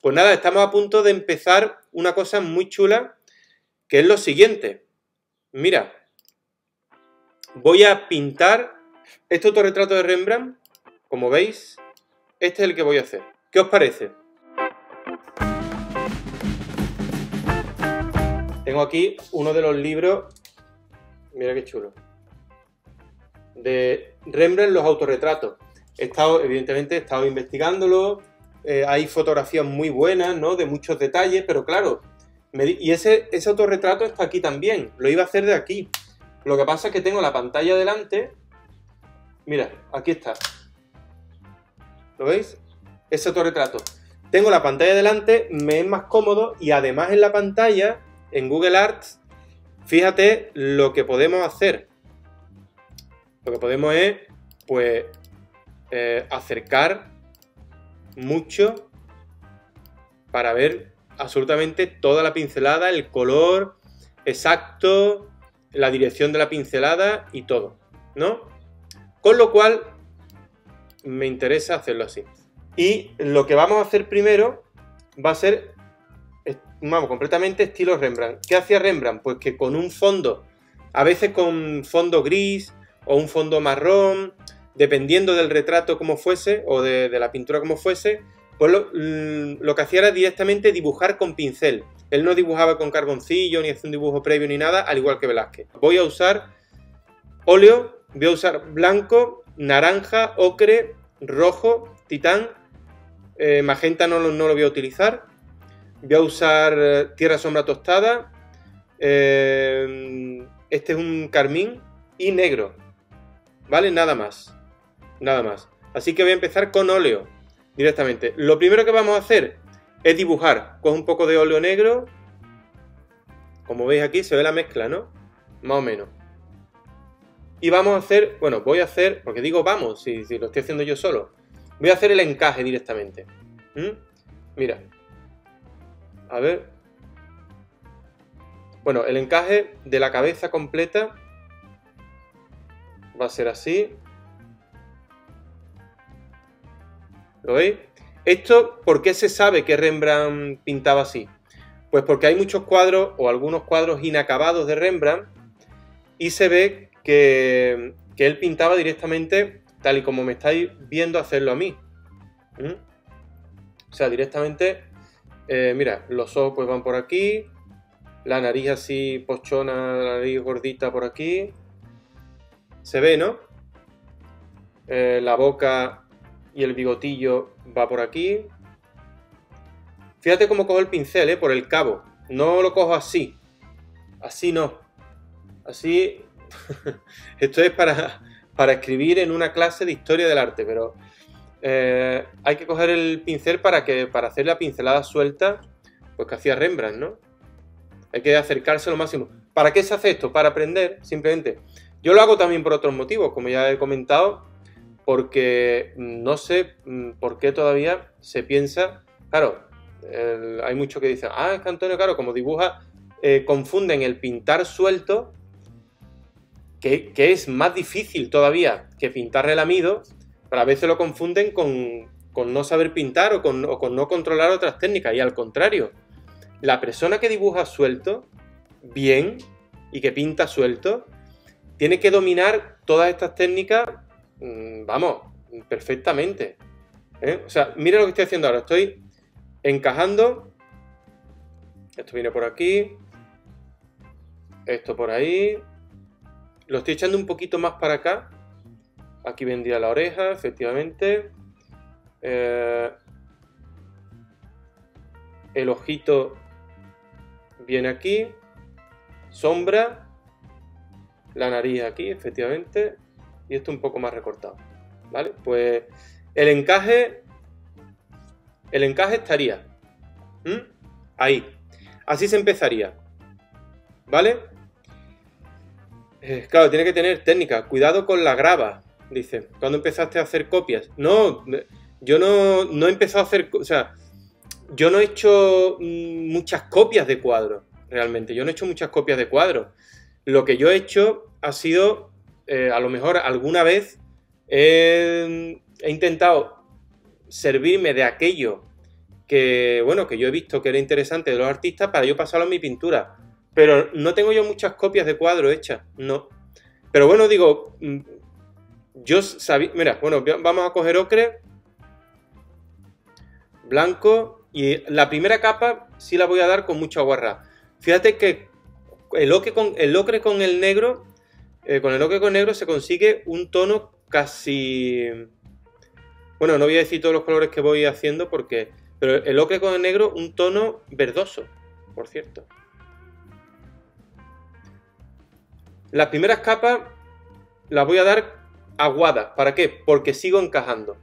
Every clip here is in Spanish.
Pues nada, estamos a punto de empezar una cosa muy chula, que es lo siguiente. Mira, voy a pintar este autorretrato de Rembrandt, como veis, este es el que voy a hacer. ¿Qué os parece? Tengo aquí uno de los libros, mira qué chulo, de Rembrandt los autorretratos. He estado, evidentemente, he estado investigándolo, eh, hay fotografías muy buenas, ¿no? De muchos detalles, pero claro, y ese, ese autorretrato está aquí también, lo iba a hacer de aquí. Lo que pasa es que tengo la pantalla delante, mira, aquí está. ¿Lo veis? Ese autorretrato. Tengo la pantalla delante, me es más cómodo y además en la pantalla, en Google Arts, fíjate lo que podemos hacer. Lo que podemos es, pues, eh, acercar mucho para ver absolutamente toda la pincelada, el color exacto, la dirección de la pincelada y todo, ¿no? Con lo cual, me interesa hacerlo así. Y lo que vamos a hacer primero va a ser, vamos, completamente estilo Rembrandt. ¿Qué hacía Rembrandt? Pues que con un fondo, a veces con fondo gris o un fondo marrón, dependiendo del retrato como fuese o de, la pintura como fuese, pues mm, lo, que hacía era directamente dibujar con pincel. Él no dibujaba con carboncillo, ni hacía un dibujo previo ni nada, al igual que Velázquez. Voy a usar óleo, voy a usar blanco, naranja, ocre, rojo, titán, eh, magenta no, lo voy a utilizar. Voy a usar eh, tierra sombra tostada. Eh, este es un carmín y negro. ¿Vale? Nada más nada más. Así que voy a empezar con óleo directamente. Lo primero que vamos a hacer es dibujar. con un poco de óleo negro. Como veis aquí se ve la mezcla, ¿no? Más o menos. Y vamos a hacer, bueno, voy a hacer, porque digo vamos, si, lo estoy haciendo yo solo. Voy a hacer el encaje directamente. ¿Mm? Mira. A ver. Bueno, el encaje de la cabeza completa va a ser así. ¿Lo veis? Esto, ¿por qué se sabe que Rembrandt pintaba así? Pues porque hay muchos cuadros o algunos cuadros inacabados de Rembrandt y se ve que, él pintaba directamente tal y como me estáis viendo hacerlo a mí. O sea, directamente, eh, mira, los ojos pues van por aquí, la nariz así pochona, la nariz gordita por aquí. Se ve, ¿no? Eh, la boca y el bigotillo va por aquí. Fíjate cómo cojo el pincel, ¿eh? Por el cabo. No lo cojo así. Así no. Así... Esto es para, para escribir en una clase de historia del arte, pero eh, hay que coger el pincel para, que, para hacer la pincelada suelta, pues que hacía Rembrandt, ¿no? Hay que acercarse lo máximo. ¿Para qué se hace esto? Para aprender, simplemente. Yo lo hago también por otros motivos, como ya he comentado, porque no sé mm, por qué todavía se piensa, claro, hay muchos que dicen, ah, es que Antonio, claro, como dibuja, eh, confunden el pintar suelto, que, es más difícil todavía que pintar relamido, pero a veces lo confunden con, no saber pintar o con, o con no controlar otras técnicas, y al contrario, la persona que dibuja suelto, bien, y que pinta suelto, tiene que dominar todas estas técnicas Mm, vamos, perfectamente. ¿eh? O sea, mira lo que estoy haciendo ahora. Estoy encajando. Esto viene por aquí. Esto por ahí. Lo estoy echando un poquito más para acá. Aquí vendría la oreja, efectivamente. Eh, el ojito viene aquí. Sombra. La nariz aquí, efectivamente y esto un poco más recortado. ¿Vale? Pues el encaje, el encaje estaría ahí. Así se empezaría. ¿Vale? Eh, claro, tiene que tener técnica. Cuidado con la grava, dice. Cuando empezaste a hacer copias? No, yo no, no he empezado a hacer... O sea, yo no he hecho mm, muchas copias de cuadros, realmente. Yo no he hecho muchas copias de cuadros. Lo que yo he hecho ha sido eh, a lo mejor alguna vez he, intentado servirme de aquello que, bueno, que yo he visto que era interesante de los artistas para yo pasarlo a mi pintura. Pero no tengo yo muchas copias de cuadros hechas, no. Pero bueno, digo, mm, yo sabía, mira, bueno, vamos a coger ocre, blanco, y la primera capa sí la voy a dar con mucha guarra. Fíjate que el ocre con el, ocre con el negro, eh, con el ocre con negro se consigue un tono casi... Bueno, no voy a decir todos los colores que voy haciendo porque... Pero el ocre con negro, un tono verdoso, por cierto. Las primeras capas las voy a dar aguadas. ¿Para qué? Porque sigo encajando.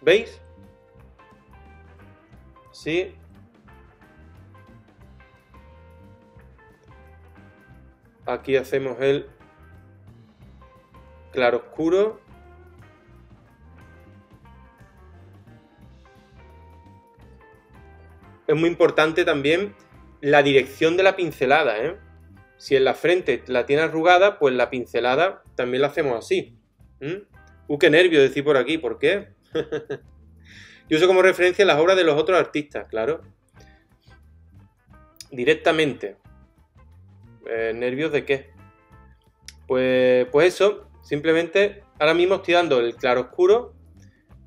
¿Veis? Sí. Aquí hacemos el claro oscuro. Es muy importante también la dirección de la pincelada, ¿eh? Si en la frente la tiene arrugada, pues la pincelada también la hacemos así. Uh, qué nervio decir por aquí, ¿por qué? Yo uso como referencia las obras de los otros artistas, claro. Directamente. Eh, ¿Nervios de qué? Pues, pues eso, simplemente ahora mismo estoy dando el claro oscuro,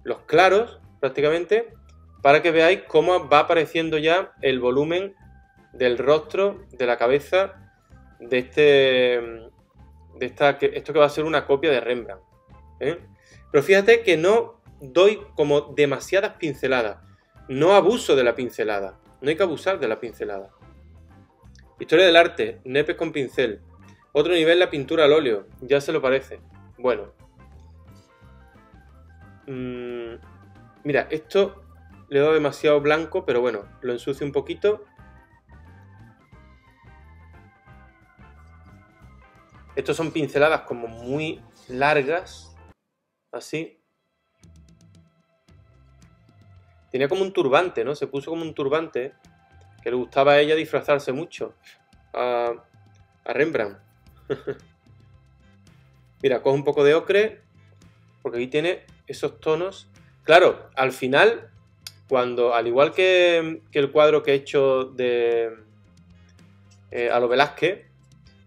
los claros prácticamente, para que veáis cómo va apareciendo ya el volumen del rostro, de la cabeza de este. de esta, esto que va a ser una copia de Rembrandt. ¿eh? Pero fíjate que no doy como demasiadas pinceladas. No abuso de la pincelada. No hay que abusar de la pincelada. Historia del arte, nepes con pincel. Otro nivel la pintura al óleo. Ya se lo parece. Bueno. Mm, mira, esto le he dado demasiado blanco, pero bueno, lo ensucio un poquito Estos son pinceladas como muy largas, así. Tenía como un turbante, ¿no? Se puso como un turbante que le gustaba a ella disfrazarse mucho a, Rembrandt. Mira, coge un poco de ocre, porque aquí tiene esos tonos. Claro, al final, cuando, al igual que, el cuadro que he hecho de eh, a lo Velázquez,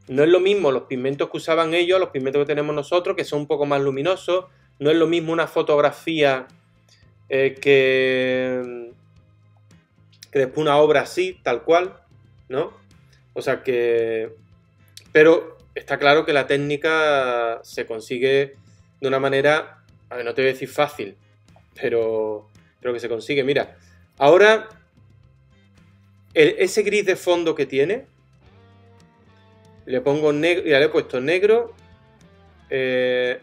no es lo mismo los pigmentos que usaban ellos, los pigmentos que tenemos nosotros, que son un poco más luminosos. No es lo mismo una fotografía eh, que, que después una obra así, tal cual, ¿no? O sea que... Pero está claro que la técnica se consigue de una manera, a ver, no te voy a decir fácil, pero, pero que se consigue. Mira, ahora ese gris de fondo que tiene, le pongo negro, ya le he puesto negro, eh,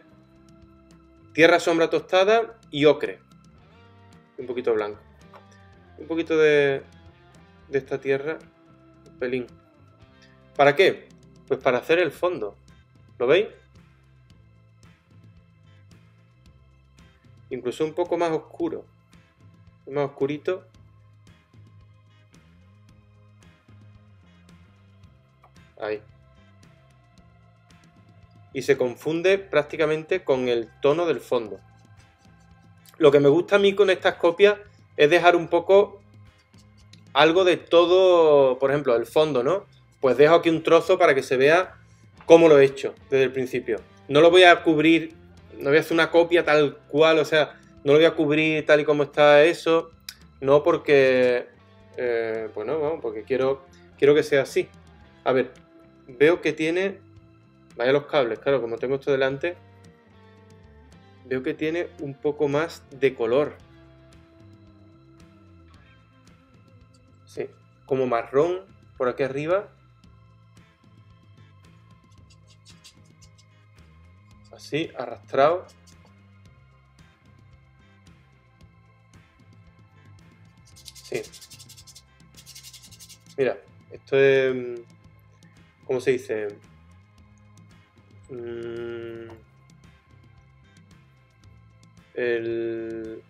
tierra sombra tostada y ocre. Un poquito blanco. Un poquito de, de esta tierra, un pelín. ¿Para qué? Pues para hacer el fondo. ¿Lo veis? Incluso un poco más oscuro. Más oscurito. Ahí y se confunde prácticamente con el tono del fondo. Lo que me gusta a mí con estas copias es dejar un poco algo de todo, por ejemplo, el fondo, ¿no? Pues dejo aquí un trozo para que se vea cómo lo he hecho desde el principio. No lo voy a cubrir, no voy a hacer una copia tal cual, o sea, no lo voy a cubrir tal y como está eso, no porque, eh, bueno, vamos, porque quiero, quiero que sea así. A ver, veo que tiene Vaya los cables, claro, como tengo esto delante, veo que tiene un poco más de color. Sí, como marrón por aquí arriba. Así, arrastrado. Sí. Mira, esto es... ¿Cómo se dice? Mm. el,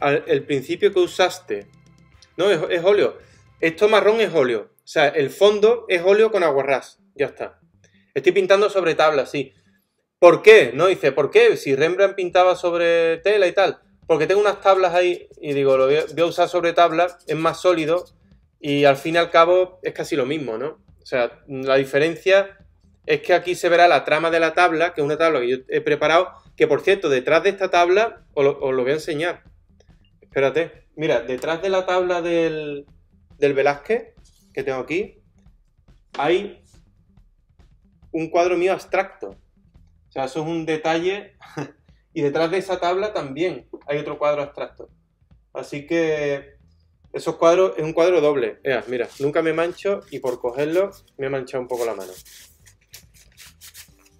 el principio que usaste. No, es, óleo. Esto marrón es óleo. O sea, el fondo es óleo con aguarrás. Ya está. Estoy pintando sobre tabla, sí. ¿Por qué? No dice, ¿por qué? Si Rembrandt pintaba sobre tela y tal. porque tengo unas tablas ahí y digo, lo voy a, usar sobre tablas, es más sólido y al fin y al cabo es casi lo mismo, ¿no? O sea, la diferencia es que aquí se verá la trama de la tabla, que es una tabla que yo he preparado, que por cierto, detrás de esta tabla os lo, voy a enseñar. Espérate, mira, detrás de la tabla del, del Velázquez, que tengo aquí, hay un cuadro mío abstracto. O sea, eso es un detalle. y detrás de esa tabla también hay otro cuadro abstracto. Así que esos cuadros es un cuadro doble. mira, nunca me mancho y por cogerlo me he manchado un poco la mano.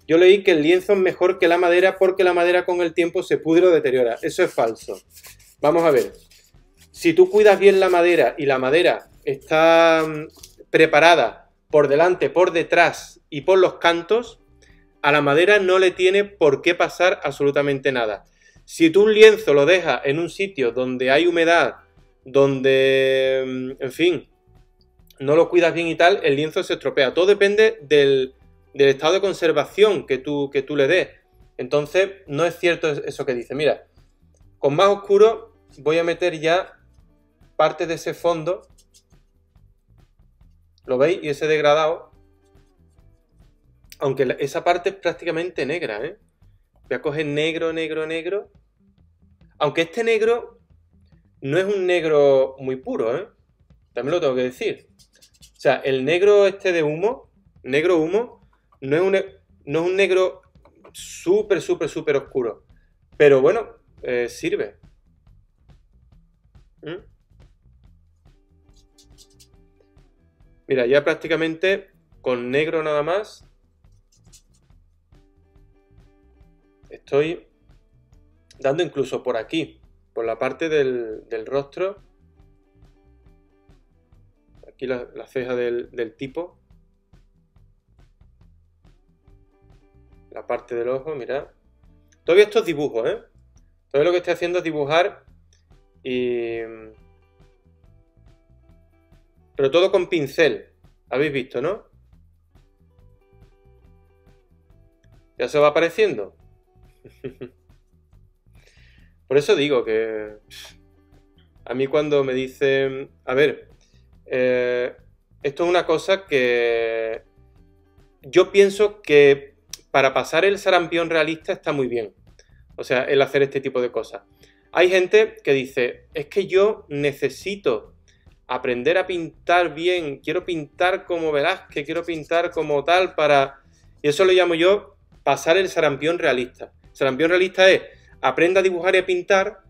Yo leí que el lienzo es mejor que la madera porque la madera con el tiempo se pudre o deteriora. Eso es falso. Vamos a ver. Si tú cuidas bien la madera y la madera está mm, preparada por delante, por detrás y por los cantos, a la madera no le tiene por qué pasar absolutamente nada. Si tú un lienzo lo dejas en un sitio donde hay humedad, donde, mm, en fin, no lo cuidas bien y tal, el lienzo se estropea. Todo depende del, estado de conservación que tú, que tú le des. Entonces, no es cierto eso que dice. Mira, con más oscuro voy a meter ya parte de ese fondo. ¿Lo veis? Y ese degradado aunque esa parte es prácticamente negra, ¿eh? Voy a coger negro, negro, negro. Aunque este negro no es un negro muy puro, ¿eh? También lo tengo que decir. O sea, el negro este de humo, negro humo, no es un, no es un negro súper, súper, súper oscuro. Pero bueno, eh, sirve. ¿Mm? Mira, ya prácticamente con negro nada más estoy dando incluso por aquí, por la parte del, rostro, aquí la, ceja del, tipo, la parte del ojo, mirad. Todavía estos dibujos, ¿eh? Todo lo que estoy haciendo es dibujar y... Pero todo con pincel, habéis visto, ¿no? ¿Ya se va apareciendo? Por eso digo que a mí cuando me dicen, a ver, eh, esto es una cosa que yo pienso que para pasar el sarampión realista está muy bien. O sea, el hacer este tipo de cosas. Hay gente que dice, es que yo necesito aprender a pintar bien, quiero pintar como Velázquez, quiero pintar como tal para... Y eso lo llamo yo pasar el sarampión realista. Sarampión realista es aprenda a dibujar y a pintar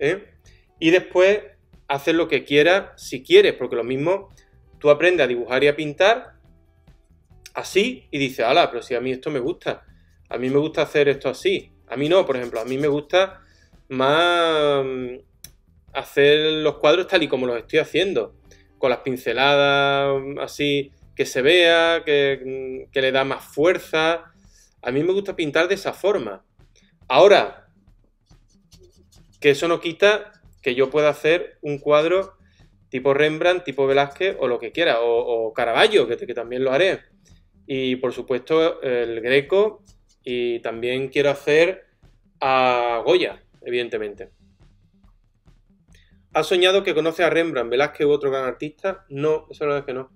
¿eh? y después hacer lo que quieras si quieres, porque lo mismo tú aprendes a dibujar y a pintar así y dices, ala, pero si a mí esto me gusta, a mí me gusta hacer esto así, a mí no, por ejemplo, a mí me gusta más hacer los cuadros tal y como los estoy haciendo, con las pinceladas así que se vea, que, le da más fuerza. A mí me gusta pintar de esa forma. Ahora, que eso no quita que yo pueda hacer un cuadro tipo Rembrandt, tipo Velázquez o lo que quiera, o, Caravaggio, que, también lo haré. Y por supuesto el Greco y también quiero hacer a Goya, evidentemente. ¿Has soñado que conoce a Rembrandt, Velázquez u otro gran artista? No, eso no es que no.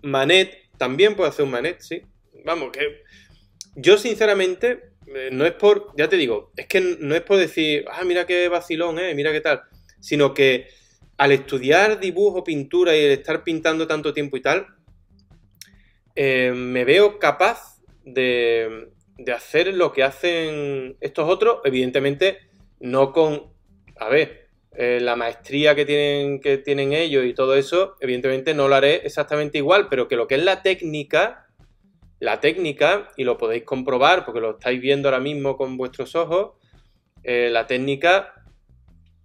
Manet también puede hacer un manet, sí. Vamos, que yo sinceramente, eh, no es por, ya te digo, es que no es por decir, ah, mira qué vacilón, eh, mira qué tal, sino que al estudiar dibujo, pintura y el estar pintando tanto tiempo y tal, eh, me veo capaz de, de hacer lo que hacen estos otros, evidentemente no con, a ver, eh, la maestría que tienen, que tienen ellos y todo eso, evidentemente no lo haré exactamente igual, pero que lo que es la técnica, la técnica, y lo podéis comprobar porque lo estáis viendo ahora mismo con vuestros ojos, eh, la técnica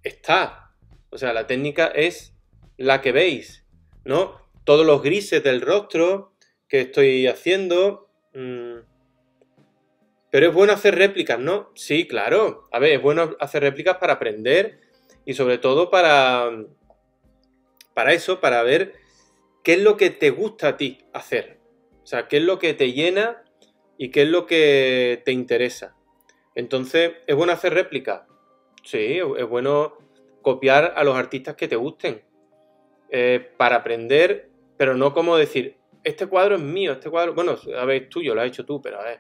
está. O sea, la técnica es la que veis, ¿no? Todos los grises del rostro que estoy haciendo. Mm, pero es bueno hacer réplicas, ¿no? Sí, claro. A ver, es bueno hacer réplicas para aprender y sobre todo para, para eso, para ver qué es lo que te gusta a ti hacer. O sea, qué es lo que te llena y qué es lo que te interesa. Entonces, ¿es bueno hacer réplica? Sí, es bueno copiar a los artistas que te gusten eh, para aprender, pero no como decir, este cuadro es mío, este cuadro, bueno, a ver, es tuyo, lo has hecho tú, pero a ver,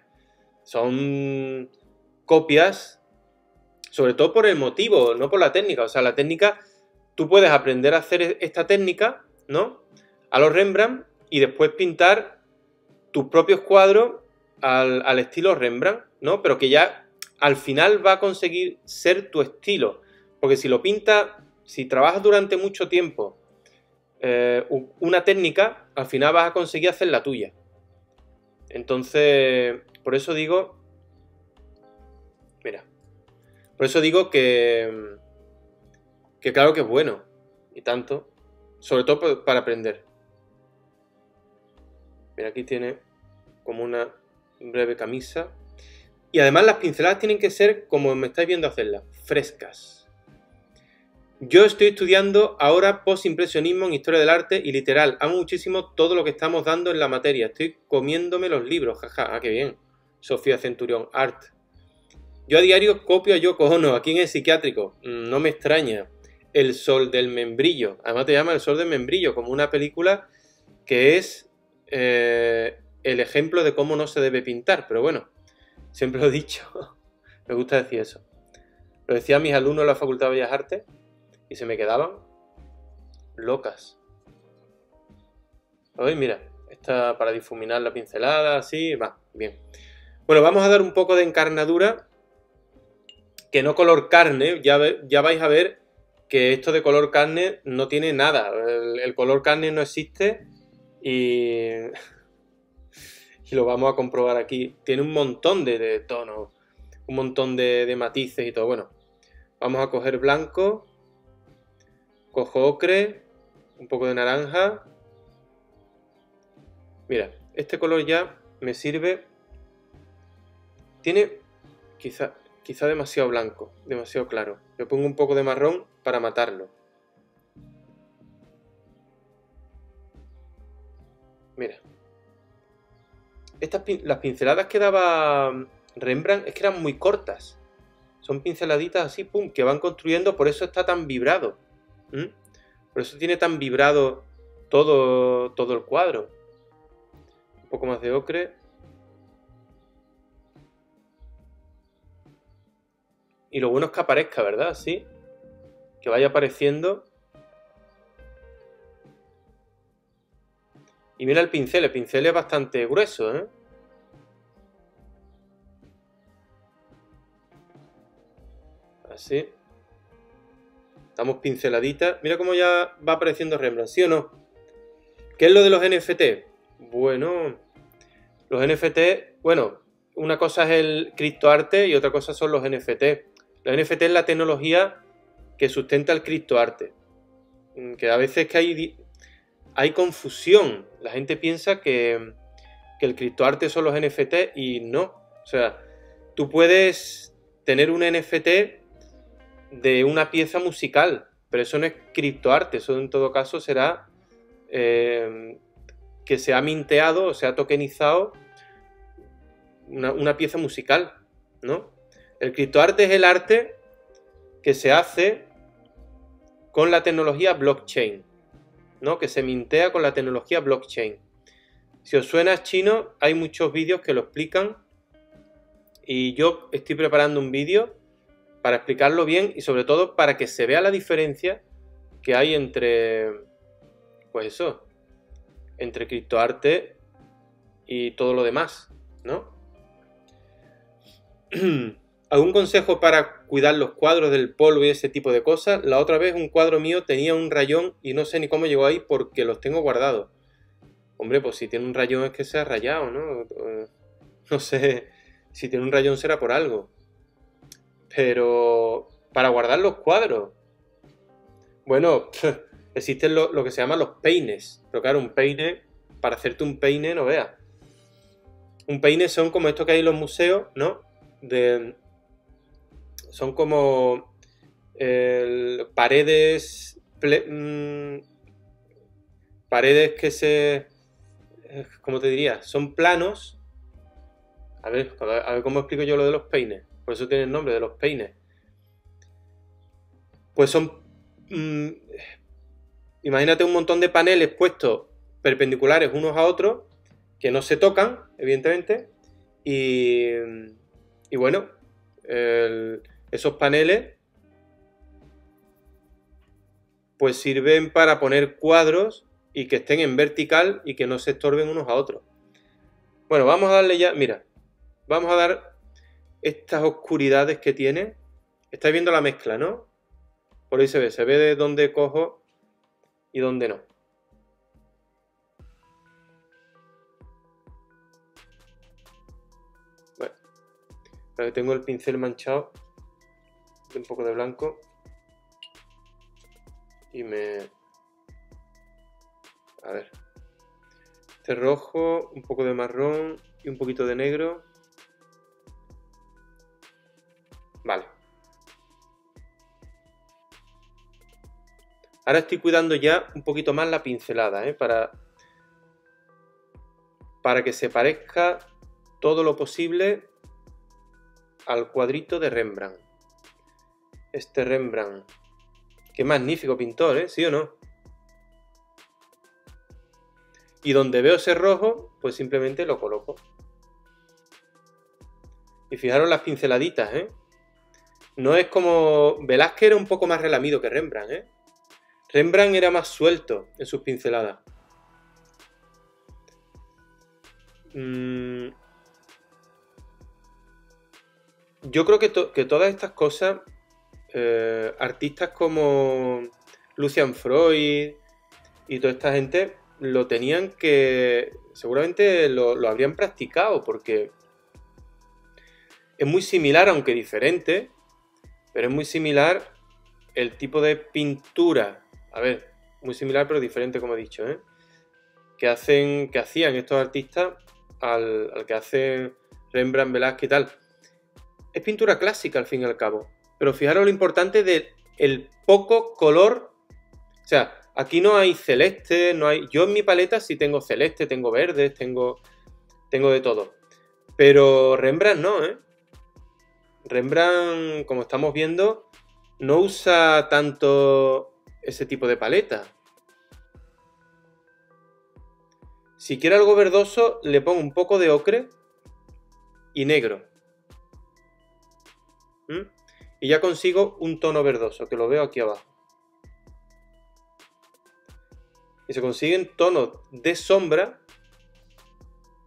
son copias, sobre todo por el motivo, no por la técnica. O sea, la técnica, tú puedes aprender a hacer esta técnica, ¿no? A los Rembrandt y después pintar tus propios cuadros al, al estilo Rembrandt, ¿no? Pero que ya al final va a conseguir ser tu estilo. Porque si lo pintas, si trabajas durante mucho tiempo eh, una técnica, al final vas a conseguir hacer la tuya. Entonces, por eso digo, mira, por eso digo que, que claro que es bueno, y tanto, sobre todo para aprender. Mira, aquí tiene como una breve camisa. Y además las pinceladas tienen que ser, como me estáis viendo hacerlas, frescas. Yo estoy estudiando ahora postimpresionismo en historia del arte y literal. Amo muchísimo todo lo que estamos dando en la materia. Estoy comiéndome los libros, jaja. Ah, qué bien. Sofía Centurión, Art. Yo a diario copio a Yoko Ono, aquí en el psiquiátrico. Mm, no me extraña. El sol del membrillo. Además te llama El sol del membrillo, como una película que es eh, el ejemplo de cómo no se debe pintar. Pero bueno, siempre lo he dicho. me gusta decir eso. Lo decía a mis alumnos de la Facultad de Bellas Artes y se me quedaban locas. Hoy, mira, está para difuminar la pincelada, así, va, bien. Bueno, vamos a dar un poco de encarnadura, que no color carne, ya, vais a ver que esto de color carne no tiene nada, el, color carne no existe y, y lo vamos a comprobar aquí. Tiene un montón de, tonos, un montón de, de matices y todo. Bueno, vamos a coger blanco Cojo ocre, un poco de naranja. Mira, este color ya me sirve. Tiene quizá, quizá demasiado blanco, demasiado claro. Le pongo un poco de marrón para matarlo. Mira. Estas, las pinceladas que daba Rembrandt es que eran muy cortas. Son pinceladitas así, pum, que van construyendo, por eso está tan vibrado. ¿Mm? Por eso tiene tan vibrado todo, todo el cuadro. Un poco más de ocre. Y lo bueno es que aparezca, ¿verdad? Sí. Que vaya apareciendo. Y mira el pincel, el pincel es bastante grueso, ¿eh? Así. Damos pinceladita. Mira cómo ya va apareciendo Rembrandt, ¿sí o no? ¿Qué es lo de los NFT? Bueno, los NFT, bueno, una cosa es el criptoarte y otra cosa son los NFT. Los NFT es la tecnología que sustenta el criptoarte. Mm, que a veces que hay, hay confusión. La gente piensa que, que el criptoarte son los NFT y no. O sea, tú puedes tener un NFT de una pieza musical, pero eso no es criptoarte, eso en todo caso será eh, que se ha minteado o se ha tokenizado una, pieza musical, ¿no? El criptoarte es el arte que se hace con la tecnología blockchain, ¿no? Que se mintea con la tecnología blockchain. Si os suena chino, hay muchos vídeos que lo explican y yo estoy preparando un vídeo para explicarlo bien y sobre todo para que se vea la diferencia que hay entre, pues eso, entre criptoarte y todo lo demás, ¿no? ¿Algún consejo para cuidar los cuadros del polvo y ese tipo de cosas? La otra vez un cuadro mío tenía un rayón y no sé ni cómo llegó ahí porque los tengo guardados. Hombre, pues si tiene un rayón es que se ha rayado, ¿no? No sé, si tiene un rayón será por algo. Pero para guardar los cuadros. Bueno, existen lo, que se llaman los peines. Pero claro, un peine, para hacerte un peine, no veas. Un peine son como estos que hay en los museos, ¿no? De, son como paredes. Mm, paredes que se. ¿Cómo te diría? Son planos A ver, a ver cómo explico yo lo de los peines. Por eso tiene el nombre de los peines. Pues son... Mm, imagínate un montón de paneles puestos perpendiculares unos a otros, que no se tocan, evidentemente, y, y bueno, esos paneles pues sirven para poner cuadros y que estén en vertical y que no se estorben unos a otros. Bueno, vamos a darle ya, mira, vamos a dar estas oscuridades que tiene. Estáis viendo la mezcla, ¿no? Por ahí se ve, se ve de dónde cojo y dónde no. Bueno, tengo el pincel manchado un poco de blanco y me... A ver. Este rojo, un poco de marrón y un poquito de negro. Vale. Ahora estoy cuidando ya un poquito más la pincelada, ¿eh? Para, para que se parezca todo lo posible al cuadrito de Rembrandt. Este Rembrandt. Qué magnífico pintor, ¿eh? ¿Sí o no? Y donde veo ese rojo, pues simplemente lo coloco. Y fijaros las pinceladitas, ¿eh? No es como... Velázquez era un poco más relamido que Rembrandt, ¿eh? Rembrandt era más suelto en sus pinceladas. Mm. Yo creo que, que todas estas cosas eh, artistas como Lucian Freud y toda esta gente lo tenían que, seguramente lo, habrían practicado porque es muy similar, aunque diferente, pero es muy similar el tipo de pintura, a ver, muy similar pero diferente como he dicho, ¿eh? que, hacen, que hacían estos artistas al, al que hacen Rembrandt, Velázquez y tal. Es pintura clásica al fin y al cabo. Pero fijaros lo importante del el poco color. O sea, aquí no hay celeste, no hay. Yo en mi paleta sí tengo celeste, tengo verdes, tengo. Tengo de todo. Pero Rembrandt no, ¿eh? Rembrandt, como estamos viendo, no usa tanto ese tipo de paleta. Si quiere algo verdoso, le pongo un poco de ocre y negro. ¿Mm? Y ya consigo un tono verdoso, que lo veo aquí abajo. Y se consiguen tonos de sombra.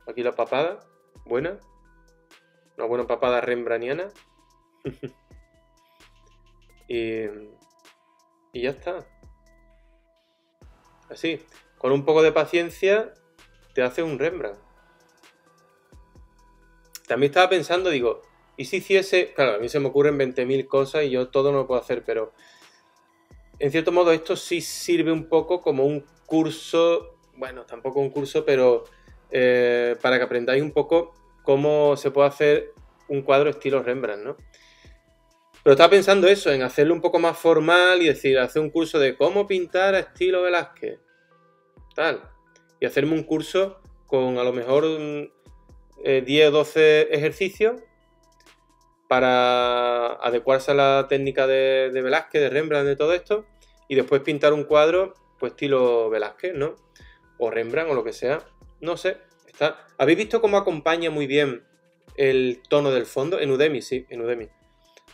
Aquí la papada, buena. Una buena papada rembraniana. y, y ya está. Así, con un poco de paciencia, te hace un Rembrandt. También estaba pensando, digo, y si hiciese, claro, a mí se me ocurren 20.000 cosas y yo todo no lo puedo hacer, pero en cierto modo esto sí sirve un poco como un curso, bueno, tampoco un curso, pero eh, para que aprendáis un poco cómo se puede hacer un cuadro estilo Rembrandt, ¿no? Pero estaba pensando eso, en hacerlo un poco más formal y decir, hacer un curso de cómo pintar a estilo Velázquez, tal. Y hacerme un curso con a lo mejor 10 o 12 ejercicios para adecuarse a la técnica de, Velázquez, de Rembrandt, de todo esto, y después pintar un cuadro, pues estilo Velázquez, ¿no? O Rembrandt o lo que sea. No sé. Está... ¿Habéis visto cómo acompaña muy bien el tono del fondo? En Udemy, sí, en Udemy.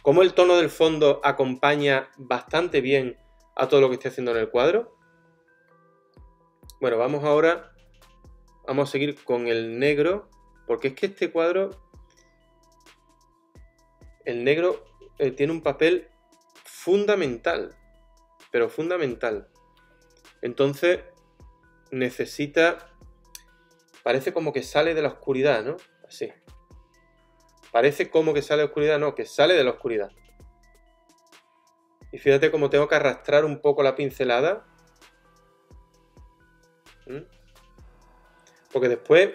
Cómo el tono del fondo acompaña bastante bien a todo lo que estoy haciendo en el cuadro. Bueno, vamos ahora. Vamos a seguir con el negro. Porque es que este cuadro el negro eh, tiene un papel fundamental, pero fundamental. Entonces necesita, parece como que sale de la oscuridad, ¿no? Así. Parece como que sale de la oscuridad, no, que sale de la oscuridad. Y fíjate cómo tengo que arrastrar un poco la pincelada. ¿Mm? Porque después,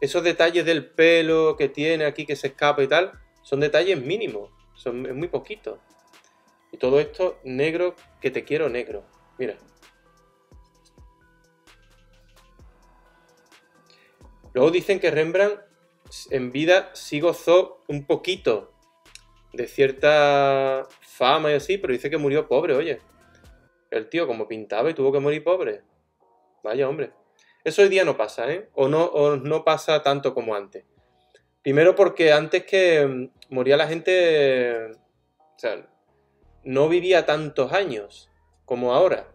esos detalles del pelo que tiene aquí, que se escapa y tal, son detalles mínimos, son, muy poquito. Y todo esto negro que te quiero negro. Mira. Luego dicen que Rembrandt en vida sí gozó un poquito de cierta fama y así, pero dice que murió pobre, oye. El tío como pintaba y tuvo que morir pobre. Vaya hombre. Eso hoy día no pasa, ¿eh? O no, o no pasa tanto como antes. Primero porque antes que mm, moría la gente, o sea, no vivía tantos años como ahora.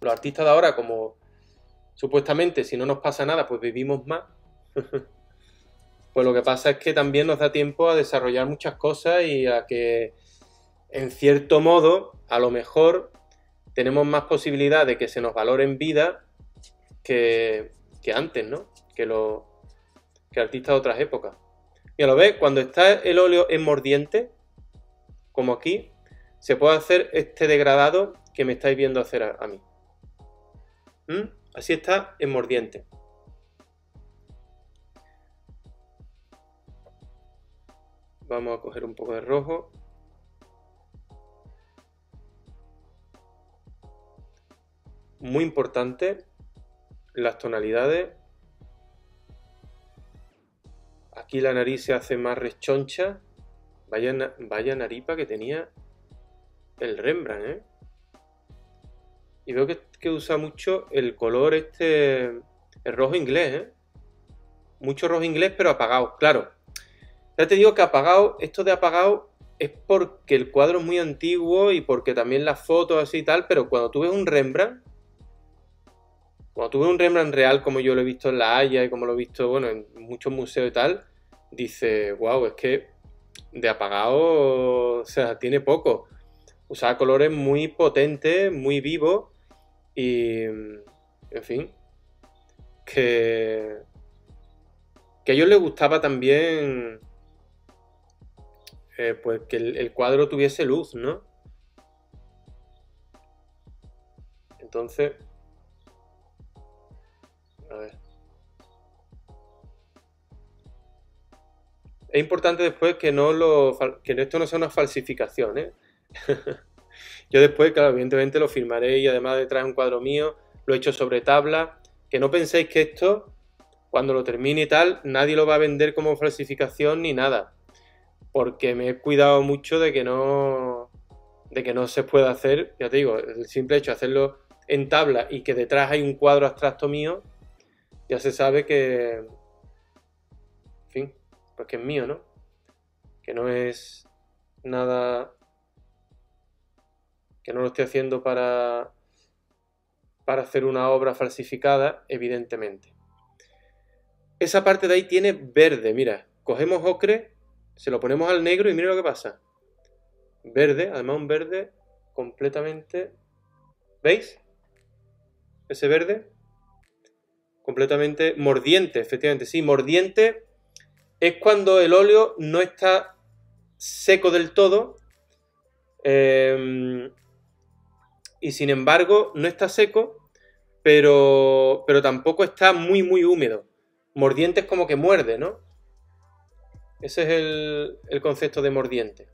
Los artistas de ahora, como supuestamente si no nos pasa nada, pues vivimos más. pues lo que pasa es que también nos da tiempo a desarrollar muchas cosas y a que, en cierto modo, a lo mejor tenemos más posibilidad de que se nos valore en vida que, antes, ¿no? Que, los que artistas de otras épocas. Y a lo ves, cuando está el óleo en mordiente, como aquí, se puede hacer este degradado que me estáis viendo hacer a, mí. ¿Mm? Así está en mordiente. Vamos a coger un poco de rojo. Muy importante las tonalidades. Aquí la nariz se hace más rechoncha. Vaya, vaya naripa que tenía el Rembrandt, ¿eh? Y veo que, usa mucho el color este, el rojo inglés, ¿eh? Mucho rojo inglés, pero apagado, claro. Ya te digo que apagado, esto de apagado es porque el cuadro es muy antiguo y porque también las fotos así y tal, pero cuando tú ves un Rembrandt, cuando tú ves un Rembrandt real como yo lo he visto en La Haya y como lo he visto, bueno, en muchos museos y tal, dice, wow, es que de apagado, o sea, tiene poco. Usaba colores muy potentes, muy vivos y, en fin, que, que a ellos les gustaba también, eh, pues que el cuadro tuviese luz, ¿no? Entonces, Es importante después que no lo que esto no sea una falsificación, ¿eh? Yo después, claro, evidentemente lo firmaré y además detrás un cuadro mío, lo he hecho sobre tabla. Que no penséis que esto, cuando lo termine y tal, nadie lo va a vender como falsificación ni nada. Porque me he cuidado mucho de que no. de que no se pueda hacer, ya te digo, el simple hecho de hacerlo en tabla y que detrás hay un cuadro abstracto mío, ya se sabe que. En fin, que es mío, ¿no? Que no es nada. que no lo estoy haciendo para. para hacer una obra falsificada, evidentemente. Esa parte de ahí tiene verde, mira. Cogemos ocre, se lo ponemos al negro y mira lo que pasa. Verde, además un verde completamente. ¿Veis? Ese verde completamente mordiente, efectivamente, sí, mordiente es cuando el óleo no está seco del todo em, y sin embargo no está seco, pero, pero tampoco está muy, muy húmedo. Mordiente es como que muerde, ¿no? Ese es el, el concepto de mordiente.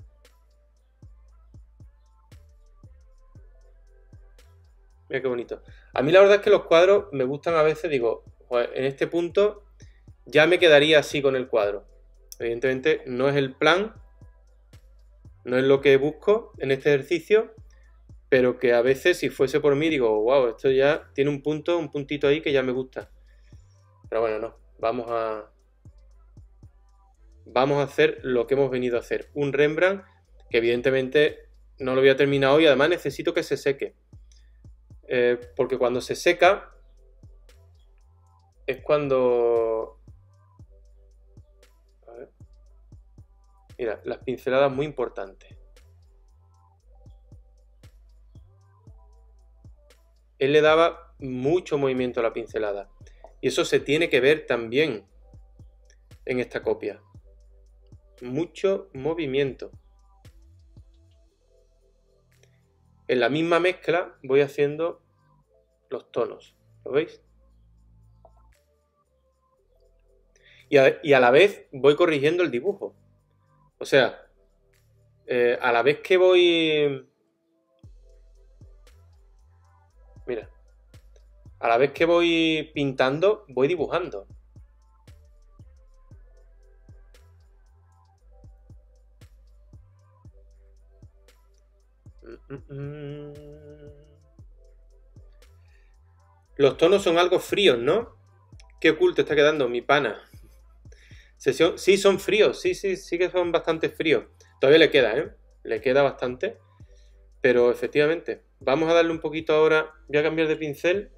Mira qué bonito. A mí la verdad es que los cuadros me gustan a veces, digo, en este punto ya me quedaría así con el cuadro. Evidentemente no es el plan, no es lo que busco en este ejercicio, pero que a veces si fuese por mí digo, wow, esto ya tiene un punto, un puntito ahí que ya me gusta. Pero bueno, no, vamos a vamos a hacer lo que hemos venido a hacer, un Rembrandt que evidentemente no lo voy a terminar hoy, además necesito que se seque. Eh, porque cuando se seca es cuando... Mira, las pinceladas muy importantes. Él le daba mucho movimiento a la pincelada. Y eso se tiene que ver también en esta copia. Mucho movimiento. En la misma mezcla voy haciendo los tonos. ¿Lo veis? Y a, la vez voy corrigiendo el dibujo. O sea, eh, a la vez que voy... Mira, a la vez que voy pintando, voy dibujando. Los tonos son algo fríos, ¿no? Qué oculto está quedando mi pana. Sesión... Sí, son fríos, sí, sí, sí que son bastante fríos. Todavía le queda, ¿eh? Le queda bastante. Pero efectivamente, vamos a darle un poquito ahora. Voy a cambiar de pincel.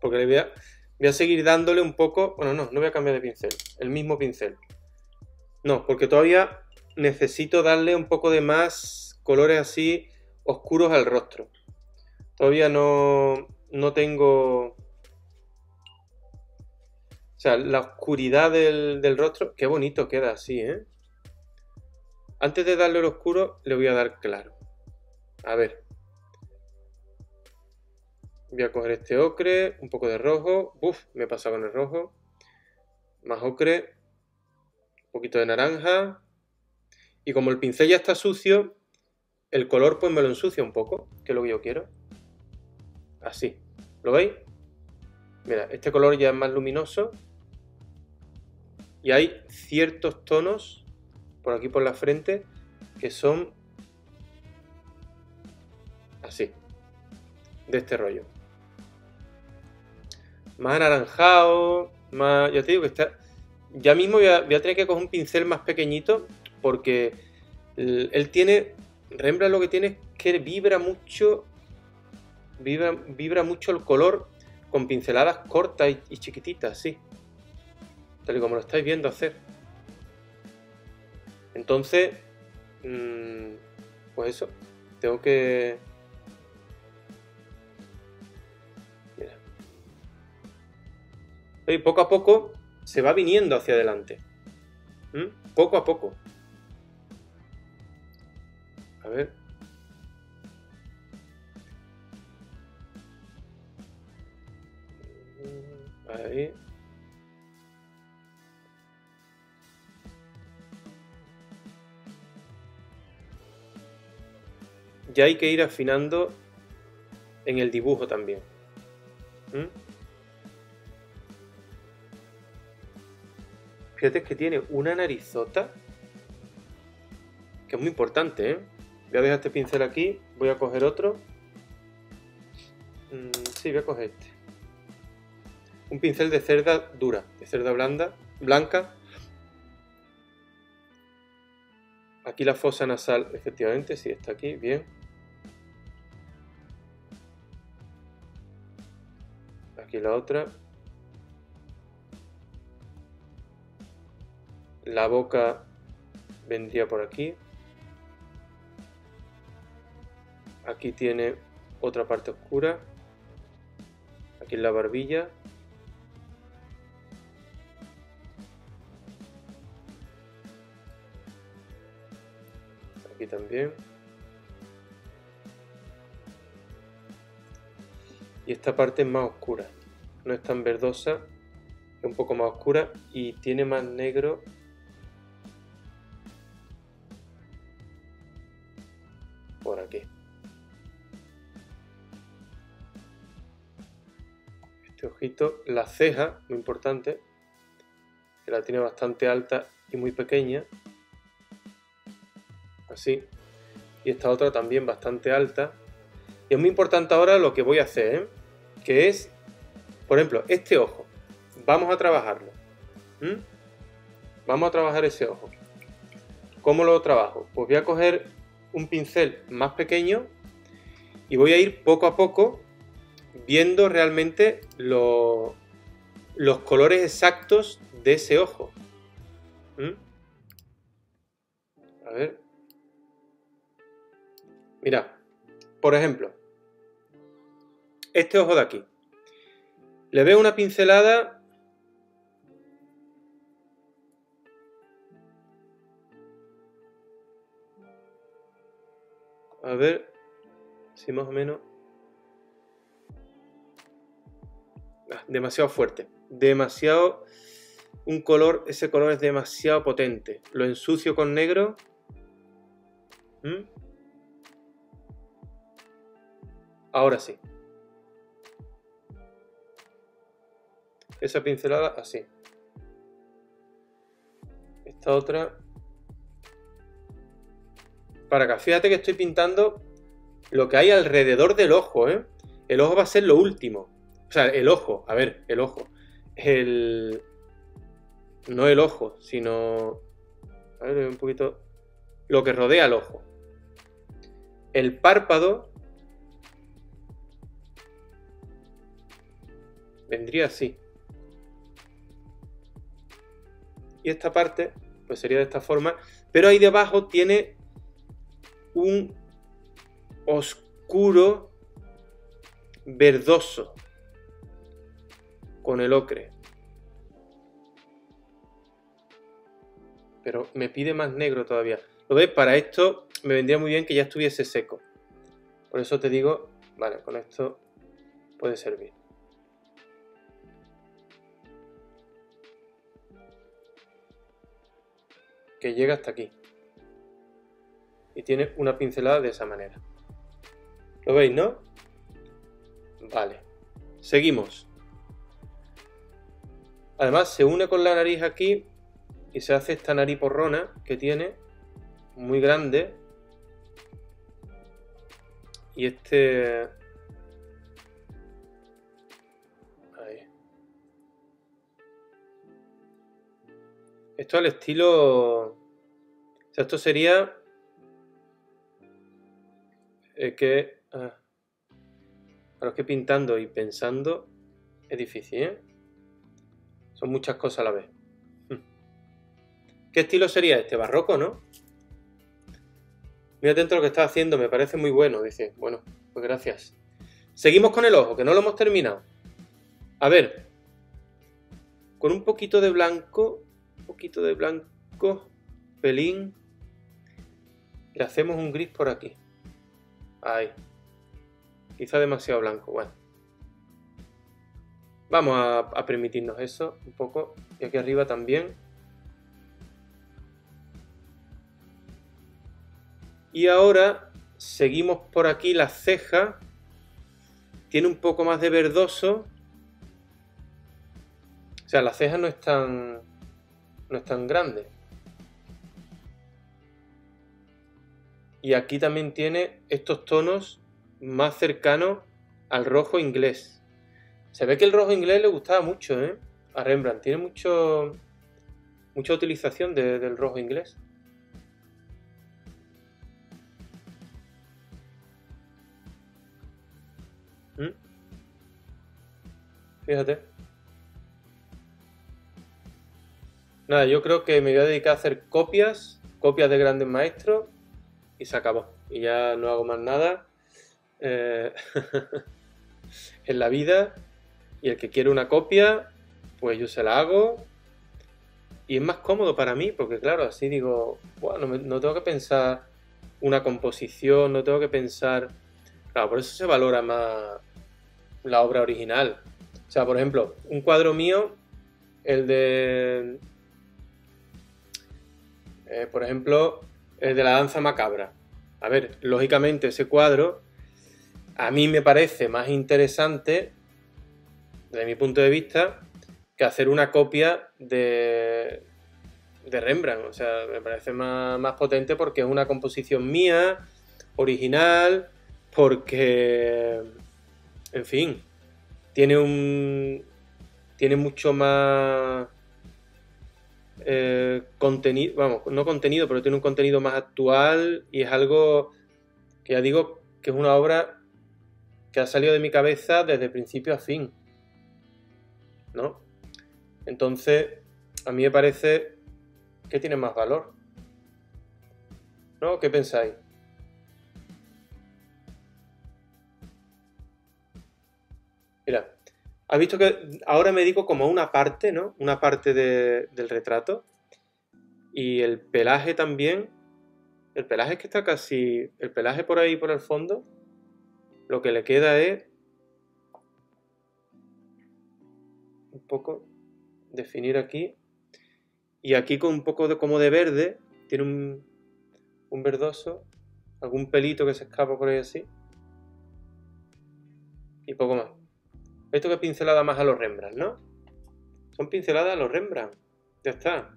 Porque voy a, voy a seguir dándole un poco. Bueno, no, no voy a cambiar de pincel. El mismo pincel. No, porque todavía necesito darle un poco de más colores así oscuros al rostro. Todavía no, no tengo... O sea, la oscuridad del, del rostro, qué bonito queda así, ¿eh? Antes de darle el oscuro, le voy a dar claro. A ver. Voy a coger este ocre, un poco de rojo. Uf, me he pasado con el rojo. Más ocre. Un poquito de naranja. Y como el pincel ya está sucio, el color pues me lo ensucia un poco, que es lo que yo quiero. Así. ¿Lo veis? Mira, este color ya es más luminoso. Y hay ciertos tonos por aquí por la frente que son así. De este rollo. Más anaranjado, más... Ya te digo que está... Ya mismo voy a, tener que coger un pincel más pequeñito porque él tiene... Rembrandt lo que tiene es que vibra mucho vibra, vibra mucho el color con pinceladas cortas y, chiquititas, sí. Tal y como lo estáis viendo hacer. Entonces, mm, pues eso, tengo que... Mira. Y poco a poco se va viniendo hacia adelante. ¿Mm? Poco a poco. A ver. Ahí. Ya hay que ir afinando en el dibujo también. ¿Mm? Fíjate que tiene una narizota que es muy importante, ¿eh? Voy a dejar este pincel aquí, voy a coger otro. Mm, sí, voy a coger este un pincel de cerda dura, de cerda blanda, blanca. Aquí la fosa nasal, efectivamente, sí está aquí, bien. Aquí la otra. La boca vendría por aquí. Aquí tiene otra parte oscura. Aquí la barbilla. también. Y esta parte es más oscura, no es tan verdosa, es un poco más oscura y tiene más negro. Por aquí. Este ojito, la ceja, muy importante, que la tiene bastante alta y muy pequeña así. Y esta otra también bastante alta. Y es muy importante ahora lo que voy a hacer, ¿eh? que es, por ejemplo, este ojo. Vamos a trabajarlo. Vamos a trabajar ese ojo. ¿Cómo lo trabajo? Pues voy a coger un pincel más pequeño y voy a ir poco a poco viendo realmente los colores exactos de ese ojo. A ver. Mira, por ejemplo, este ojo de aquí. Le veo una pincelada A ver si más o menos... Ah, demasiado fuerte. Demasiado... Un color, ese color es demasiado potente. Lo ensucio con negro. ¿Mm? Ahora sí. Esa pincelada así. Esta otra. para acá. Fíjate que estoy pintando lo que hay alrededor del ojo, ¿eh? El ojo va a ser lo último. O sea, el ojo, a ver, el ojo. El... No el ojo, sino... A ver, un poquito... Lo que rodea el ojo. El párpado... Vendría así. Y esta parte, pues sería de esta forma. Pero ahí debajo tiene un oscuro verdoso con el ocre. Pero me pide más negro todavía. ¿Lo ves? Para esto me vendría muy bien que ya estuviese seco. Por eso te digo, vale, con esto puede servir. Que llega hasta aquí. Y tiene una pincelada de esa manera. ¿Lo veis, no? Vale. Seguimos. Además se une con la nariz aquí y se hace esta nariz porrona que tiene, muy grande. Y este... Esto al estilo... O sea, esto sería... Eh, que... Ah, es que pintando y pensando es difícil, ¿eh? Son muchas cosas a la vez. Hmm. ¿Qué estilo sería este? Barroco, ¿no? Mira atento lo que está haciendo, me parece muy bueno. Dice, bueno, pues gracias. Seguimos con el ojo, que no lo hemos terminado. A ver, con un poquito de blanco, poquito de blanco, pelín, le hacemos un gris por aquí. Ahí. Quizá demasiado blanco, bueno. Vamos a, permitirnos eso un poco. Y aquí arriba también. Y ahora seguimos por aquí la ceja. Tiene un poco más de verdoso. O sea, la ceja no es tan, no es tan grande. Y aquí también tiene estos tonos más cercanos al rojo inglés. Se ve que el rojo inglés le gustaba mucho, ¿eh? A Rembrandt. Tiene mucho, mucha utilización del rojo inglés. ¿Mm? Fíjate. Nada, yo creo que me voy a dedicar a hacer copias, copias de grandes maestros y se acabó. Y ya no hago más nada eh, en la vida y el que quiere una copia, pues yo se la hago. Y es más cómodo para mí, porque claro, así digo, bueno, no, tengo que pensar una composición, no tengo que pensar... Claro, por eso se valora más la obra original. O sea, por ejemplo, un cuadro mío, el de... Eh, por ejemplo, el de la danza macabra. A ver, lógicamente ese cuadro a mí me parece más interesante desde mi punto de vista, que hacer una copia de, de Rembrandt. O sea, me parece más, potente porque es una composición mía, original, porque, en fin, tiene un. tiene mucho más. Eh, contenido, vamos, no contenido, pero tiene un contenido más actual y es algo que ya digo que es una obra que ha salido de mi cabeza desde principio a fin. ¿no? Entonces, a mí me parece que tiene más valor. ¿No? ¿Qué pensáis? Mira, has visto que ahora me digo como una parte, ¿no? Una parte del retrato. Y el pelaje también. El pelaje es que está casi. El pelaje por ahí, por el fondo. Lo que le queda es un poco, definir aquí. Y aquí con un poco de como de verde, tiene un, un verdoso, algún pelito que se escapa por ahí así. Y poco más. Esto que es pincelada más a los Rembrandt, ¿no? Son pinceladas a los Rembrandt. Ya está.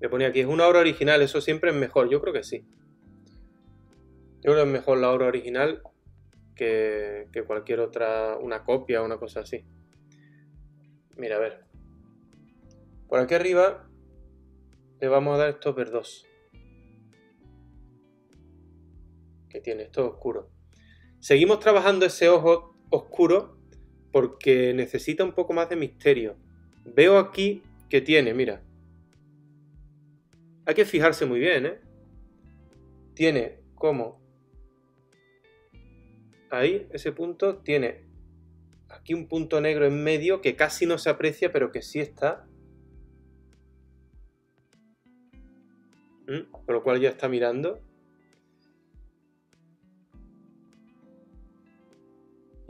Me pone aquí, es una obra original, eso siempre es mejor. Yo creo que sí. Yo creo que es mejor la obra original que, que cualquier otra, una copia o una cosa así. Mira, a ver. Por aquí arriba le vamos a dar stopper 2. Que tiene esto oscuro. Seguimos trabajando ese ojo oscuro porque necesita un poco más de misterio. Veo aquí que tiene, mira. Hay que fijarse muy bien, ¿eh? Tiene como... Ahí, ese punto, tiene aquí un punto negro en medio que casi no se aprecia, pero que sí está. ¿Mm? Por lo cual ya está mirando.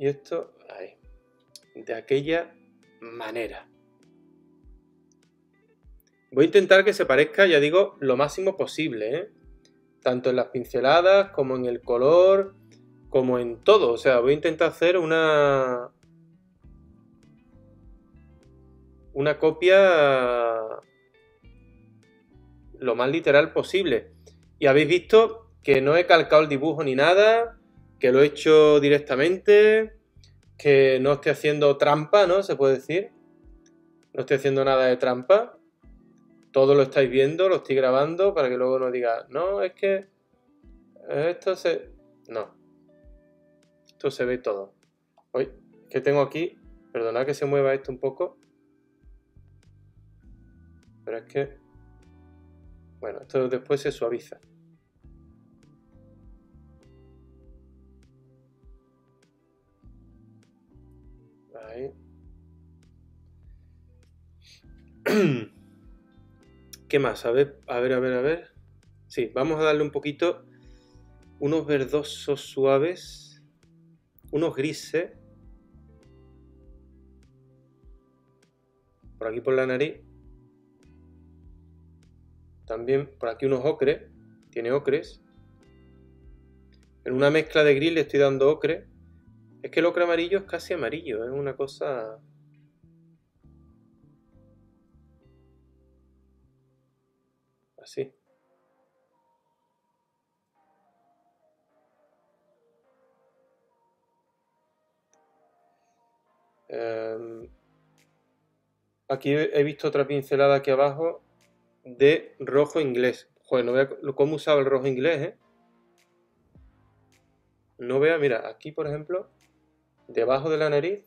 Y esto, ahí. De aquella manera. Voy a intentar que se parezca, ya digo, lo máximo posible, ¿eh? Tanto en las pinceladas, como en el color, como en todo. O sea, voy a intentar hacer una... Una copia lo más literal posible. Y habéis visto que no he calcado el dibujo ni nada, que lo he hecho directamente, que no estoy haciendo trampa, ¿no? Se puede decir. No estoy haciendo nada de trampa todo lo estáis viendo, lo estoy grabando para que luego no diga, no, es que esto se... No. Esto se ve todo. Hoy, que tengo aquí, perdonad que se mueva esto un poco. Pero es que... Bueno, esto después se suaviza. ¿Qué más? A ver, a ver, a ver, a ver. Sí, vamos a darle un poquito. Unos verdosos suaves. Unos grises. Por aquí por la nariz. También por aquí unos ocres. Tiene ocres. En una mezcla de gris le estoy dando ocre. Es que el ocre amarillo es casi amarillo. Es una cosa Em, aquí he visto otra pincelada aquí abajo de rojo inglés. Joder, no vea cómo usaba el rojo inglés, ¿eh? No vea, mira, aquí por ejemplo, debajo de la nariz,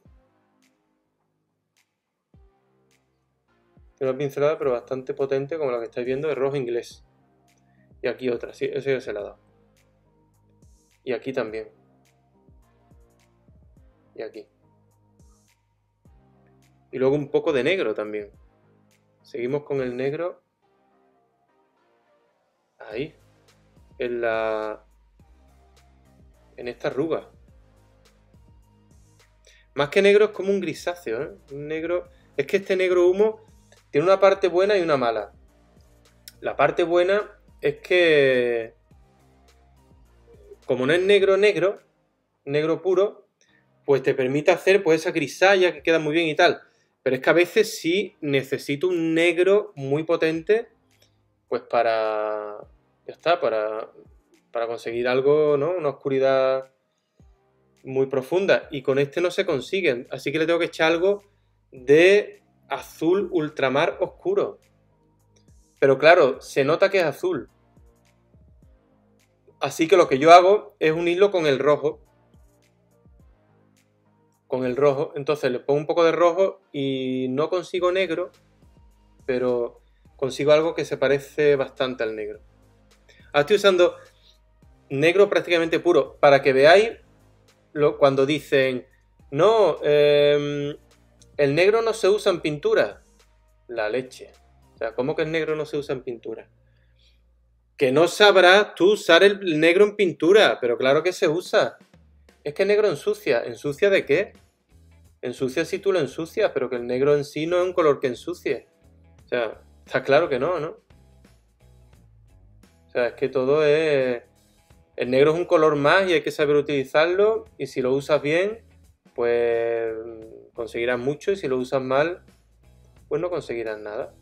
una pincelada pero bastante potente como la que estáis viendo de rojo inglés. Y aquí otra, sí, ese se la dado. Y aquí también. Y aquí. Y luego un poco de negro también. Seguimos con el negro. Ahí. En la... En esta arruga. Más que negro es como un grisáceo, ¿eh? Un negro... Es que este negro humo tiene una parte buena y una mala. La parte buena es que, como no es negro negro, negro puro, pues te permite hacer pues esa grisalla que queda muy bien y tal. Pero es que a veces sí necesito un negro muy potente, pues para, ya está, para, para conseguir algo, ¿no? Una oscuridad muy profunda. Y con este no se consigue. Así que le tengo que echar algo de azul ultramar oscuro. Pero claro, se nota que es azul. Así que lo que yo hago es unirlo con el rojo. Con el rojo. Entonces le pongo un poco de rojo y no consigo negro, pero consigo algo que se parece bastante al negro. Ahora estoy usando negro prácticamente puro para que veáis lo, cuando dicen, no, eh, el negro no se usa en pintura. La leche. O sea, ¿cómo que el negro no se usa en pintura? Que no sabrás tú usar el negro en pintura, pero claro que se usa. Es que el negro ensucia. ¿Ensucia de qué? Ensucia si tú lo ensucias, pero que el negro en sí no es un color que ensucie. O sea, está claro que no, ¿no? O sea, es que todo es... El negro es un color más y hay que saber utilizarlo y si lo usas bien, pues conseguirás mucho y si lo usas mal, pues no conseguirás nada.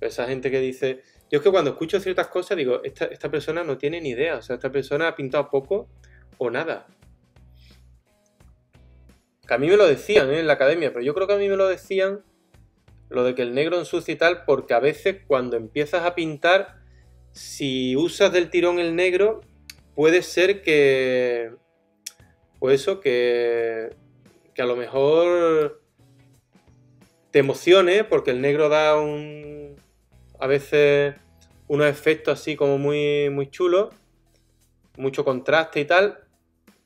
esa gente que dice... Yo es que cuando escucho ciertas cosas digo, esta, esta persona no tiene ni idea. O sea, esta persona ha pintado poco o nada. Que a mí me lo decían ¿eh? en la academia, pero yo creo que a mí me lo decían lo de que el negro ensucia y tal, porque a veces cuando empiezas a pintar, si usas del tirón el negro, puede ser que. Pues eso, que. Que a lo mejor te emocione, porque el negro da un. a veces unos efectos así como muy, muy chulos, mucho contraste y tal,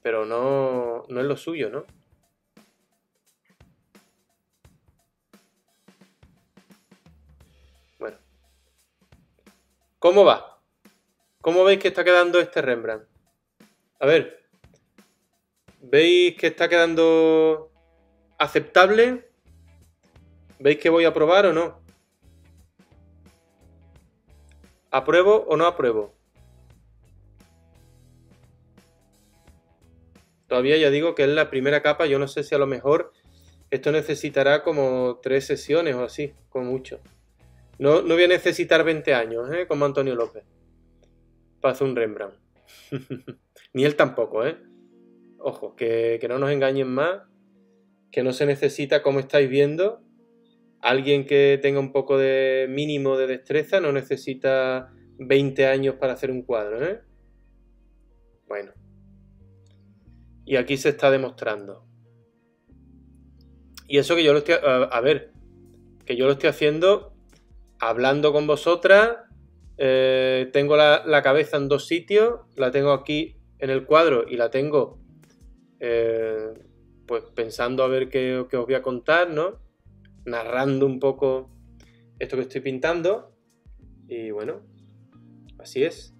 pero no, no es lo suyo, ¿no? ¿Cómo va? ¿Cómo veis que está quedando este Rembrandt? A ver, ¿veis que está quedando aceptable? ¿Veis que voy a probar o no? ¿Apruebo o no apruebo? Todavía ya digo que es la primera capa, yo no sé si a lo mejor esto necesitará como tres sesiones o así, con mucho. No, voy a necesitar 20 años, ¿eh? Como Antonio López. Para hacer un Rembrandt. Ni él tampoco, ¿eh? Ojo, que, que no nos engañen más. Que no se necesita, como estáis viendo, alguien que tenga un poco de mínimo de destreza no necesita 20 años para hacer un cuadro, ¿eh? Bueno. Y aquí se está demostrando. Y eso que yo lo estoy... A, ver, que yo lo estoy haciendo hablando con vosotras. Eh, tengo la, cabeza en dos sitios, la tengo aquí en el cuadro y la tengo eh, pues pensando a ver qué, os voy a contar, ¿no? Narrando un poco esto que estoy pintando. Y bueno, así es.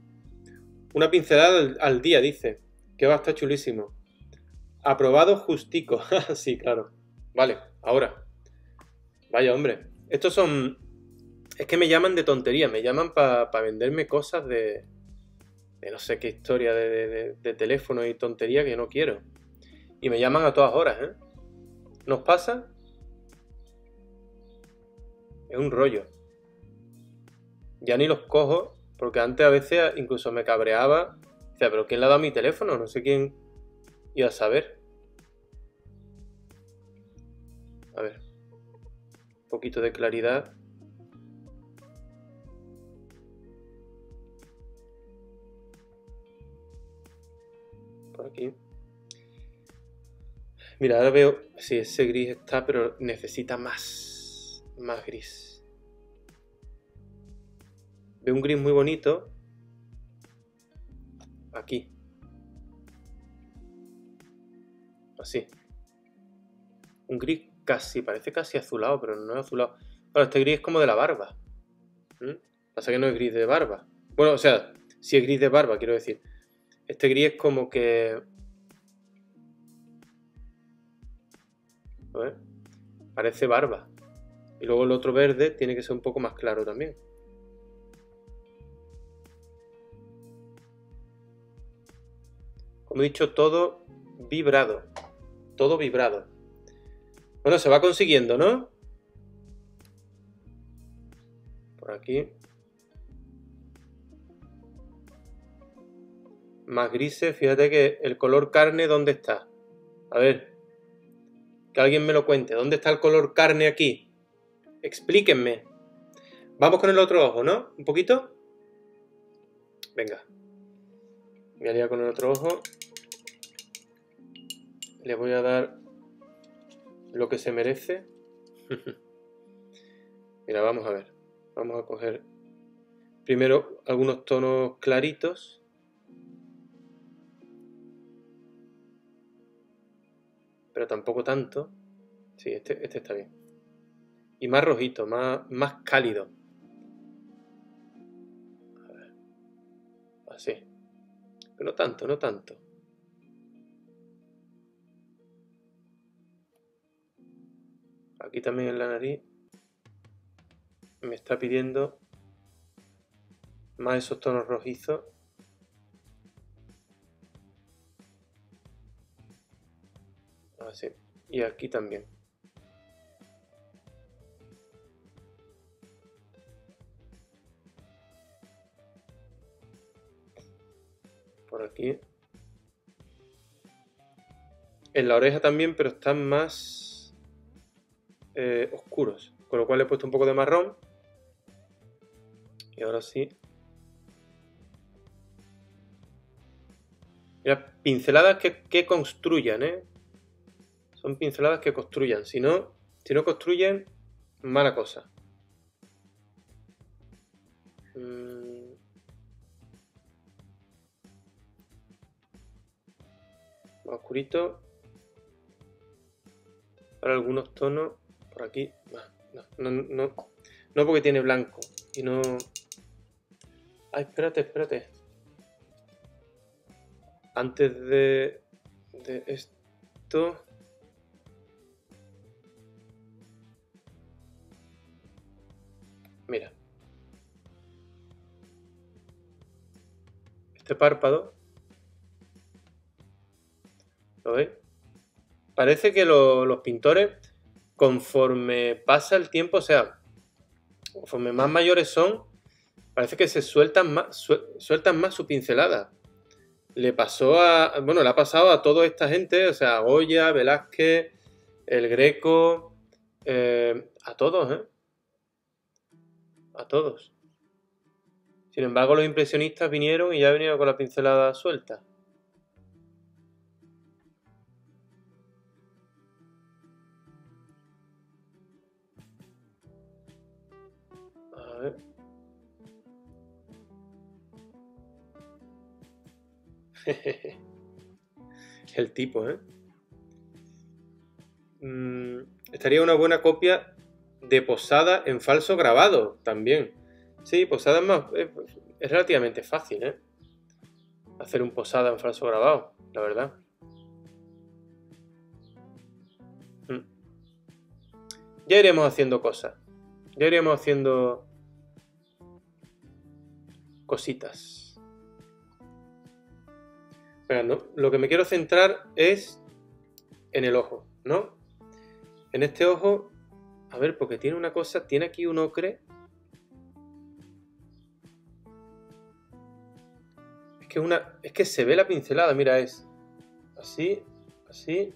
Una pincelada al, día, dice. Que va a estar chulísimo. Aprobado justico. sí, claro. Vale, ahora. Vaya, hombre. Estos son es que me llaman de tontería, me llaman para venderme cosas de, de no sé qué historia de, teléfono y tontería que no quiero. Y me llaman a todas horas, ¿eh? ¿Nos pasa? Es un rollo. Ya ni los cojo, porque antes a veces incluso me cabreaba. O sea, pero ¿quién le ha dado mi teléfono? No sé quién iba a saber. A ver. Un poquito de claridad. Mira, ahora veo, si ese gris está, pero necesita más, más gris. Veo un gris muy bonito. Aquí. Así. Un gris casi, parece casi azulado, pero no es azulado. Claro, este gris es como de la barba. ¿Mm? Pasa que no es gris de barba. Bueno, o sea, si es gris de barba, quiero decir. Este gris es como que... Ver, parece barba. Y luego el otro verde tiene que ser un poco más claro también. Como he dicho, todo vibrado. Todo vibrado. Bueno, se va consiguiendo, ¿no? Por aquí. más grises. Fíjate que el color carne, ¿dónde está? A ver, que alguien me lo cuente. ¿Dónde está el color carne aquí? Explíquenme. Vamos con el otro ojo, ¿no? ¿Un poquito? Venga. Me haría con el otro ojo. Le voy a dar lo que se merece. Mira, vamos a ver. Vamos a coger primero algunos tonos claritos. Pero tampoco tanto. Sí, este, este está bien. Y más rojito, más, más cálido. Así. Pero no tanto, no tanto. Aquí también en la nariz me está pidiendo más esos tonos rojizos Ah, y aquí también. Por aquí. En la oreja también, pero están más eh, oscuros. Con lo cual he puesto un poco de marrón. Y ahora sí. Las pinceladas que, que construyan, ¿eh? Son pinceladas que construyan. Si no, si no construyen, mala cosa. Mm. Más oscurito. Para algunos tonos. Por aquí. No, no, no. No porque tiene blanco. Y no. Ay, espérate, espérate. Antes de, de esto. Este párpado. ¿Lo veis? Parece que los pintores, conforme pasa el tiempo, o sea, conforme más mayores son, parece que se sueltan más, sueltan más su pincelada. Le pasó a, bueno, le ha pasado a toda esta gente, o sea, Goya, Velázquez, el Greco, eh, a todos, ¿eh? A todos. Sin embargo, los impresionistas vinieron y ya venían con la pincelada suelta. El tipo, ¿eh? Mm, estaría una buena copia de posada en falso grabado también. Sí, posada es, más, es, relativamente fácil, ¿eh? Hacer un posada en falso grabado, la verdad. Mm. Ya iremos haciendo cosas. Ya iremos haciendo cositas. Pero lo que me quiero centrar es en el ojo, ¿no? En este ojo, a ver, porque tiene una cosa, tiene aquí un ocre. Que, una, es que se ve la pincelada, mira, es así, así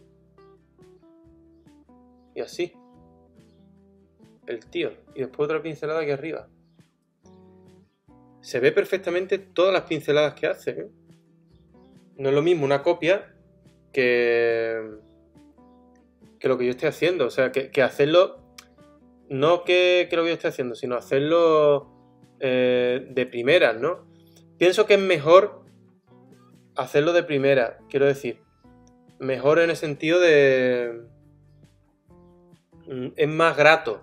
y así. El tío. Y después otra pincelada aquí arriba. Se ve perfectamente todas las pinceladas que hace, ¿eh? no es lo mismo una copia que, que lo que yo estoy haciendo. O sea, que, hacerlo, no que, lo que yo estoy haciendo, sino hacerlo eh, de primera, ¿no? Pienso que es mejor hacerlo de primera, quiero decir. Mejor en el sentido de... Mm, es más grato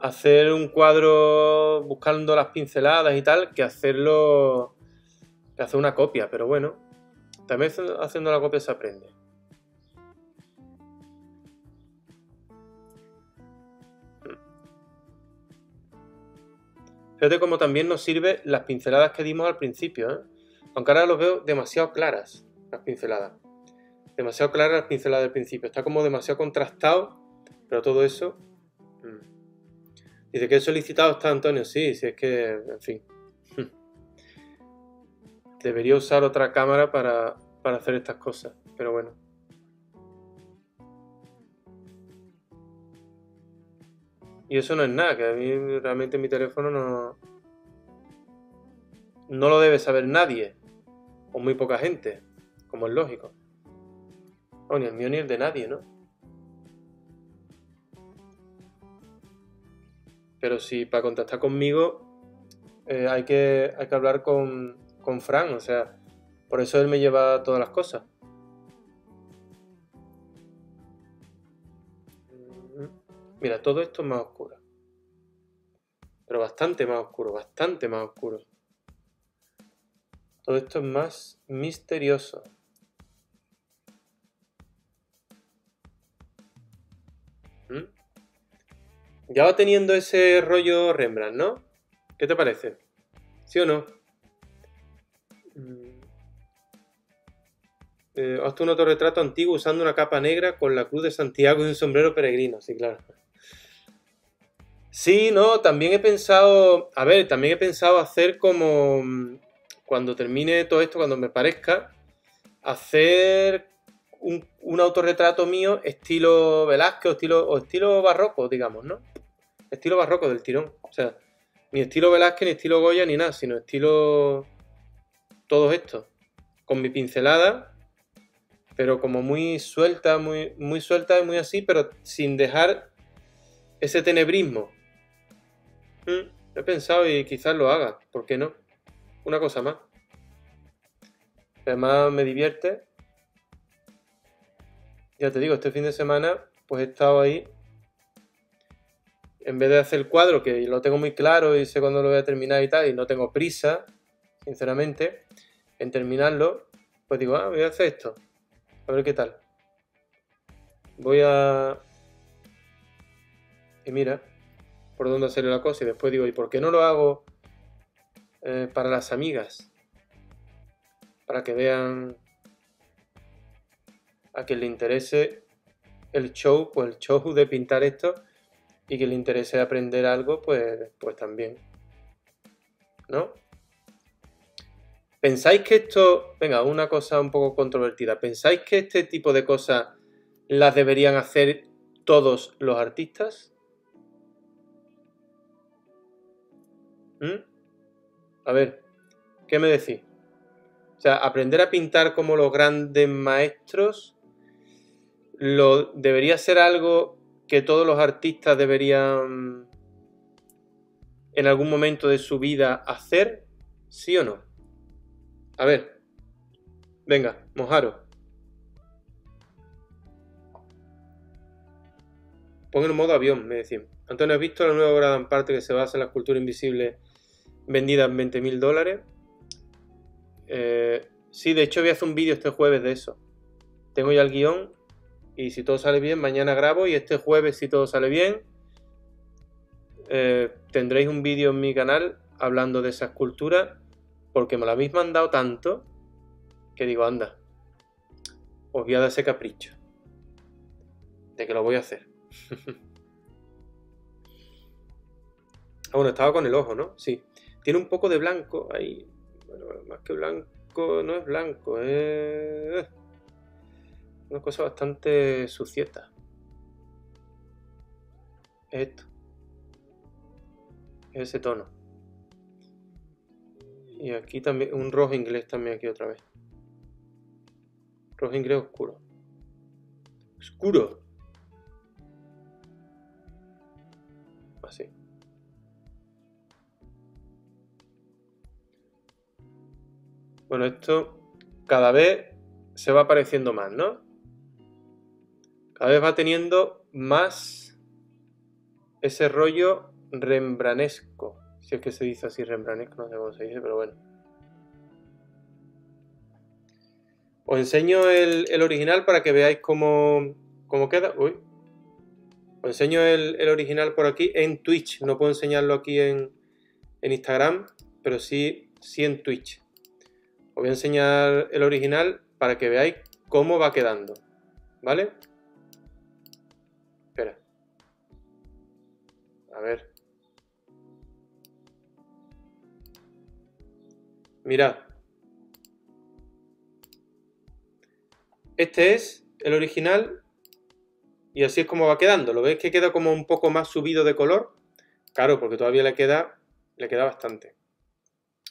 hacer un cuadro buscando las pinceladas y tal que hacerlo que hace una copia, pero bueno, también haciendo la copia se aprende. Fíjate cómo también nos sirve las pinceladas que dimos al principio, ¿eh? Aunque ahora los veo demasiado claras, las pinceladas. Demasiado claras las pinceladas del principio. Está como demasiado contrastado, pero todo eso... Mm. Dice que solicitado está Antonio, sí, sí, es que, en fin. Debería usar otra cámara para, hacer estas cosas, pero bueno. Y eso no es nada, que a mí realmente mi teléfono no. No lo debe saber nadie. O muy poca gente. Como es lógico. O ni el mío ni el de nadie, ¿no? Pero si para contactar conmigo eh, hay, que, hay que hablar con, con Fran, o sea, por eso él me lleva todas las cosas. Mira, todo esto es más oscuro. Pero bastante más oscuro, bastante más oscuro. Todo esto es más misterioso. ¿Mm? Ya va teniendo ese rollo Rembrandt, ¿no? ¿Qué te parece? ¿Sí o no? Mm. Eh, hazte un autorretrato antiguo usando una capa negra con la cruz de Santiago y un sombrero peregrino, sí, claro. Sí, no, también he pensado, a ver, también he pensado hacer como, cuando termine todo esto, cuando me parezca, hacer un, autorretrato mío estilo Velázquez o estilo, barroco, digamos, ¿no? Estilo barroco del tirón. O sea, ni estilo Velázquez, ni estilo Goya, ni nada, sino estilo todos estos. Con mi pincelada, pero como muy suelta, muy, muy suelta y muy así, pero sin dejar ese tenebrismo. Mm, he pensado y quizás lo haga, ¿por qué no? Una cosa más. Además me divierte. Ya te digo, este fin de semana pues he estado ahí. En vez de hacer el cuadro, que lo tengo muy claro y sé cuándo lo voy a terminar y tal, y no tengo prisa, sinceramente, en terminarlo, pues digo, ah, voy a hacer esto. A ver qué tal. Voy a... Y mira, por dónde hacer la cosa y después digo, ¿y por qué no lo hago eh, para las amigas? Para que vean a quien le interese el show, pues el show de pintar esto y que le interese aprender algo, pues, pues también. ¿No? ¿Pensáis que esto, venga, una cosa un poco controvertida, ¿pensáis que este tipo de cosas las deberían hacer todos los artistas? ¿Mm? A ver, ¿qué me decís? O sea, aprender a pintar como los grandes maestros lo, debería ser algo que todos los artistas deberían en algún momento de su vida hacer, ¿sí o no? A ver, venga, mojaro. Pon en modo avión, me decían. Antonio, ¿has visto la nueva obra de parte que se basa en la escultura invisible vendida en 20 mil dólares? Eh, sí, de hecho voy a hacer un vídeo este jueves de eso. Tengo ya el guion y si todo sale bien, mañana grabo y este jueves, si todo sale bien, eh, tendréis un vídeo en mi canal hablando de esa escultura porque me la habéis mandado tanto que digo, anda, os voy a dar ese capricho de que lo voy a hacer. Ah, bueno, estaba con el ojo, ¿no? Sí. Tiene un poco de blanco ahí. Bueno, más que blanco, no es blanco, es una cosa bastante sucieta. Es esto. Es ese tono. Y aquí también, un rojo inglés también aquí otra vez. Rojo inglés oscuro. Oscuro. Bueno, esto cada vez se va apareciendo más, ¿no? Cada vez va teniendo más ese rollo rembranesco. Si es que se dice así rembranesco, no sé cómo se dice, pero bueno. Os enseño el, original para que veáis cómo, cómo queda. Uy. Os enseño el, original por aquí en Twitch. No puedo enseñarlo aquí en, en Instagram, pero sí, sí en Twitch. Os voy a enseñar el original para que veáis cómo va quedando. ¿Vale? Espera. A ver. Mirad. Este es el original y así es como va quedando. ¿Lo veis que queda como un poco más subido de color? Claro, porque todavía le queda, le queda bastante.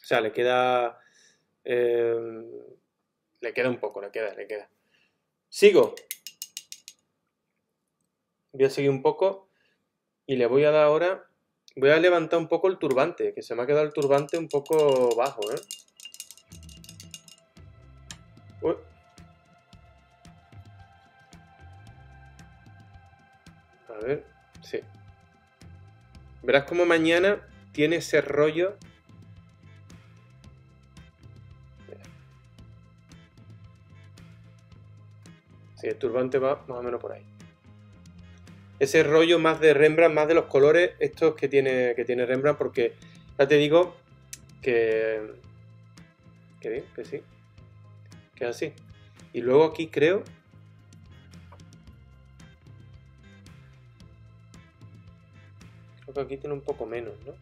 O sea, le queda Em, le queda un poco, le queda, le queda. Sigo. Voy a seguir un poco y le voy a dar ahora... Voy a levantar un poco el turbante, que se me ha quedado el turbante un poco bajo, ¿eh? A ver, sí. Verás como mañana tiene ese rollo el turbante va más o menos por ahí. Ese rollo más de Rembrandt, más de los colores, estos que tiene, que tiene Rembrandt, porque ya te digo que. que bien, que sí. Que así. Y luego aquí creo. Creo que aquí tiene un poco menos, ¿no?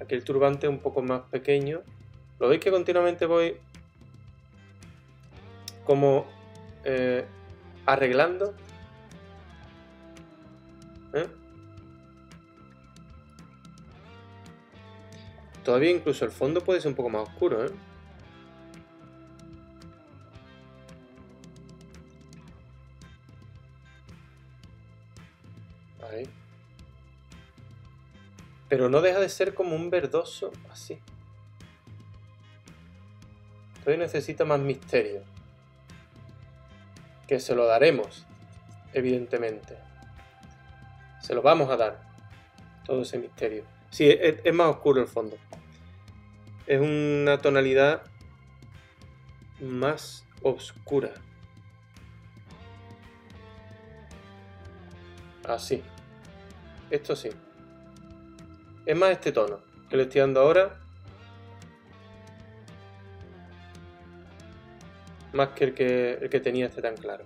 Aquí el turbante un poco más pequeño. ¿Lo veis que continuamente voy como eh, arreglando? ¿Eh? Todavía incluso el fondo puede ser un poco más oscuro, ¿eh? Ahí. Pero no deja de ser como un verdoso así. Todavía necesita más misterio. Que se lo daremos, evidentemente. Se lo vamos a dar. Todo ese misterio. Sí, es, más oscuro el fondo. Es una tonalidad más oscura. Así. Esto sí. Es más este tono que le estoy dando ahora. Más que el que, el que tenía este tan claro.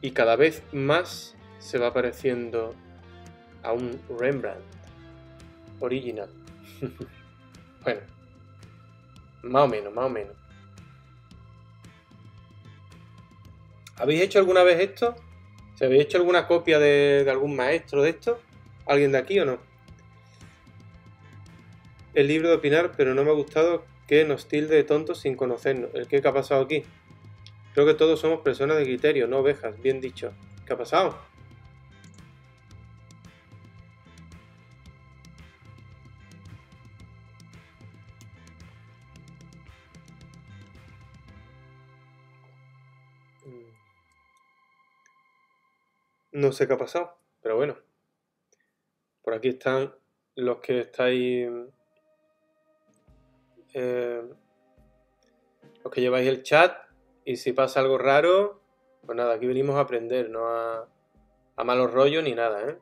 Y cada vez más se va pareciendo a un Rembrandt original. bueno, más o menos, más o menos. ¿Habéis hecho alguna vez esto? ¿Se habéis hecho alguna copia de, algún maestro de esto? ¿Alguien de aquí o no? El libro de opinar, pero no me ha gustado que nos tilde de tontos sin conocernos. ¿El qué, qué ha pasado aquí? Creo que todos somos personas de criterio, no ovejas, bien dicho. ¿Qué ha pasado? No sé qué ha pasado, pero bueno. Por aquí están los que estáis... Eh, los que lleváis el chat. Y si pasa algo raro, pues nada, aquí venimos a aprender, no a, a malos rollos ni nada, ¿eh?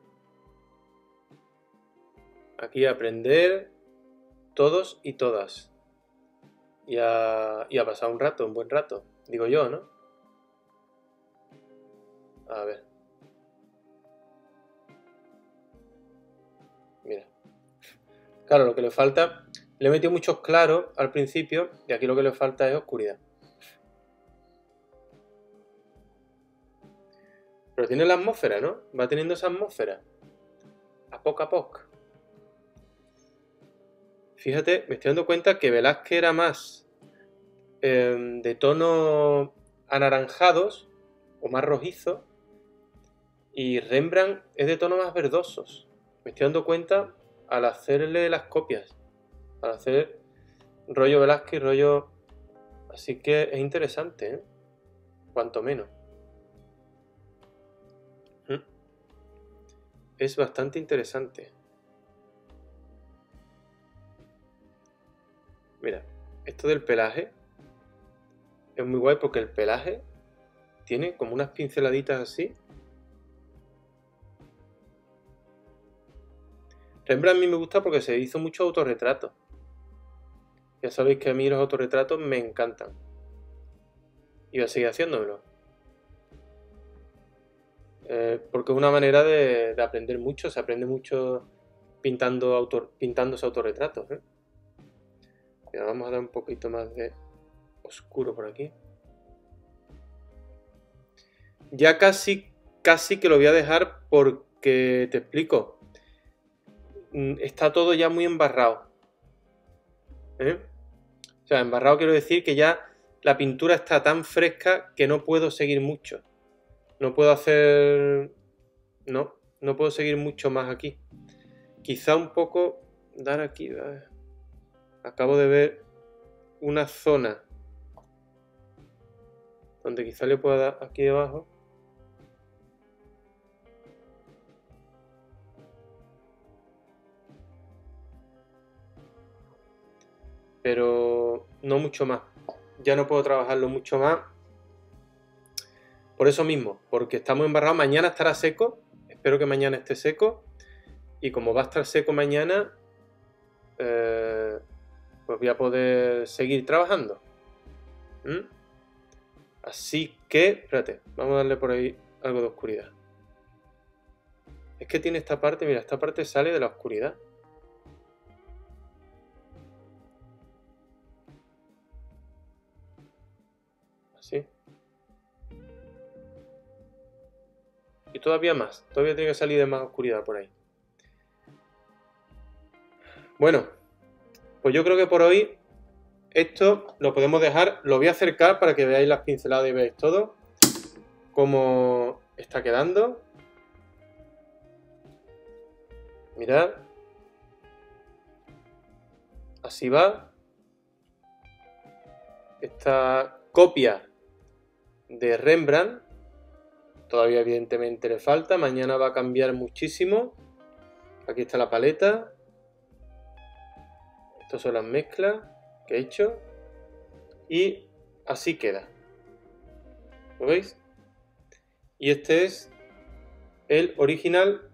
Aquí a aprender todos y todas. Y a, y a pasar un rato, un buen rato, digo yo, ¿no? A ver. Claro, lo que le falta, le he metido muchos claros al principio y aquí lo que le falta es oscuridad. Pero tiene la atmósfera, ¿no? Va teniendo esa atmósfera. A poco a poco. Fíjate, me estoy dando cuenta que Velázquez era más em, de tonos anaranjados o más rojizos y Rembrandt es de tonos más verdosos. Me estoy dando cuenta al hacerle las copias, al hacer rollo Velázquez, rollo... Así que es interesante, ¿eh? Cuanto menos. ¿Mm? Es bastante interesante. Mira, esto del pelaje es muy guay porque el pelaje tiene como unas pinceladitas así Rembrandt a mí me gusta porque se hizo mucho autorretrato. Ya sabéis que a mí los autorretratos me encantan. Y voy a seguir haciéndomelo. Eh, porque es una manera de, aprender mucho. Se aprende mucho pintando, autor, pintándose autorretratos. ¿eh? vamos a dar un poquito más de oscuro por aquí. Ya casi, casi que lo voy a dejar porque te explico. Mm, está todo ya muy embarrado. ¿Eh? Sea, embarrado quiero decir que ya la pintura está tan fresca que no puedo seguir mucho. No puedo hacer... No, no puedo seguir mucho más aquí. Quizá un poco dar aquí. Acabo de ver una zona donde quizá le pueda dar aquí debajo. Pero no mucho más. Ya no puedo trabajarlo mucho más. Por eso mismo, porque estamos embarrados. Mañana estará seco. Espero que mañana esté seco. Y como va a estar seco mañana, eh, pues voy a poder seguir trabajando. ¿Mm? Así que, espérate, vamos a darle por ahí algo de oscuridad. Es que tiene esta parte, mira, esta parte sale de la oscuridad. Todavía más. Todavía tiene que salir de más oscuridad por ahí. Bueno, pues yo creo que por hoy esto lo podemos dejar. Lo voy a acercar para que veáis las pinceladas y veáis todo. Cómo está quedando. Mirad. Así va. Esta copia de Rembrandt. Todavía evidentemente le falta. Mañana va a cambiar muchísimo. Aquí está la paleta. Estas son las mezclas que he hecho. Y así queda. ¿Lo veis? Y este es el original.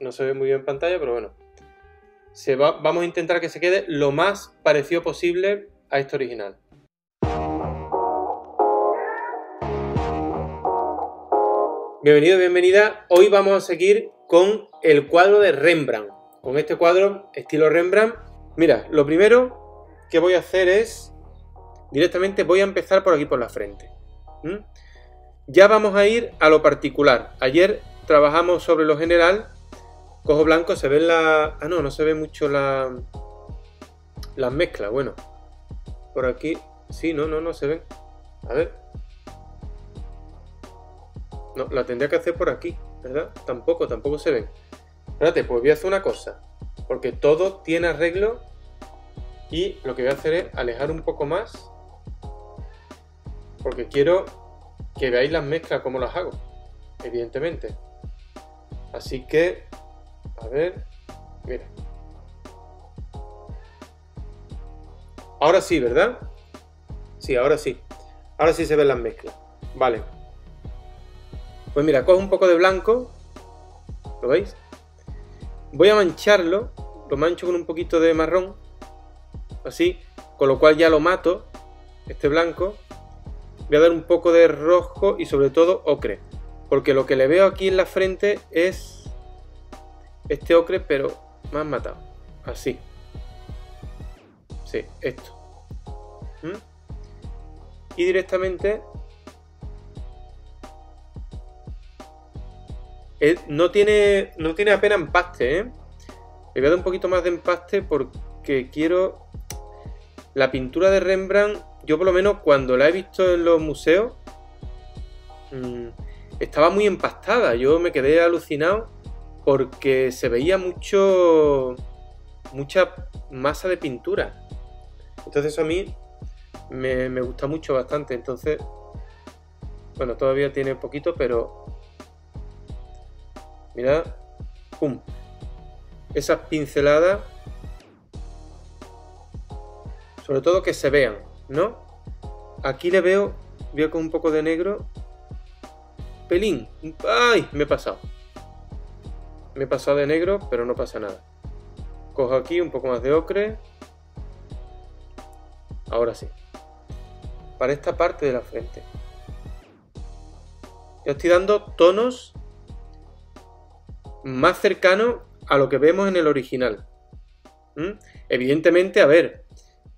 No se ve muy bien en pantalla, pero bueno. Se va, vamos a intentar que se quede lo más parecido posible a este original. Bienvenido, bienvenida. Hoy vamos a seguir con el cuadro de Rembrandt. Con este cuadro estilo Rembrandt. Mira, lo primero que voy a hacer es directamente voy a empezar por aquí por la frente. Ya vamos a ir a lo particular. Ayer trabajamos sobre lo general. Cojo blanco, se ve la... Ah, no, no se ve mucho la... Las mezclas, bueno. Por aquí... Sí, no, no, no se ven. A ver. No, la tendría que hacer por aquí, ¿verdad? Tampoco, tampoco se ven. Espérate, pues voy a hacer una cosa. Porque todo tiene arreglo. Y lo que voy a hacer es alejar un poco más. Porque quiero que veáis las mezclas como las hago. Evidentemente. Así que, a ver, mira. Ahora sí, ¿verdad? Sí, ahora sí. Ahora sí se ven las mezclas. Vale. Pues mira, cojo un poco de blanco, ¿lo veis? Voy a mancharlo, lo mancho con un poquito de marrón, así, con lo cual ya lo mato, este blanco. Voy a dar un poco de rojo y sobre todo ocre, porque lo que le veo aquí en la frente es este ocre, pero más matado, así. Sí, esto. ¿Mm? Y directamente no, tiene, no tiene apenas empaste, ¿eh? Le voy a dar un poquito más de empaste porque quiero... La pintura de Rembrandt, yo por lo menos cuando la he visto en los museos, mm, estaba muy empastada. Yo me quedé alucinado porque se veía mucho... mucha masa de pintura. Entonces eso a mí me, me gusta mucho bastante. Entonces, bueno, todavía tiene poquito, pero Mirad, pum. Esas pinceladas, sobre todo que se vean, ¿no? Aquí le veo, veo con un poco de negro. Pelín. ¡Ay! Me he pasado. Me he pasado de negro, pero no pasa nada. Cojo aquí un poco más de ocre. Ahora sí. Para esta parte de la frente. Ya estoy dando tonos más cercano a lo que vemos en el original. ¿Mm? Evidentemente, a ver,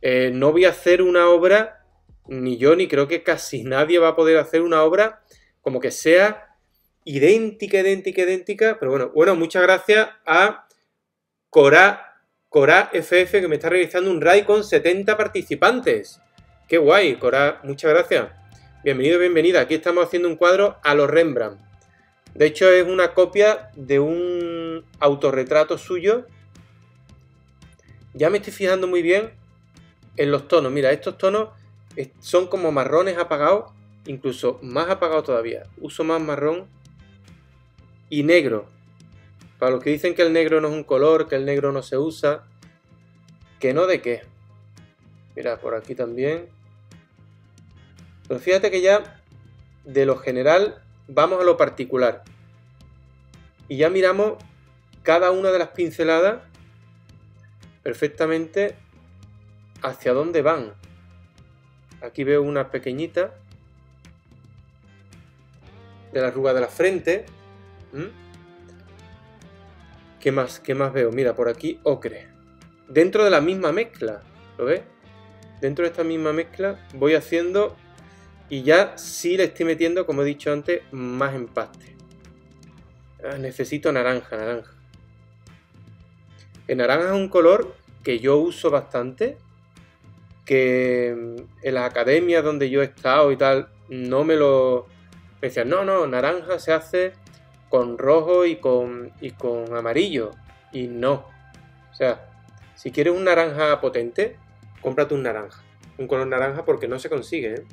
eh, no voy a hacer una obra, ni yo, ni creo que casi nadie va a poder hacer una obra como que sea idéntica, idéntica, idéntica. Pero bueno, bueno, muchas gracias a Cora, Cora FF que me está realizando un RAI con 70 participantes. Qué guay, Cora, muchas gracias. Bienvenido, bienvenida. Aquí estamos haciendo un cuadro a los Rembrandt. De hecho, es una copia de un autorretrato suyo. Ya me estoy fijando muy bien en los tonos. Mira, estos tonos son como marrones apagados, incluso más apagados todavía. Uso más marrón y negro. Para los que dicen que el negro no es un color, que el negro no se usa, que no de qué. Mira, por aquí también. Pero fíjate que ya de lo general vamos a lo particular. Y ya miramos cada una de las pinceladas perfectamente hacia dónde van. Aquí veo una pequeñita de la arruga de la frente. ¿Qué más? ¿Qué más veo? Mira, por aquí ocre. Dentro de la misma mezcla, ¿lo ves? Dentro de esta misma mezcla voy haciendo y ya sí le estoy metiendo, como he dicho antes, más empaste. Ah, necesito naranja, naranja. El naranja es un color que yo uso bastante, que en las academias donde yo he estado y tal, no me lo... Me decían, no, no, naranja se hace con rojo y con, y con amarillo. Y no. O sea, si quieres un naranja potente, cómprate un naranja. Un color naranja porque no se consigue, ¿eh?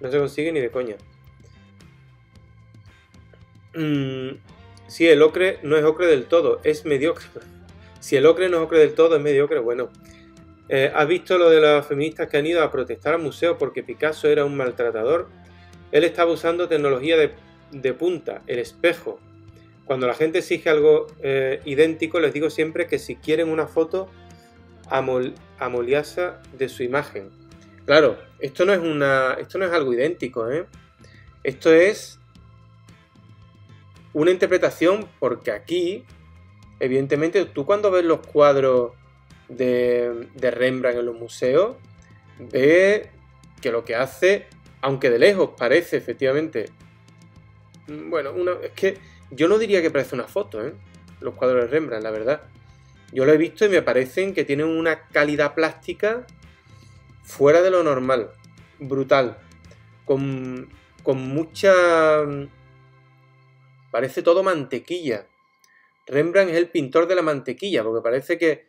No se consigue ni de coña. Mm, si el ocre no es ocre del todo, es mediocre. Si el ocre no es ocre del todo, es mediocre. Bueno, eh, ¿has visto lo de las feministas que han ido a protestar al museo porque Picasso era un maltratador? Él estaba usando tecnología de, punta, el espejo. Cuando la gente exige algo eh, idéntico, les digo siempre que si quieren una foto amoliasa de su imagen. Claro, esto no es una. Esto no es algo idéntico, ¿eh? Esto es una interpretación, porque aquí, evidentemente, tú cuando ves los cuadros de, de Rembrandt en los museos, ves que lo que hace, aunque de lejos parece efectivamente. Bueno, una, es que yo no diría que parece una foto, ¿eh? Los cuadros de Rembrandt, la verdad. Yo lo he visto y me parecen que tienen una calidad plástica fuera de lo normal, brutal, con, con mucha... Parece todo mantequilla. Rembrandt es el pintor de la mantequilla, porque parece que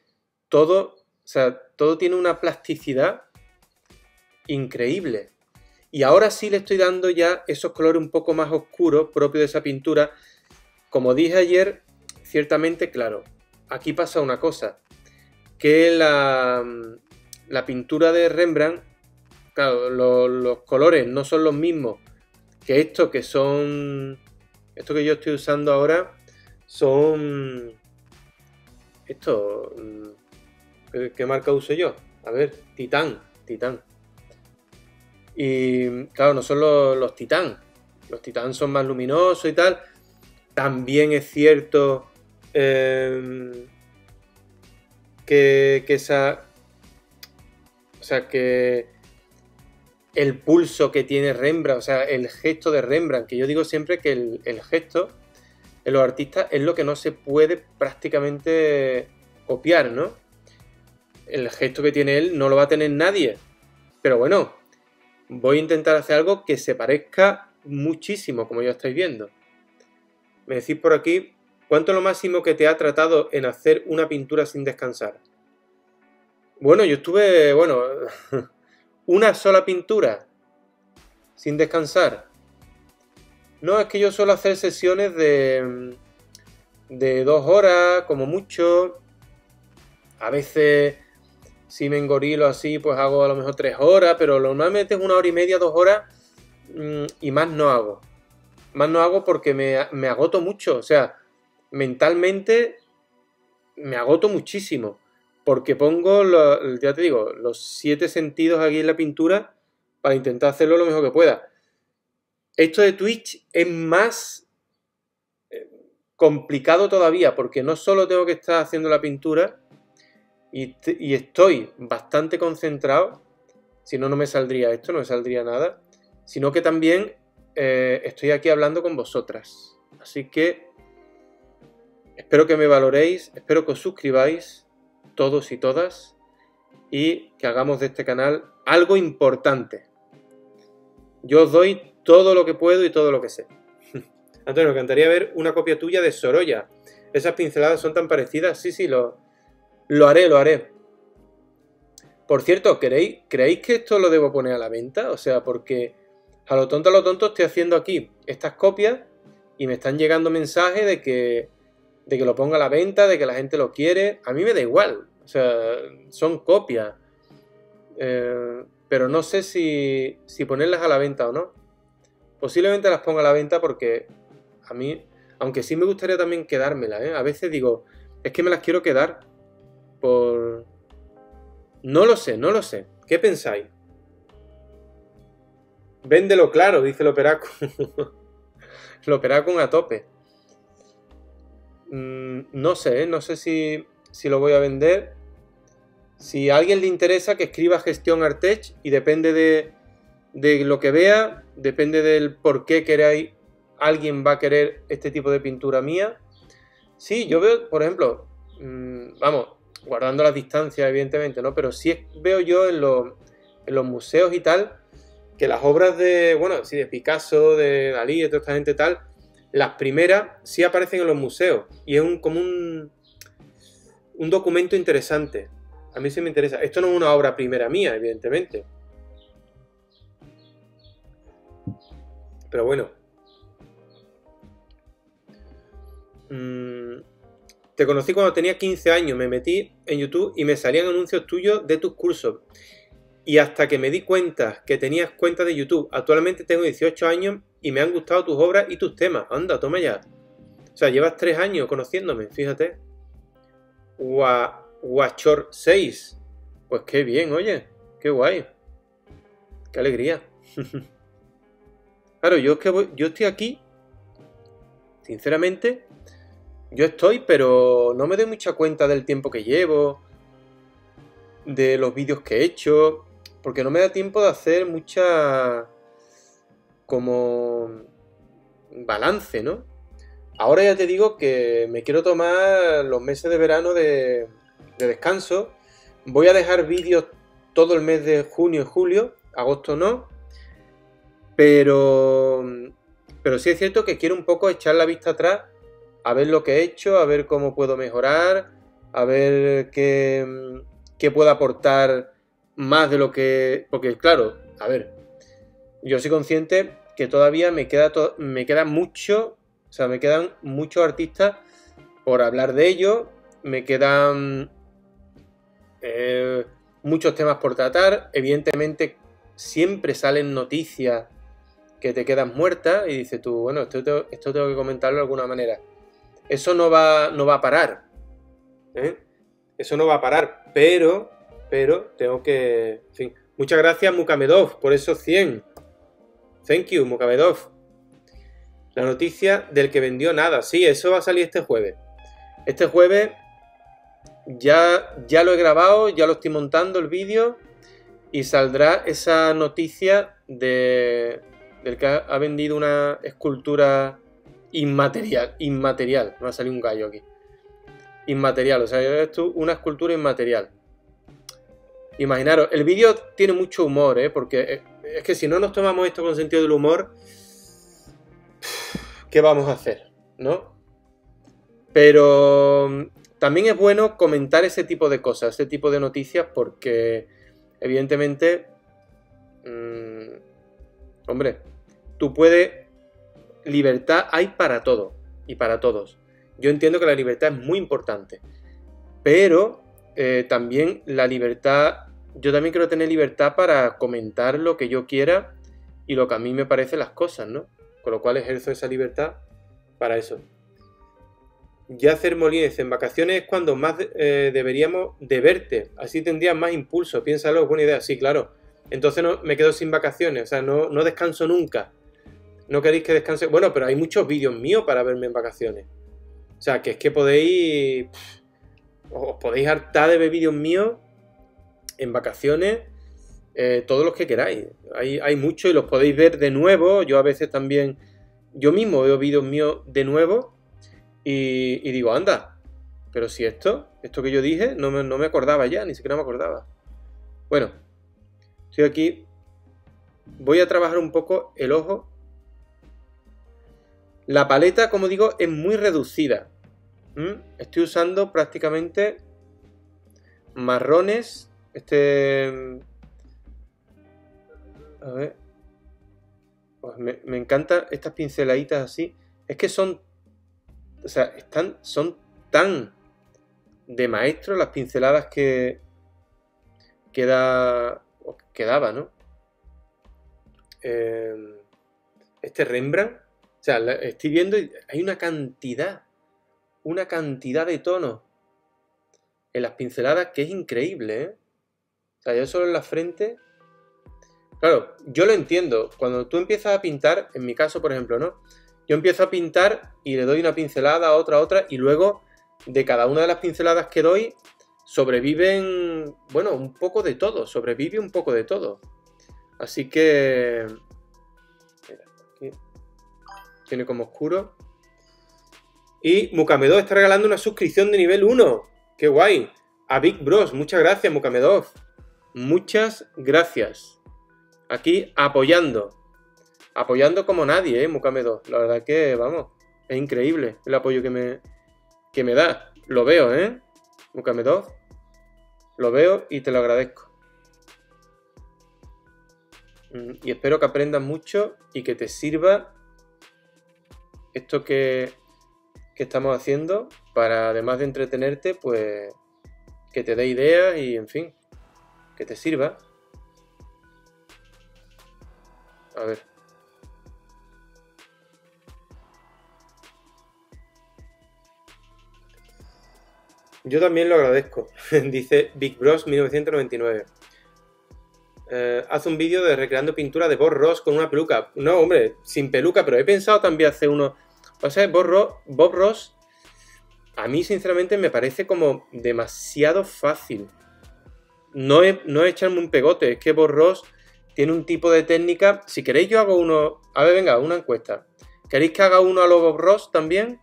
todo, o sea, todo tiene una plasticidad increíble. Y ahora sí le estoy dando ya esos colores un poco más oscuros propios de esa pintura. Como dije ayer, ciertamente, claro, aquí pasa una cosa, que la, la pintura de Rembrandt, claro, los colores no son los mismos que estos que son, esto que yo estoy usando ahora, son, esto, ¿qué marca uso yo? A ver, Titán, Titán. Y claro, no son los, los Titán, los Titán son más luminosos y tal. También es cierto Em, que, esa. O sea, que el pulso que tiene Rembrandt, o sea, el gesto de Rembrandt, que yo digo siempre que el, gesto en los artistas es lo que no se puede prácticamente copiar, ¿no? El gesto que tiene él no lo va a tener nadie. Pero bueno, voy a intentar hacer algo que se parezca muchísimo, como ya estáis viendo. Me decís por aquí, ¿Cuánto es lo máximo que te ha tratado en hacer una pintura sin descansar? Bueno, yo estuve, bueno, una sola pintura sin descansar. No, es que yo suelo hacer sesiones de, de dos horas, como mucho. A veces, si me engorilo así, pues hago a lo mejor tres horas, pero normalmente es una hora y media, dos horas, mm, y más no hago. Más no hago porque me, me agoto mucho. O sea, mentalmente me agoto muchísimo. Porque pongo, ya te digo, los siete sentidos aquí en la pintura para intentar hacerlo lo mejor que pueda. Esto de Twitch es más eh, complicado todavía porque no solo tengo que estar haciendo la pintura y, estoy bastante concentrado, si no, no me saldría esto, no me saldría nada, sino que también eh, estoy aquí hablando con vosotras. Así que Espero que me valoréis, espero que os suscribáis todos y todas y que hagamos de este canal algo importante. Yo os doy todo lo que puedo y todo lo que sé. Antonio, me encantaría ver una copia tuya de Sorolla. Esas pinceladas son tan parecidas. Sí, sí, lo, lo haré, lo haré. Por cierto, ¿creéis, ¿creéis que esto lo debo poner a la venta? O sea, porque a lo tonto, a lo tonto estoy haciendo aquí estas copias y me están llegando mensajes de que de que lo ponga a la venta, de que la gente lo quiere, a mí me da igual. O sea, son copias. Eh, pero no sé si, si ponerlas a la venta o no. Posiblemente las ponga a la venta porque a mí, aunque sí me gustaría también quedármelas, ¿eh? a veces digo, es que me las quiero quedar por... No lo sé, no lo sé. ¿Qué pensáis? Véndelo claro, dice el operaco a tope. Mm, no sé, ¿eh? no sé si, lo voy a vender. Si a alguien le interesa, que escriba gestión Artech y depende de, lo que vea, depende del por qué queráis alguien va a querer este tipo de pintura mía. Sí, yo veo, por ejemplo, mm, vamos, guardando las distancias, evidentemente, ¿no? Pero sí veo yo en los, en los museos y tal, que las obras de, bueno, sí, de Picasso, de Dalí, de toda esta gente tal, las primeras sí aparecen en los museos y es un, como un, un documento interesante. A mí sí me interesa. Esto no es una obra primera mía, evidentemente. Pero bueno. Mm, te conocí cuando tenía 15 años. Me metí en YouTube y me salían anuncios tuyos de tus cursos. Y hasta que me di cuenta que tenías cuenta de YouTube. Actualmente tengo 18 años y me han gustado tus obras y tus temas. Anda, toma ya. O sea, llevas 3 años conociéndome, fíjate. Guachor 6. Pues qué bien, oye. Qué guay. Qué alegría. claro, yo es que yo estoy aquí. Sinceramente, yo estoy, pero no me doy mucha cuenta del tiempo que llevo, de los vídeos que he hecho, porque no me da tiempo de hacer mucha como balance, ¿no? Ahora ya te digo que me quiero tomar los meses de verano de, descanso. Voy a dejar vídeos todo el mes de junio y julio, agosto no. Pero, pero sí es cierto que quiero un poco echar la vista atrás, a ver lo que he hecho, a ver cómo puedo mejorar, a ver qué, qué puedo aportar más de lo que... Porque claro, a ver, yo soy consciente que todavía me queda, me queda mucho o sea, me quedan muchos artistas por hablar de ellos, me quedan eh, muchos temas por tratar, evidentemente siempre salen noticias que te quedan muertas y dices tú, bueno, esto, tengo que comentarlo de alguna manera. Eso no va, no va a parar. ¿eh? Eso no va a parar, pero, pero tengo que... Muchas gracias Mukamedov por esos 100. Thank you, Mukamedov. La noticia del que vendió nada. Sí, eso va a salir este jueves. Este jueves ya, ya lo he grabado, ya lo estoy montando el vídeo y saldrá esa noticia de, del que ha vendido una escultura inmaterial. Inmaterial. Me va a salir un gallo aquí. Inmaterial. O sea, esto una escultura inmaterial. Imaginaros, el vídeo tiene mucho humor, ¿eh? Porque es que si no nos tomamos esto con sentido del humor, ¿qué vamos a hacer? ¿No? Pero mm, también es bueno comentar ese tipo de cosas, ese tipo de noticias, porque evidentemente, mmm, hombre, tú puedes, libertad hay para todo y para todos. Yo entiendo que la libertad es muy importante, pero eh, también la libertad, yo también quiero tener libertad para comentar lo que yo quiera y lo que a mí me parecen las cosas, ¿no? Con lo cual ejerzo esa libertad para eso. Ya hacer molines en vacaciones es cuando más eh, deberíamos de verte. Así tendrías más impulso. Piénsalo, buena idea. Sí, claro. Entonces no, me quedo sin vacaciones. O sea, no, no descanso nunca. No queréis que descanse. Bueno, pero hay muchos vídeos míos para verme en vacaciones. O sea, que es que podéis. os podéis hartar de ver vídeos míos en vacaciones eh, todos los que queráis. Hay, hay muchos y los podéis ver de nuevo. Yo a veces también, yo mismo veo vídeos míos de nuevo y, digo, anda, pero si esto, esto que yo dije, no me, no me acordaba ya, ni siquiera me acordaba. Bueno, estoy aquí. Voy a trabajar un poco el ojo. La paleta, como digo, es muy reducida. Estoy usando prácticamente marrones. Este a ver. Pues me, me encantan estas pinceladitas así. Es que son. O sea, están, son tan de maestro las pinceladas que. Queda. Quedaba, ¿no? Em, este Rembrandt. O sea, estoy viendo hay una cantidad. Una cantidad de tonos en las pinceladas que es increíble, ¿eh? Sea, yo solo en la frente Claro, yo lo entiendo. Cuando tú empiezas a pintar, en mi caso, por ejemplo, ¿no? Yo empiezo a pintar y le doy una pincelada, otra, otra, y luego de cada una de las pinceladas que doy, sobreviven, bueno, un poco de todo, sobrevive un poco de todo. Así que... Tiene como oscuro. Y Mukamedov está regalando una suscripción de nivel 1. ¡Qué guay! A Big Bros. Muchas gracias, Mukamedov. Muchas gracias. Aquí apoyando. Apoyando como nadie, ¿eh? Mukamedov. La verdad que, vamos, es increíble el apoyo que me, que me da. Lo veo, ¿eh? Mukamedov. Lo veo y te lo agradezco. Mm, y espero que aprendas mucho y que te sirva esto que, que estamos haciendo para, además de entretenerte, pues que te dé ideas y, en fin, que te sirva. A ver. Yo también lo agradezco, dice Big Bros 1999. Eh, hace un vídeo de recreando pintura de Bob Ross con una peluca. No, hombre, sin peluca, pero he pensado también hacer uno. O sea, Bob Ross, a mí sinceramente me parece como demasiado fácil. No es, no echarme un pegote, es que Bob Ross tiene un tipo de técnica. Si queréis, yo hago uno. A ver, venga, una encuesta. ¿Queréis que haga uno a lo Bob Ross también?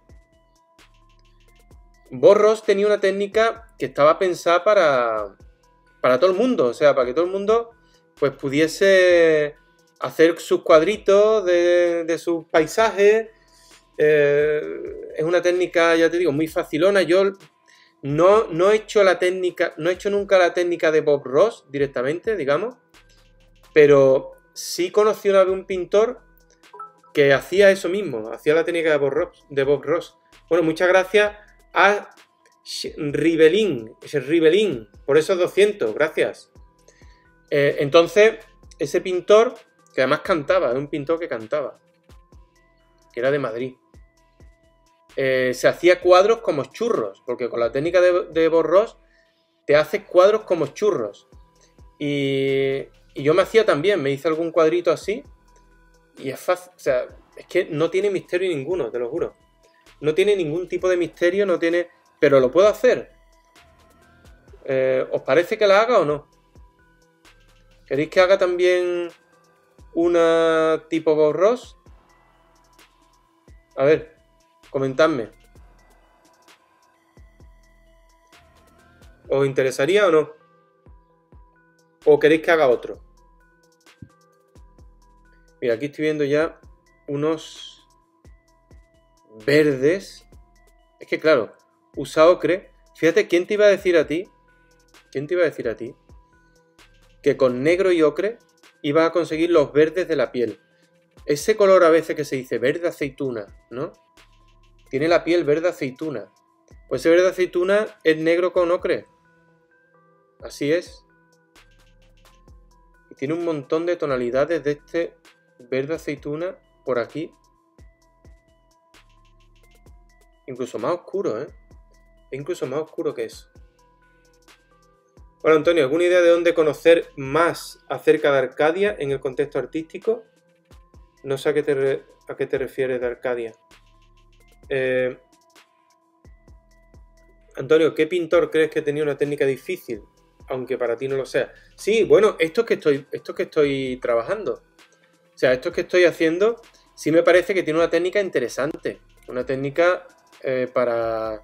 Borros tenía una técnica que estaba pensada para, para todo el mundo, o sea, para que todo el mundo pues pudiese hacer sus cuadritos de, sus paisajes. Eh, es una técnica, ya te digo, muy facilona. Yo no, no, he hecho la técnica, no he hecho nunca la técnica de Bob Ross directamente, digamos, pero sí conocí una vez un pintor que hacía eso mismo, hacía la técnica de Bob Ross. De Bob Ross. Bueno, muchas gracias a Ribelín, por esos 200, gracias. Eh, entonces, ese pintor, que además cantaba, es un pintor que cantaba, que era de Madrid, eh, se hacía cuadros como churros, porque con la técnica de, Borros te hace cuadros como churros. Y, y, yo me hacía también, me hice algún cuadrito así, y es fácil, o sea, es que no tiene misterio ninguno, te lo juro. No tiene ningún tipo de misterio, no tiene. Pero lo puedo hacer. Eh, ¿Os parece que la haga o no? ¿Queréis que haga también una tipo Bob Ross? A ver, comentadme. ¿Os interesaría o no? ¿O queréis que haga otro? Mira, aquí estoy viendo ya unos verdes. Es que claro, usa ocre. Fíjate, ¿quién te iba a decir a ti? ¿Quién te iba a decir a ti? Que con negro y ocre iba a conseguir los verdes de la piel. Ese color a veces que se dice verde aceituna, ¿no? Tiene la piel verde aceituna. Pues ese verde aceituna es negro con ocre. Así es. Y tiene un montón de tonalidades de este verde aceituna por aquí Incluso más oscuro, ¿eh? Es incluso más oscuro que eso. Bueno, Antonio, ¿alguna idea de dónde conocer más acerca de Arcadia en el contexto artístico? No sé a qué te, a qué te refieres de Arcadia. Eh, Antonio, ¿qué pintor crees que tenía una técnica difícil? Aunque para ti no lo sea. Sí, bueno, esto que estoy, esto que estoy trabajando. O sea, esto que estoy haciendo, sí me parece que tiene una técnica interesante. Una técnica eh, para,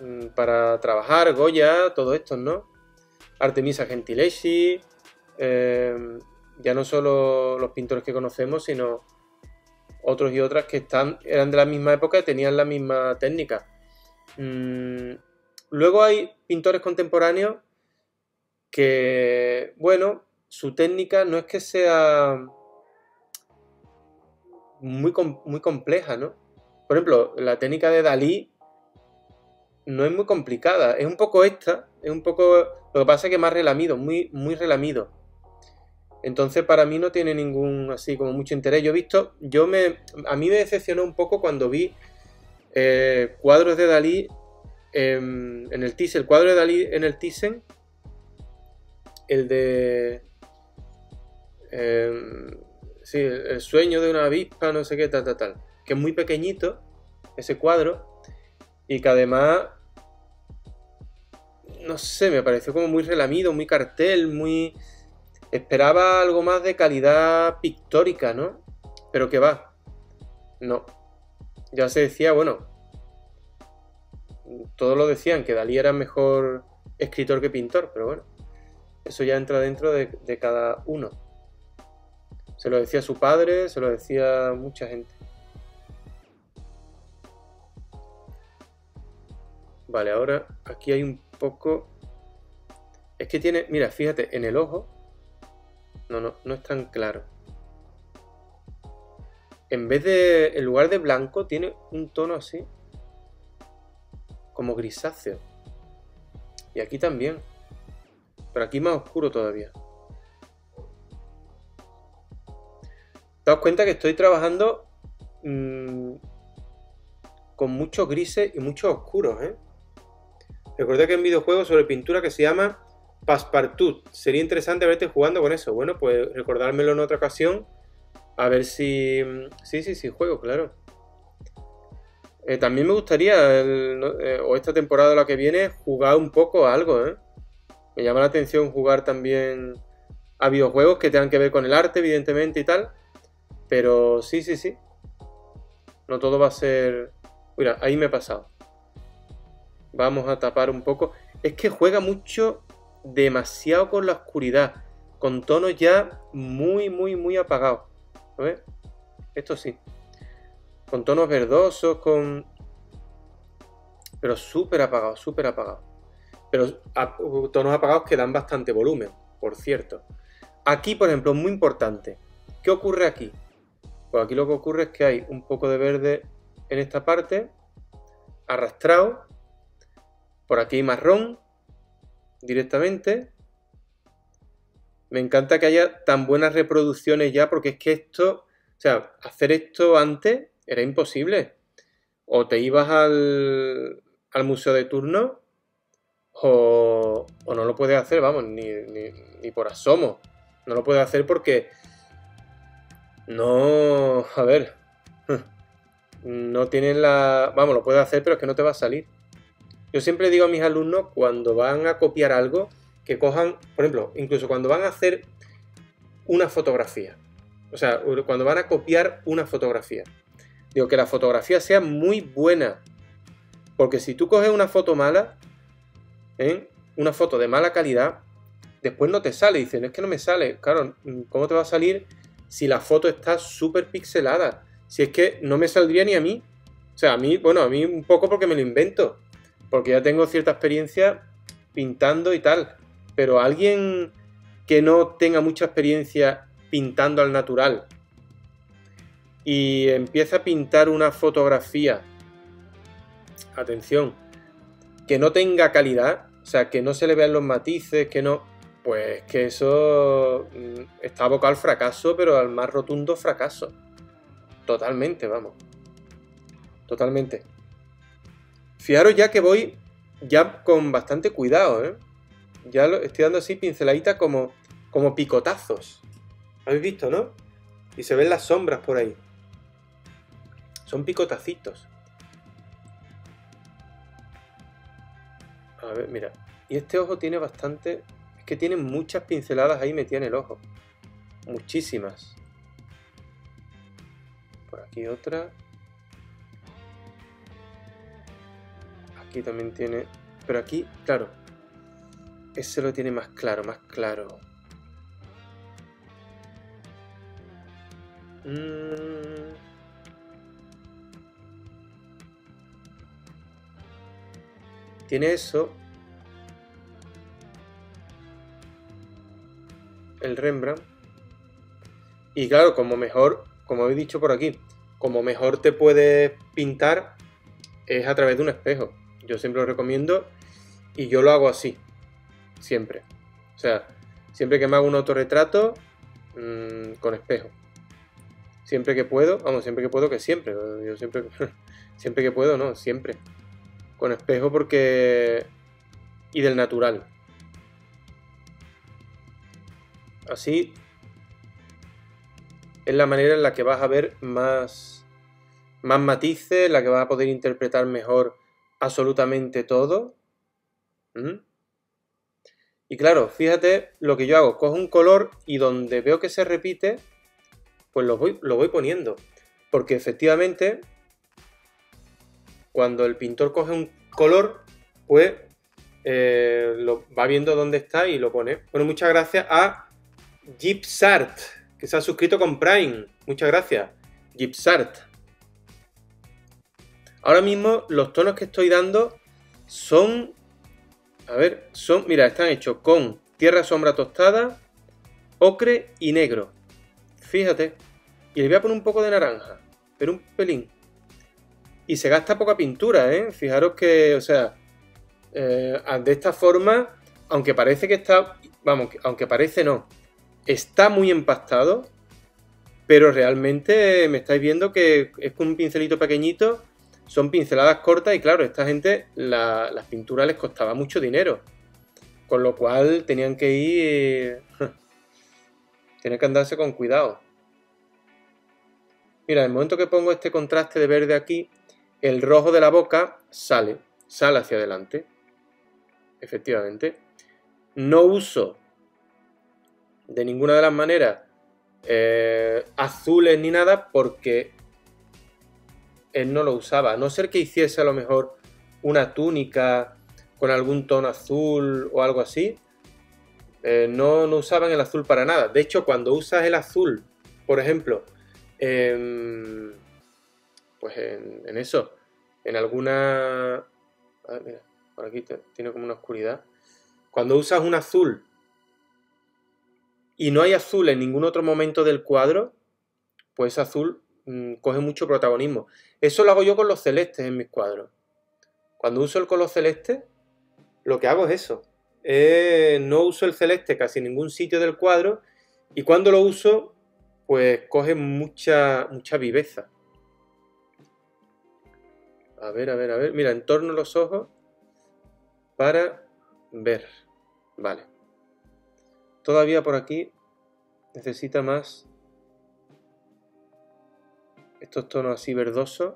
mm, para trabajar, Goya, todo esto, ¿no? Artemisa Gentileschi, eh, ya no solo los pintores que conocemos, sino otros y otras que están, eran de la misma época y tenían la misma técnica. Mm, luego hay pintores contemporáneos que, bueno, su técnica no es que sea muy, muy compleja, ¿no? Por ejemplo, la técnica de Dalí no es muy complicada, es un poco esta, es un poco... Lo que pasa es que más relamido, muy, muy relamido. Entonces para mí no tiene ningún así como mucho interés. Yo he visto, yo me, a mí me decepcionó un poco cuando vi eh, cuadros de Dalí en, el Thyssen, el cuadro de Dalí en el Thyssen, el de... Em, sí, el sueño de una avispa, no sé qué, tal, tal, tal que es muy pequeñito, ese cuadro, y que además, no sé, me pareció como muy relamido, muy cartel, muy... Esperaba algo más de calidad pictórica, ¿no? Pero que va. No. Ya se decía, bueno, todos lo decían, que Dalí era mejor escritor que pintor, pero bueno, eso ya entra dentro de, de cada uno. Se lo decía su padre, se lo decía mucha gente. Vale, ahora aquí hay un poco... Es que tiene, mira, fíjate, en el ojo... No, no, no es tan claro. En vez de, en lugar de blanco, tiene un tono así. Como grisáceo. Y aquí también. Pero aquí más oscuro todavía. Daos cuenta que estoy trabajando mmm, con muchos grises y muchos oscuros, ¿eh? Recordé que hay un videojuego sobre pintura que se llama Passepartout. Sería interesante verte jugando con eso. Bueno, pues recordármelo en otra ocasión. A ver si... Sí, sí, sí, juego, claro. Eh, también me gustaría, eh, o esta temporada o la que viene, jugar un poco a algo, ¿eh? Me llama la atención jugar también a videojuegos que tengan que ver con el arte, evidentemente, y tal. Pero sí, sí, sí. No todo va a ser... Mira, ahí me he pasado. Vamos a tapar un poco. Es que juega mucho, demasiado con la oscuridad. Con tonos ya muy, muy, muy apagados. ¿Ves? Esto sí. Con tonos verdosos, con... Pero súper apagados, súper apagados. Pero tonos apagados que dan bastante volumen, por cierto. Aquí, por ejemplo, muy importante. ¿Qué ocurre aquí? Pues aquí lo que ocurre es que hay un poco de verde en esta parte, arrastrado, por aquí marrón, directamente. Me encanta que haya tan buenas reproducciones ya, porque es que esto, o sea, hacer esto antes era imposible. O te ibas al, al museo de turno, o, o, no lo puedes hacer, vamos, ni, ni, ni por asomo. No lo puedes hacer porque no, a ver, no tienen la, vamos, lo puedes hacer, pero es que no te va a salir. Yo siempre digo a mis alumnos cuando van a copiar algo, que cojan, por ejemplo, incluso cuando van a hacer una fotografía. O sea, cuando van a copiar una fotografía. Digo que la fotografía sea muy buena. Porque si tú coges una foto mala, ¿eh? una foto de mala calidad, después no te sale. Dicen, es que no me sale. Claro, ¿cómo te va a salir si la foto está súper pixelada? Si es que no me saldría ni a mí. O sea, a mí, bueno, a mí un poco porque me lo invento porque ya tengo cierta experiencia pintando y tal, pero alguien que no tenga mucha experiencia pintando al natural y empieza a pintar una fotografía, atención, que no tenga calidad, o sea, que no se le vean los matices, que no, pues que eso mm, está abocado al fracaso, pero al más rotundo fracaso. Totalmente, vamos. Totalmente. Fijaros ya que voy ya con bastante cuidado, ¿eh? Ya lo estoy dando así pinceladitas como, como picotazos. ¿Habéis visto, no? Y se ven las sombras por ahí. Son picotacitos. A ver, mira. Y este ojo tiene bastante... Es que tiene muchas pinceladas ahí metidas en el ojo. Muchísimas. Por aquí otra. También tiene... Pero aquí, claro. Ese lo tiene más claro, más claro. Mm. Tiene eso. El Rembrandt. Y claro, como mejor, como he dicho por aquí, como mejor te puedes pintar es a través de un espejo. Yo siempre lo recomiendo y yo lo hago así, siempre. O sea, siempre que me hago un autorretrato mmm, con espejo. Siempre que puedo, vamos, siempre que puedo, que siempre. Yo siempre, siempre que puedo, no, siempre. Con espejo porque... Y del natural. Así es la manera en la que vas a ver más, más matices, la que vas a poder interpretar mejor absolutamente todo. Y claro, fíjate lo que yo hago. Cojo un color y donde veo que se repite, pues lo voy, lo voy poniendo. porque efectivamente cuando el pintor coge un color, pues eh, lo, va viendo dónde está y lo pone. Bueno, muchas gracias a Gipsart, que se ha suscrito con Prime. Muchas gracias, Gipsart. Ahora mismo los tonos que estoy dando son... A ver, son... Mira, están hechos con tierra sombra tostada, ocre y negro. Fíjate. Y le voy a poner un poco de naranja, pero un pelín. Y se gasta poca pintura, ¿eh? Fijaros que, o sea, eh, de esta forma, aunque parece que está, vamos, aunque parece no, está muy empastado, pero realmente me estáis viendo que es con un pincelito pequeñito, son pinceladas cortas y claro, esta gente las pinturas les costaba mucho dinero, con lo cual tenían que ir, tienen que andarse con cuidado. Mira, en el momento que pongo este contraste de verde aquí, el rojo de la boca sale, sale hacia adelante efectivamente. No uso de ninguna de las maneras eh, azules ni nada porque él no lo usaba. A no ser que hiciese a lo mejor una túnica con algún tono azul o algo así. Eh, no, no usaban el azul para nada. De hecho, cuando usas el azul, por ejemplo, pues en, eso, en alguna... Por aquí tiene como una oscuridad. Cuando usas un azul y no hay azul en ningún otro momento del cuadro, pues azul mm, coge mucho protagonismo. Eso lo hago yo con los celestes en mis cuadros. Cuando uso el color celeste, lo que hago es eso. no uso el celeste casi en ningún sitio del cuadro y cuando lo uso, pues coge mucha, mucha viveza. A ver, a ver, a ver. Mira, en torno a los ojos para ver. Vale. Todavía por aquí necesita más estos tonos así verdosos.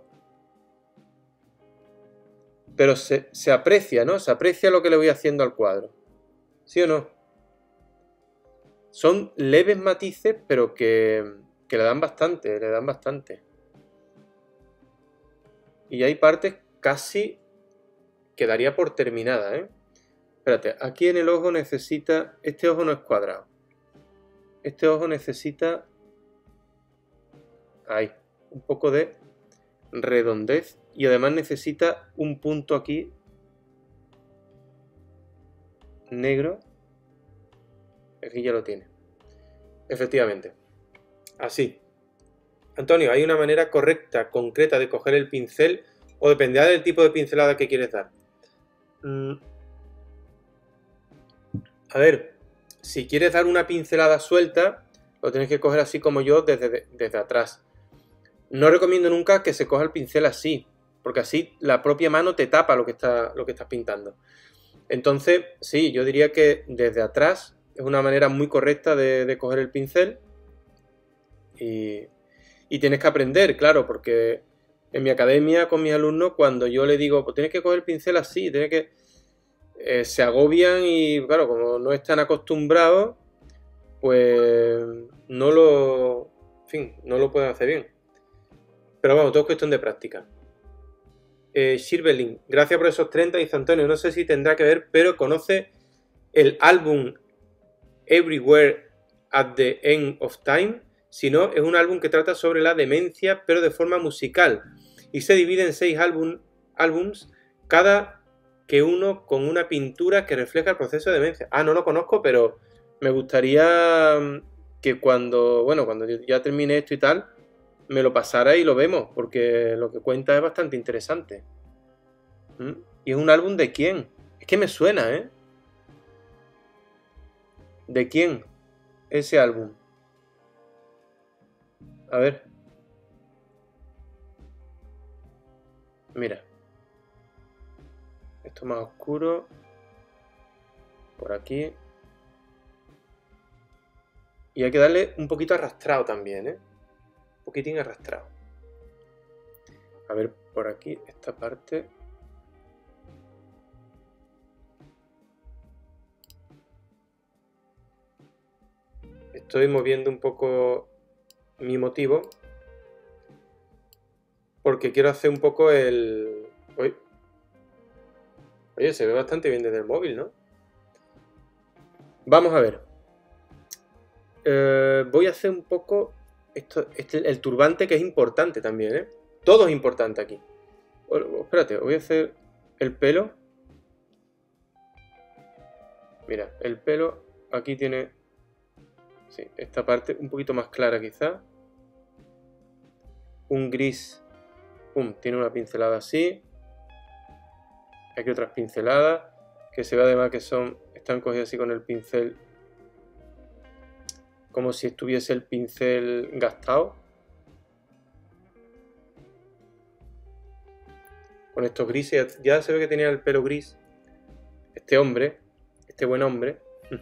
Pero se, aprecia, ¿no? Se aprecia lo que le voy haciendo al cuadro. ¿Sí o no? Son leves matices, pero que, que le dan bastante, le dan bastante. Y hay partes casi quedaría por terminada, ¿eh? Espérate, aquí en el ojo necesita... Este ojo no es cuadrado. Este ojo necesita... Ahí, un poco de redondez. Y además necesita un punto aquí negro. Aquí ya lo tiene. Efectivamente. Así. Antonio, hay una manera correcta, concreta de coger el pincel o dependerá del tipo de pincelada que quieres dar. Mm. A ver, si quieres dar una pincelada suelta, lo tienes que coger así como yo desde, desde atrás. No recomiendo nunca que se coja el pincel así, porque así la propia mano te tapa lo que, está, lo que estás pintando. Entonces, sí, yo diría que desde atrás es una manera muy correcta de, coger el pincel. Y, y, tienes que aprender, claro, porque en mi academia con mis alumnos, cuando yo le digo, pues tienes que coger el pincel así, tienes que... Eh, se agobian y, claro, como no están acostumbrados, pues no lo... En fin, no lo pueden hacer bien. Pero vamos, todo es cuestión de práctica. Eh, gracias por esos 30, dice Antonio. No sé si tendrá que ver, pero conoce el álbum Everywhere at the End of Time. Si no, es un álbum que trata sobre la demencia, pero de forma musical y se divide en seis álbums, cada que uno con una pintura que refleja el proceso de demencia. Ah, no lo conozco, pero me gustaría mm, que cuando, bueno, cuando ya termine esto y tal, me lo pasara y lo vemos, porque lo que cuenta es bastante interesante. ¿Mm? ¿Y es un álbum de quién? Es que me suena, ¿eh? ¿De quién? Ese álbum. A ver. Mira. Esto más oscuro. Por aquí. Y hay que darle un poquito arrastrado también, ¿eh? Poquitín arrastrado. A ver, por aquí, esta parte. Estoy moviendo un poco mi motivo porque quiero hacer un poco el... Oye, se ve bastante bien desde el móvil, ¿no? Vamos a ver. Eh, voy a hacer un poco este, el turbante que es importante también, ¿eh? Todo es importante aquí. espérate, voy a hacer el pelo. Mira, el pelo aquí tiene... Esta parte un poquito más clara quizá. Un gris. Tiene una pincelada así. Aquí otras pinceladas. Que se ve además que son... Están cogidas así con el pincel como si estuviese el pincel gastado. Con estos grises, ya se ve que tenía el pelo gris. Este hombre, este buen hombre.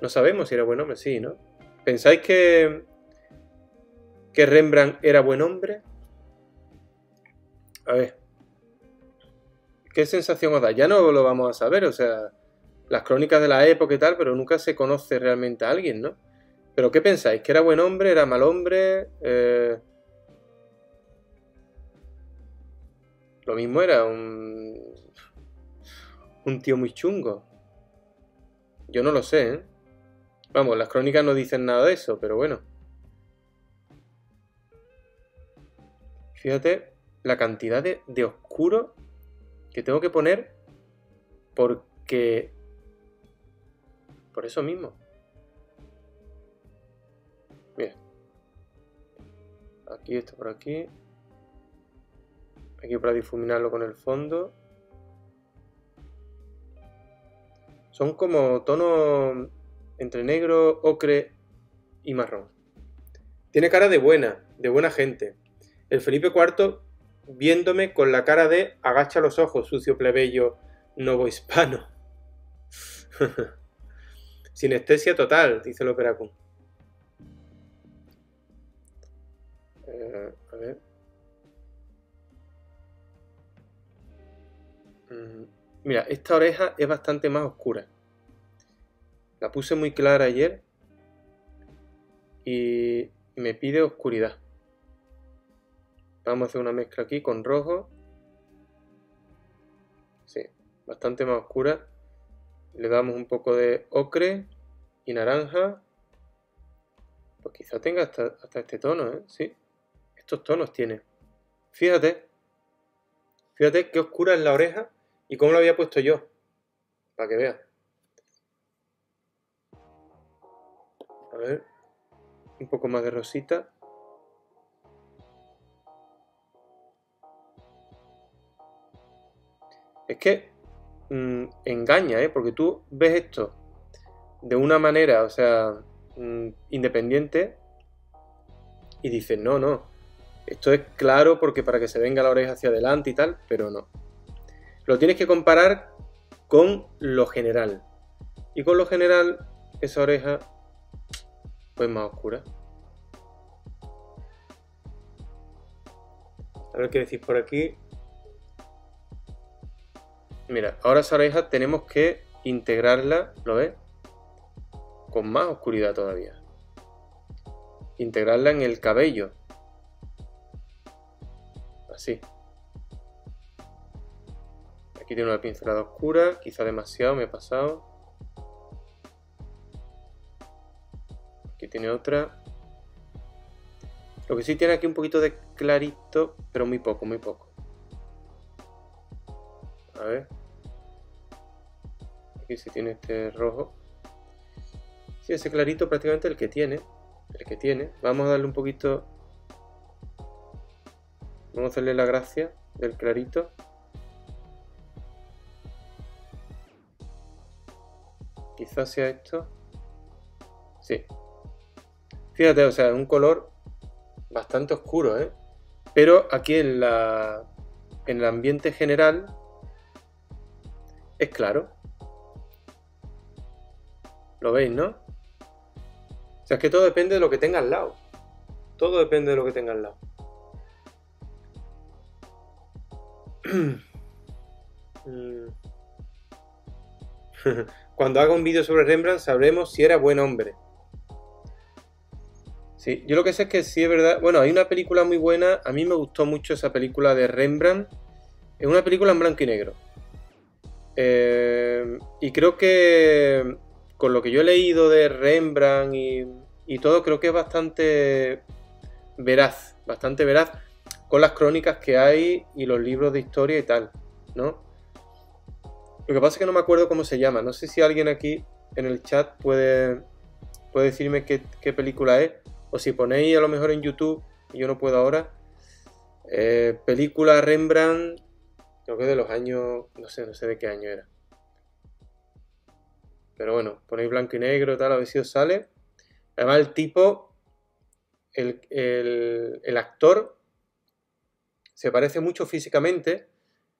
No sabemos si era buen hombre, sí, ¿no? ¿Pensáis que, que Rembrandt era buen hombre? A ver. ¿Qué sensación os da? Ya no lo vamos a saber, o sea, las crónicas de la época y tal, pero nunca se conoce realmente a alguien, ¿no? ¿Pero qué pensáis? ¿Que era buen hombre? ¿Era mal hombre? Eh, lo mismo era un... Un tío muy chungo. Yo no lo sé, ¿eh? Vamos, las crónicas no dicen nada de eso, pero bueno. Fíjate la cantidad de, de oscuro que tengo que poner porque... Por eso mismo. Aquí, esto por aquí. Aquí para difuminarlo con el fondo. Son como tonos entre negro, ocre y marrón. Tiene cara de buena, de buena gente. El Felipe IV viéndome con la cara de agacha los ojos, sucio plebeyo novo hispano. Sinestesia total, dice el operacum. Mira, esta oreja es bastante más oscura. La puse muy clara ayer y me pide oscuridad. Vamos a hacer una mezcla aquí con rojo. Sí, bastante más oscura. Le damos un poco de ocre y naranja. Pues quizá tenga hasta, hasta este tono, ¿eh? Sí estos tonos tiene. Fíjate, fíjate qué oscura es la oreja y cómo lo había puesto yo, para que veas. A ver, un poco más de rosita. Es que mm, engaña, ¿eh? Porque tú ves esto de una manera, o sea, mm, independiente y dices, no, no, esto es claro porque para que se venga la oreja hacia adelante y tal, pero no. Lo tienes que comparar con lo general. Y con lo general, esa oreja, pues más oscura. A ver qué decís por aquí. Mira, ahora esa oreja tenemos que integrarla, ¿lo ves? Con más oscuridad todavía. Integrarla en el cabello. Así. Aquí tiene una pincelada oscura, quizá demasiado, me he pasado. Aquí tiene otra. Lo que sí tiene aquí un poquito de clarito, pero muy poco, muy poco. A ver. Aquí sí tiene este rojo. Sí, ese clarito prácticamente el que tiene. El que tiene. Vamos a darle un poquito Vamos a hacerle la gracia del clarito. Quizás sea esto. Sí. Fíjate, o sea, es un color bastante oscuro, ¿eh? Pero aquí en, la, en el ambiente general es claro. ¿Lo veis, no? O sea, es que todo depende de lo que tenga al lado. Todo depende de lo que tenga al lado. Cuando haga un vídeo sobre Rembrandt sabremos si era buen hombre. Sí, yo lo que sé es que sí es verdad. Bueno, hay una película muy buena. A mí me gustó mucho esa película de Rembrandt. Es una película en blanco y negro. Eh, y creo que con lo que yo he leído de Rembrandt y, y todo, creo que es bastante veraz. Bastante veraz con las crónicas que hay y los libros de historia y tal, ¿no? Lo que pasa es que no me acuerdo cómo se llama. No sé si alguien aquí en el chat puede, puede decirme qué, película es. O si ponéis a lo mejor en YouTube, y yo no puedo ahora. Eh, película Rembrandt, creo que de los años, no sé, no sé de qué año era. Pero bueno, ponéis blanco y negro, tal, a ver si os sale. Además el tipo, el, el actor, se parece mucho físicamente.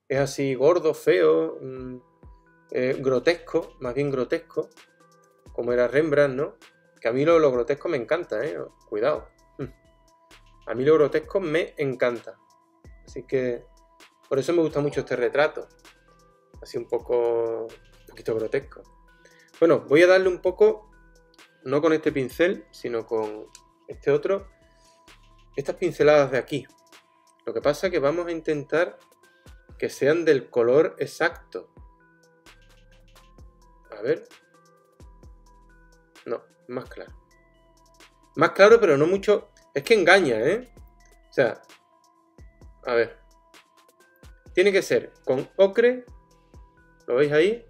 Es así gordo, feo, mm, eh, grotesco, más bien grotesco, como era Rembrandt, ¿no? Que a mí lo, grotesco me encanta, ¿eh? Cuidado. A mí lo grotesco me encanta. Así que por eso me gusta mucho este retrato. Así un poco, un poquito grotesco. Bueno, voy a darle un poco, no con este pincel, sino con este otro, estas pinceladas de aquí. Lo que pasa es que vamos a intentar que sean del color exacto. A ver. No, más claro. Más claro, pero no mucho. Es que engaña, ¿eh? O sea, a ver. Tiene que ser con ocre. ¿Lo veis ahí?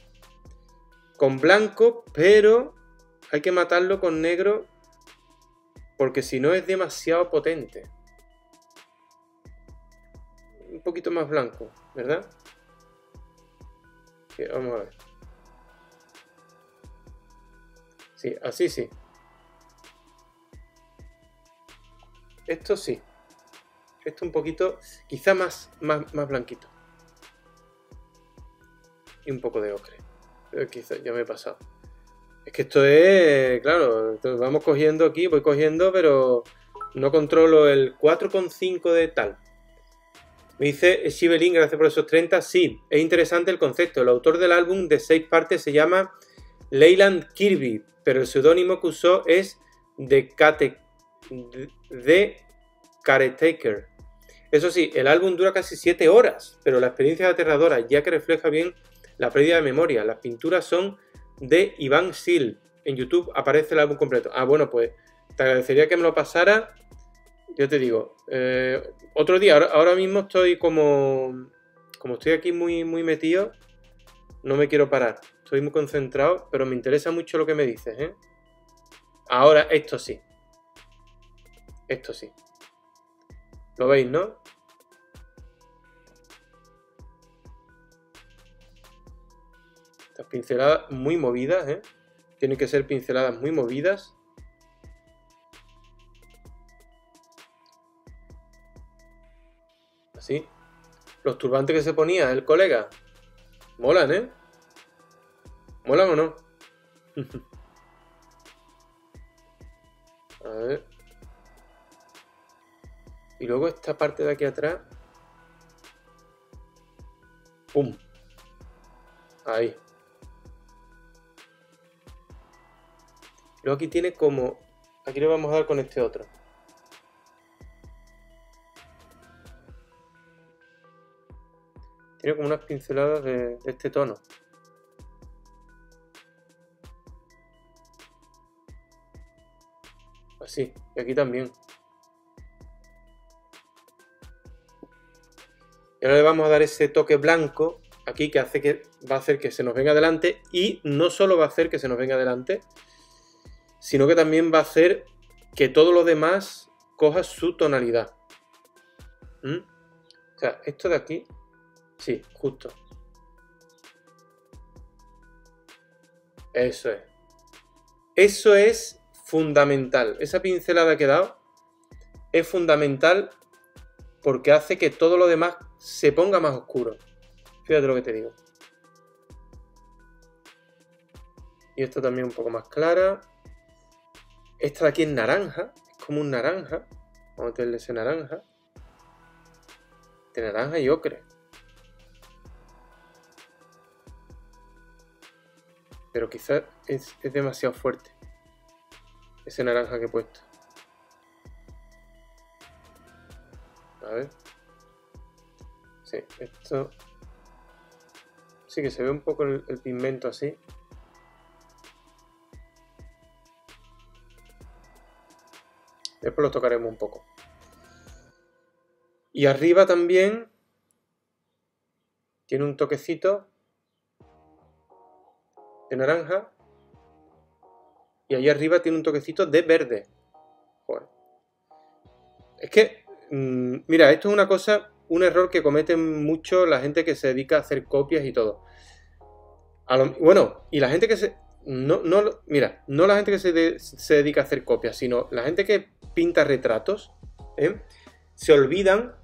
Con blanco, pero hay que matarlo con negro porque si no es demasiado potente un poquito más blanco, ¿verdad? vamos a ver. Sí, así sí. Esto sí. Esto un poquito, quizá más, más, más blanquito. Y un poco de ocre. Pero quizá ya me he pasado. Es que esto es, claro, vamos cogiendo aquí, voy cogiendo, pero no controlo el 4,5 de tal. Me dice Shibelin, gracias por esos 30. Sí, es interesante el concepto. El autor del álbum de seis partes se llama Leyland Kirby, pero el seudónimo que usó es The, Kate, The Caretaker. Eso sí, el álbum dura casi 7 horas, pero la experiencia es aterradora, ya que refleja bien la pérdida de memoria. Las pinturas son de Iván Sil. En YouTube aparece el álbum completo. Ah, bueno, pues te agradecería que me lo pasara yo te digo, eh, otro día, ahora, mismo estoy como, como estoy aquí muy, muy metido, no me quiero parar, estoy muy concentrado, pero me interesa mucho lo que me dices, ¿eh? Ahora, esto sí, esto sí. ¿Lo veis, no? Estas pinceladas muy movidas, ¿eh? Tienen que ser pinceladas muy movidas. Sí. Los turbantes que se ponía el colega. Molan, ¿eh? ¿Molan o no? A ver. Y luego esta parte de aquí atrás. ¡Pum! Ahí. Luego aquí tiene como... Aquí le vamos a dar con este otro. Tiene como unas pinceladas de, este tono. Así, y aquí también. Y ahora le vamos a dar ese toque blanco aquí que hace que va a hacer que se nos venga adelante y no solo va a hacer que se nos venga adelante, sino que también va a hacer que todo lo demás coja su tonalidad. ¿Mm? O sea, esto de aquí Sí, justo. Eso es. Eso es fundamental. Esa pincelada que he dado es fundamental porque hace que todo lo demás se ponga más oscuro. Fíjate lo que te digo. Y esto también un poco más clara. Esta de aquí es naranja. Es como un naranja. Vamos a meterle ese naranja. De naranja y ocre. pero quizás es, demasiado fuerte ese naranja que he puesto. A ver. Sí, esto... Sí que se ve un poco el, pigmento así. Después lo tocaremos un poco. Y arriba también tiene un toquecito de naranja y ahí arriba tiene un toquecito de verde. Es que, mm, mira, esto es una cosa, un error que cometen mucho la gente que se dedica a hacer copias y todo. bueno, y la gente que se... No, no, mira, no la gente que se, dedica a hacer copias, sino la gente que pinta retratos, ¿eh? se olvidan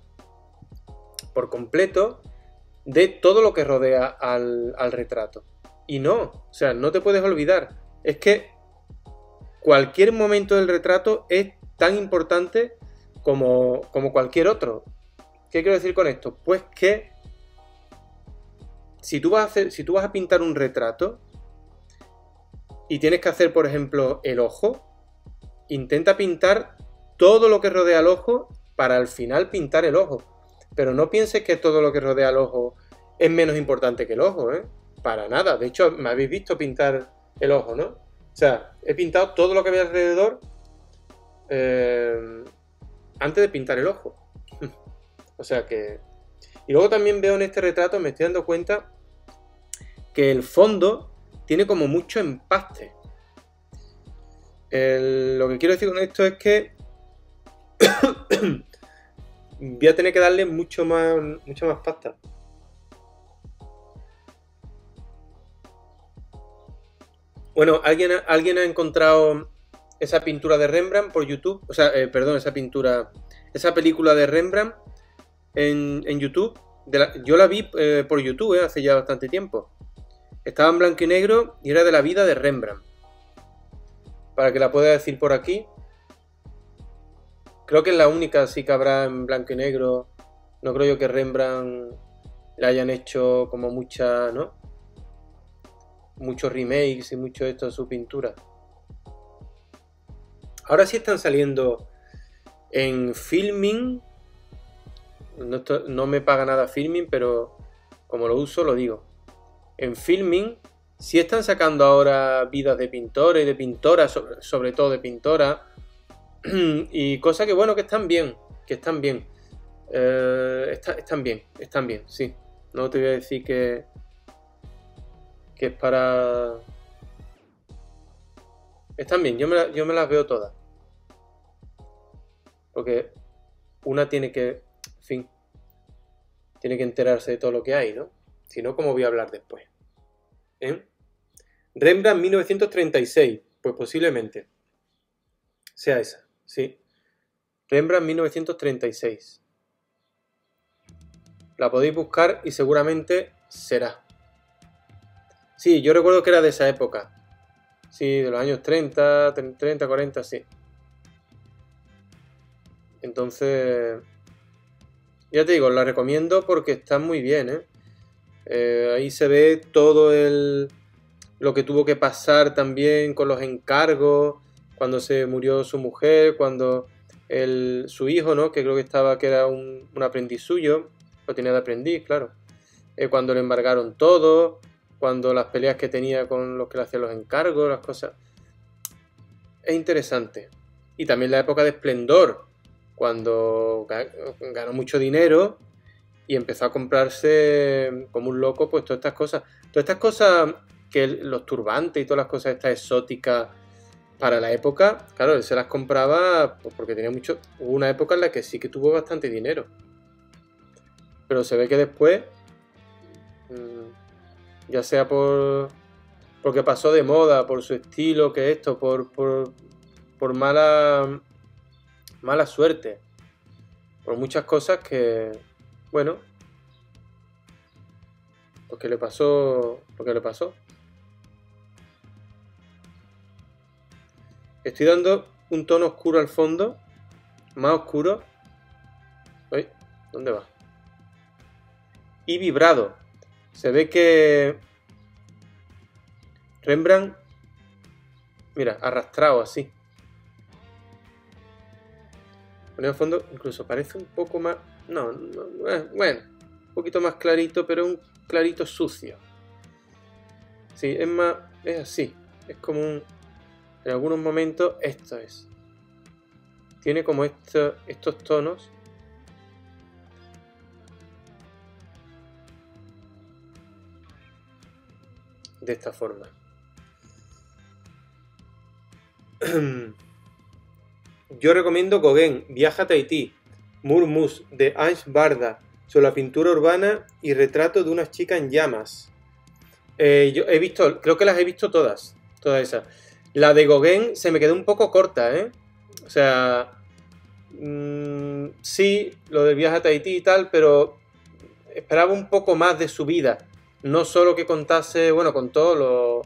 por completo de todo lo que rodea al, al retrato. Y no, o sea, no te puedes olvidar. Es que cualquier momento del retrato es tan importante como, cualquier otro. ¿Qué quiero decir con esto? Pues que si tú vas a, pintar un retrato y tienes que hacer, por ejemplo, el ojo, intenta pintar todo lo que rodea al ojo para al final pintar el ojo. Pero no pienses que todo lo que rodea al ojo es menos importante que el ojo, ¿eh? Para nada. De hecho, me habéis visto pintar el ojo, ¿no? Sea, he pintado todo lo que había alrededor eh, antes de pintar el ojo. o sea que... Y luego también veo en este retrato, me estoy dando cuenta que el fondo tiene como mucho empaste. lo que quiero decir con esto es que voy a tener que darle mucho más, mucho más pasta. Bueno, ¿alguien, ¿alguien ha encontrado esa pintura de Rembrandt por YouTube? O sea, eh, perdón, esa pintura, esa película de Rembrandt en, YouTube. yo la vi eh, por YouTube eh, hace ya bastante tiempo. Estaba en blanco y negro y era de la vida de Rembrandt. Para que la pueda decir por aquí. Creo que es la única sí que habrá en blanco y negro. No creo yo que Rembrandt le hayan hecho como mucha, ¿no? Muchos remakes y mucho esto de su pintura. Ahora sí están saliendo en filming. No, no me paga nada filming, pero como lo uso, lo digo. En filming sí están sacando ahora vidas de pintores, de pintoras, sobre todo de pintoras y cosas que, bueno, que están bien, que están bien. Eh, están bien, están bien, sí. No te voy a decir que, que es para... Están bien, yo me, yo me las veo todas. Porque una tiene que, en fin, tiene que enterarse de todo lo que hay, ¿no? Si no, ¿cómo voy a hablar después? ¿Eh? Rembrandt 1936, pues posiblemente sea esa. Sí. Rembrandt 1936. La podéis buscar y seguramente será. Sí, yo recuerdo que era de esa época. Sí, de los años 30, 30, 40, sí. Entonces, ya te digo, la recomiendo porque está muy bien, ¿eh? ¿eh? ahí se ve todo el, lo que tuvo que pasar también con los encargos, cuando se murió su mujer, cuando el, su hijo, ¿no? Que creo que estaba, que era un, aprendiz suyo, lo tenía de aprendiz, claro. Eh, cuando le embargaron todo, cuando las peleas que tenía con los que le hacían los encargos, las cosas. Es interesante. Y también la época de esplendor, cuando ganó mucho dinero y empezó a comprarse como un loco, pues todas estas cosas. Todas estas cosas que los turbantes y todas las cosas estas exóticas para la época, claro, él se las compraba pues, porque tenía mucho. Hubo una época en la que sí que tuvo bastante dinero. Pero se ve que después, mm, ya sea por porque pasó de moda, por su estilo, que esto, por, por, por mala, mala suerte, por muchas cosas que, bueno, lo que le pasó, lo que le pasó. Estoy dando un tono oscuro al fondo. Más oscuro. ¿dónde va? Y vibrado. Se ve que Rembrandt, mira, arrastrado así. Pone al fondo, incluso parece un poco más, No, eh, bueno, un poquito más clarito, pero un clarito sucio. Sí, es más, es así. Es como un... En algunos momentos esto es. Tiene como estos tonos. De esta forma. Yo recomiendo Gauguin, Viaja a Tahití, Murmus de Ange Barda, sobre la pintura urbana y retrato de unas chicas en llamas. Eh, yo he visto, creo que las he visto todas, todas esas. La de Gauguin se me quedó un poco corta, ¿eh? O sea, mmm, sí, lo del viaje a Tahití y tal, pero esperaba un poco más de su vida. No solo que contase, bueno, con todo lo,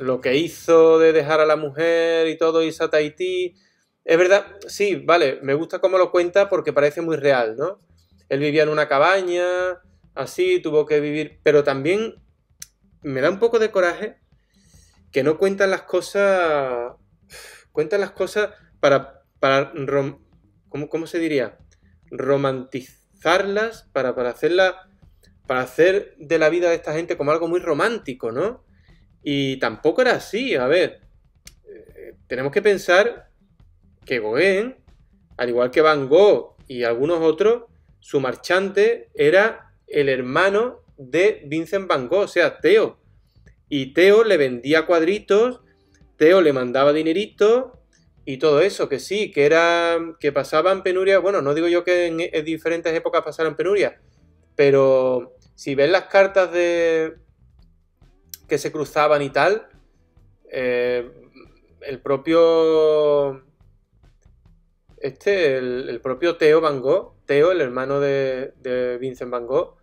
lo que hizo de dejar a la mujer y todo, irse a Tahití. Es verdad, sí, vale, me gusta cómo lo cuenta porque parece muy real, ¿no? Él vivía en una cabaña, así, tuvo que vivir, pero también me da un poco de coraje que no cuentan las cosas, cuentan las cosas para, para ¿cómo, se diría? Romantizarlas, para, para hacerla, para hacer de la vida de esta gente como algo muy romántico, ¿no? Y tampoco era así, a ver, eh, tenemos que pensar que Gauguin, al igual que Van Gogh y algunos otros, su marchante era el hermano de Vincent Van Gogh, o sea, Teo. Y Teo le vendía cuadritos, Teo le mandaba dinerito y todo eso, que sí, que era que pasaban penuria, bueno, no digo yo que en, diferentes épocas pasaran penuria, pero si ves las cartas de que se cruzaban y tal, eh, el propio este, el, propio Theo Van Gogh, Theo, el hermano de, de, Vincent Van Gogh,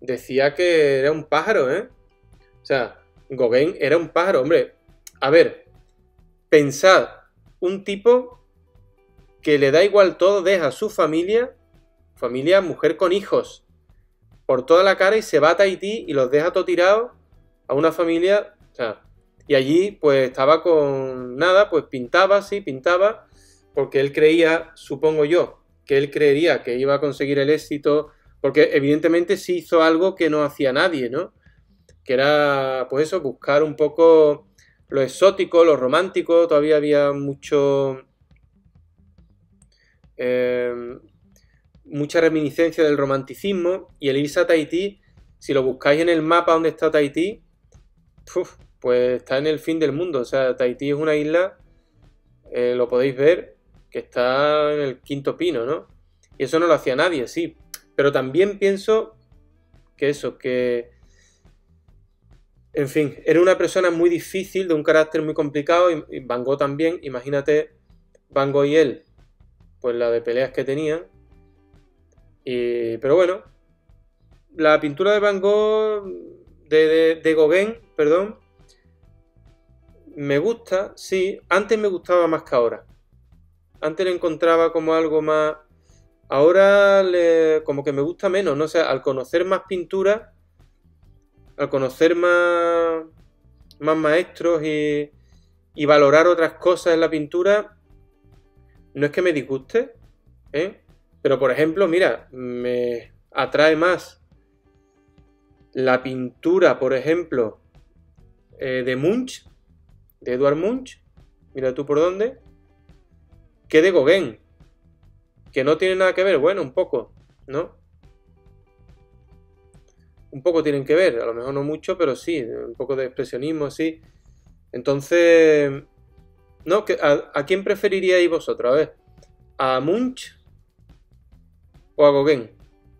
decía que era un pájaro, ¿eh? O sea, Gauguin era un pájaro, hombre. A ver, pensad, un tipo que le da igual todo, deja a su familia, familia, mujer con hijos, por toda la cara y se va a Tahití y los deja todo tirados a una familia, o sea, y allí pues estaba con nada, pues pintaba, sí, pintaba, porque él creía, supongo yo, que él creería que iba a conseguir el éxito, porque evidentemente sí hizo algo que no hacía nadie, ¿no? Que era, pues eso, buscar un poco lo exótico, lo romántico, todavía había mucho... Eh, mucha reminiscencia del romanticismo y el irse a Tahití, si lo buscáis en el mapa donde está Tahití, pues está en el fin del mundo. O sea, Tahití es una isla, eh, lo podéis ver, que está en el quinto pino, ¿no? Y eso no lo hacía nadie, sí. Pero también pienso que eso, que... En fin, era una persona muy difícil, de un carácter muy complicado, y Van Gogh también, imagínate Van Gogh y él, pues la de peleas que tenían. Y, pero bueno, la pintura de Van Gogh, de, de, de Gauguin, perdón, me gusta, sí, antes me gustaba más que ahora. Antes le encontraba como algo más... Ahora le, como que me gusta menos, no sé, al conocer más pintura, al conocer más, más maestros y, y valorar otras cosas en la pintura, no es que me disguste, ¿eh? Pero por ejemplo, mira, me atrae más la pintura, por ejemplo, eh, de Munch, de Edward Munch, mira tú por dónde, que de Gauguin, que no tiene nada que ver, bueno, un poco, ¿no? Un poco tienen que ver, a lo mejor no mucho, pero sí, un poco de expresionismo, sí. Entonces, ¿no? ¿A, quién preferiríais vosotros? A ver, ¿a Munch o a Gauguin?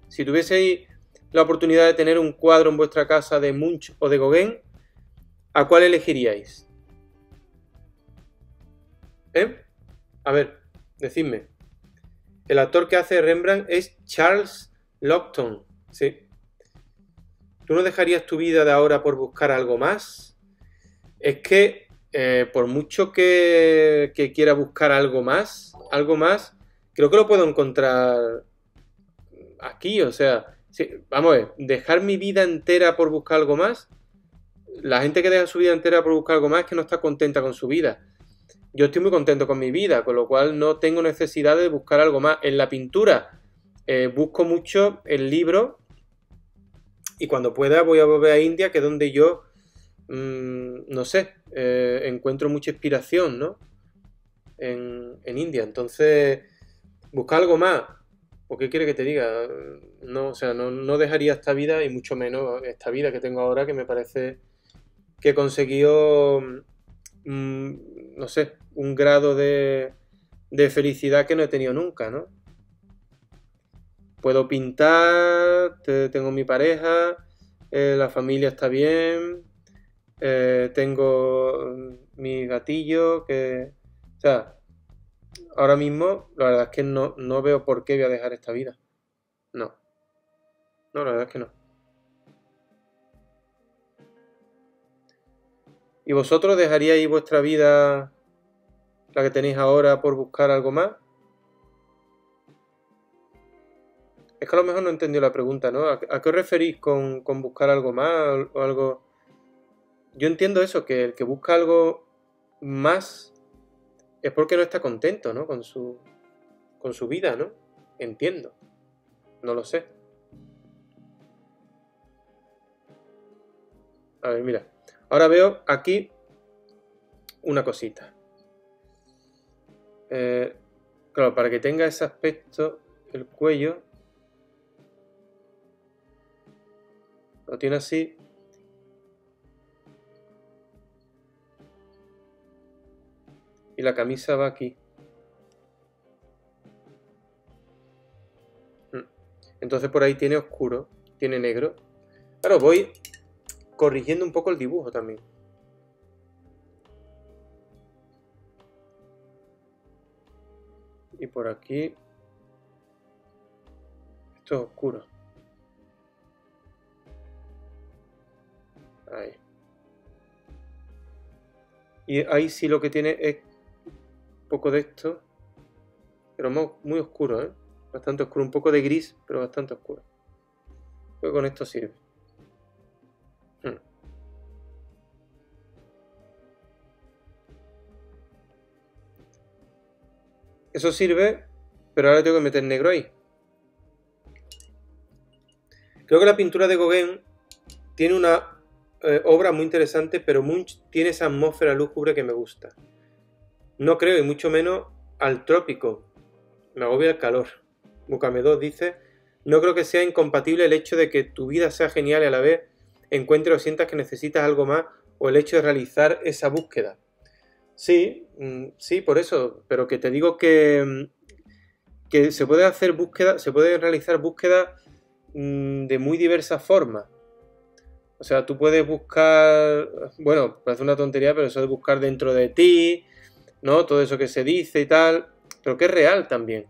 Si tuvieseis la oportunidad de tener un cuadro en vuestra casa de Munch o de Gauguin, ¿a cuál elegiríais? ¿Eh? A ver, decidme. El actor que hace Rembrandt es Charles Lockton. Sí. ¿Tú no dejarías tu vida de ahora por buscar algo más? Es que eh, por mucho que, quiera buscar algo más, algo más, creo que lo puedo encontrar aquí. O sea, vamos a dejar mi vida entera por buscar algo más. La gente que deja su vida entera por buscar algo más es que no está contenta con su vida yo estoy muy contento con mi vida, con lo cual no tengo necesidad de buscar algo más. En la pintura, eh, busco mucho el libro y cuando pueda voy a volver a India, que es donde yo, mm, no sé, eh, encuentro mucha inspiración, ¿no? En, en India. Entonces, buscar algo más. ¿Por qué quiere que te diga? No, o sea, no, no, dejaría esta vida y mucho menos esta vida que tengo ahora que me parece que he conseguido, mm, no sé, un grado de, de felicidad que no he tenido nunca, ¿no? Puedo pintar, tengo mi pareja, eh, la familia está bien, eh, tengo mi gatillo, que... O sea, ahora mismo la verdad es que no, no veo por qué voy a dejar esta vida. No. No, la verdad es que no. ¿Y vosotros dejaríais vuestra vida, la que tenéis ahora, por buscar algo más? Es que a lo mejor no entendió la pregunta, ¿no? ¿A, qué os referís con, buscar algo más o algo? Yo entiendo eso, que el que busca algo más es porque no está contento, ¿no? Con su, con su vida, ¿no? Entiendo. No lo sé. A ver, mira. Ahora veo aquí una cosita. Eh, claro, para que tenga ese aspecto, el cuello Lo tiene así. Y la camisa va aquí. Mm. Entonces por ahí tiene oscuro, tiene negro. Claro, voy corrigiendo un poco el dibujo también. Y por aquí... Esto es oscuro. Ahí. Y ahí sí lo que tiene es poco de esto, pero muy oscuro, ¿eh? Bastante oscuro, un poco de gris, pero bastante oscuro. Pues con esto sirve. Hmm. Eso sirve, pero ahora tengo que meter negro ahí. Creo que la pintura de Gauguin tiene una eh, obra muy interesante, pero tiene esa atmósfera lúgubre que me gusta. No creo, y mucho menos al trópico. Me agobia el calor. Mukamedov dice, no creo que sea incompatible el hecho de que tu vida sea genial y a la vez encuentres o sientas que necesitas algo más o el hecho de realizar esa búsqueda. Sí, mm, sí, por eso, pero que te digo que, mm, que se puede hacer búsqueda, se puede realizar búsqueda mm, de muy diversas formas. O sea, tú puedes buscar, bueno, parece una tontería, pero eso de buscar dentro de ti, ¿no? Todo eso que se dice y tal, pero que es real también.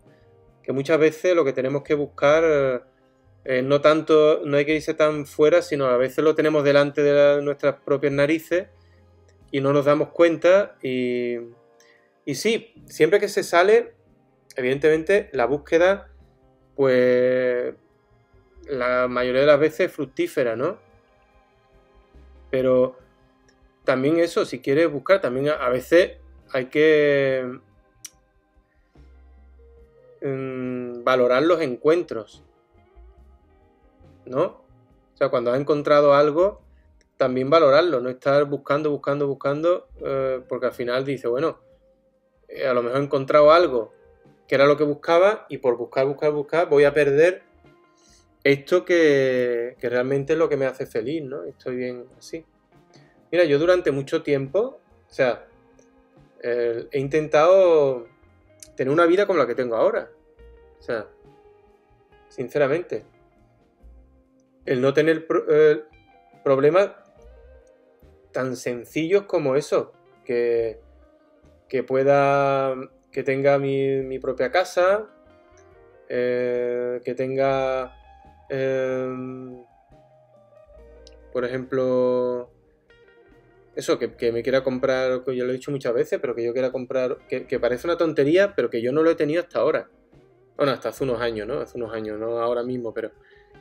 Que muchas veces lo que tenemos que buscar eh, no tanto, no hay que irse tan fuera, sino a veces lo tenemos delante de nuestras propias narices y no nos damos cuenta. Y, y sí, siempre que se sale, evidentemente la búsqueda, pues la mayoría de las veces es fructífera, ¿no? Pero también eso, si quieres buscar, también a, veces hay que mm, valorar los encuentros. ¿No? O sea, cuando has encontrado algo, también valorarlo, no estar buscando, buscando, buscando, eh, porque al final dice, bueno, eh, a lo mejor he encontrado algo que era lo que buscaba y por buscar, buscar, buscar voy a perder esto que, realmente es lo que me hace feliz, ¿no? Estoy bien así. Mira, yo durante mucho tiempo, o sea, he intentado tener una vida como la que tengo ahora. O sea, sinceramente, el no tener problemas tan sencillos como eso, que, que pueda, que tenga mi, propia casa, eh, que tenga Em, por ejemplo, eso, que, me quiera comprar, que yo lo he dicho muchas veces, pero que yo quiera comprar, que, parece una tontería, pero que yo no lo he tenido hasta ahora. Bueno, hasta hace unos años, ¿no? Hace unos años, no ahora mismo, pero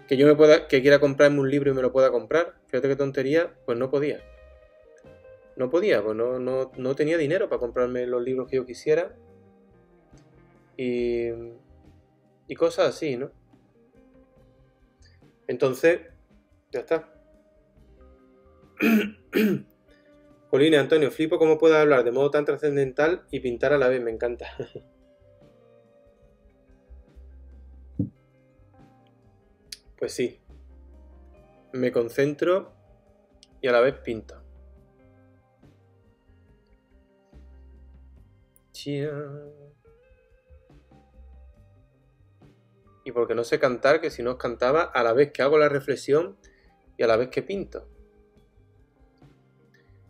que yo me pueda, que quiera comprarme un libro y me lo pueda comprar, fíjate qué tontería, pues no podía. No podía, pues no, no, no tenía dinero para comprarme los libros que yo quisiera. Y, y cosas así, ¿no? Entonces, ya está. Colina, Antonio, flipo cómo puedes hablar de modo tan trascendental y pintar a la vez, me encanta. Pues sí, me concentro y a la vez pinto. Y porque no sé cantar, que si no os cantaba a la vez que hago la reflexión y a la vez que pinto.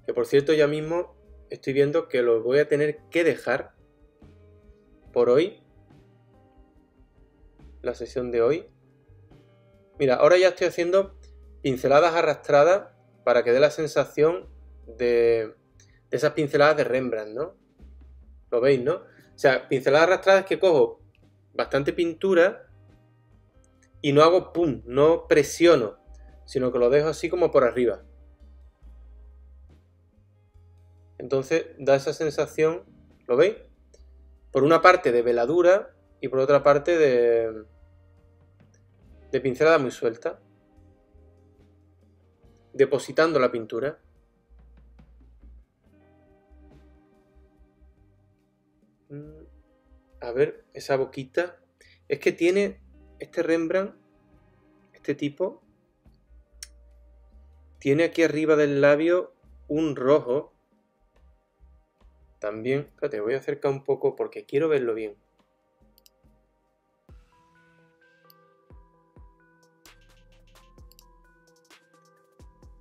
Que por cierto ya mismo estoy viendo que lo voy a tener que dejar por hoy. La sesión de hoy. Mira, ahora ya estoy haciendo pinceladas arrastradas para que dé la sensación de, esas pinceladas de Rembrandt, ¿no? Lo veis, ¿no? O sea, pinceladas arrastradas que cojo bastante pintura y no hago pum, no presiono, sino que lo dejo así como por arriba. Entonces da esa sensación, ¿lo veis? Por una parte de veladura y por otra parte de, de pincelada muy suelta. Depositando la pintura. Mm, a ver, esa boquita. Es que tiene este Rembrandt, este tipo, tiene aquí arriba del labio un rojo también, espérate, voy a acercar un poco porque quiero verlo bien.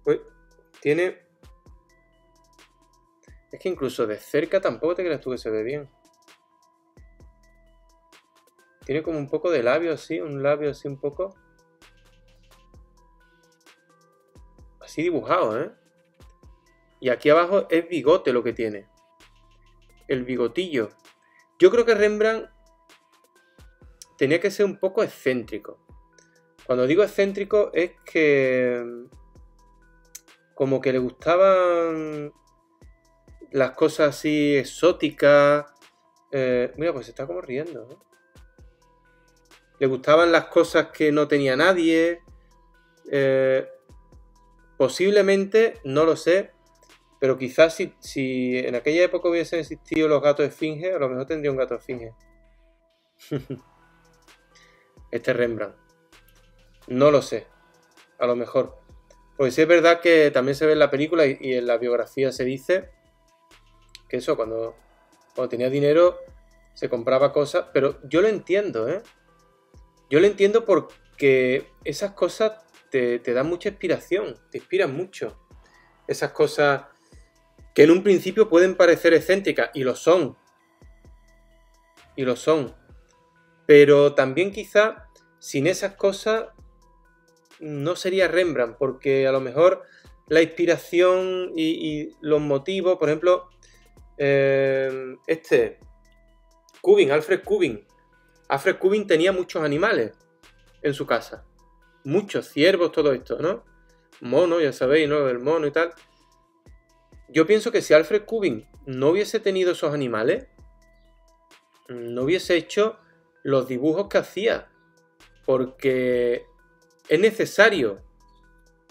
Pues tiene... Es que incluso de cerca tampoco te creas tú que se ve bien. Tiene como un poco de labio así, un labio así un poco... Así dibujado, ¿eh? Y aquí abajo es bigote lo que tiene el bigotillo. Yo creo que Rembrandt tenía que ser un poco excéntrico. Cuando digo excéntrico es que como que le gustaban las cosas así exóticas. Eh, mira, pues se está como riendo. Le gustaban las cosas que no tenía nadie. Eh, posiblemente, no lo sé, pero quizás si, en aquella época hubiesen existido los gatos esfinge, a lo mejor tendría un gato esfinge. este Rembrandt. No lo sé. A lo mejor. Pues sí es verdad que también se ve en la película y, en la biografía se dice que eso, cuando, cuando tenía dinero se compraba cosas. Pero yo lo entiendo, ¿eh? Yo lo entiendo porque esas cosas te, te dan mucha inspiración, te inspiran mucho. Esas cosas que en un principio pueden parecer excéntricas, y lo son. Y lo son. Pero también quizá sin esas cosas no sería Rembrandt, porque a lo mejor la inspiración y, los motivos, por ejemplo, eh, este, Cubin, Alfred Cubin. Alfred Cubin tenía muchos animales en su casa. Muchos ciervos, todo esto, ¿no? Mono, ya sabéis, ¿no? El mono y tal. Yo pienso que si Alfred Cubin no hubiese tenido esos animales, no hubiese hecho los dibujos que hacía. Porque es necesario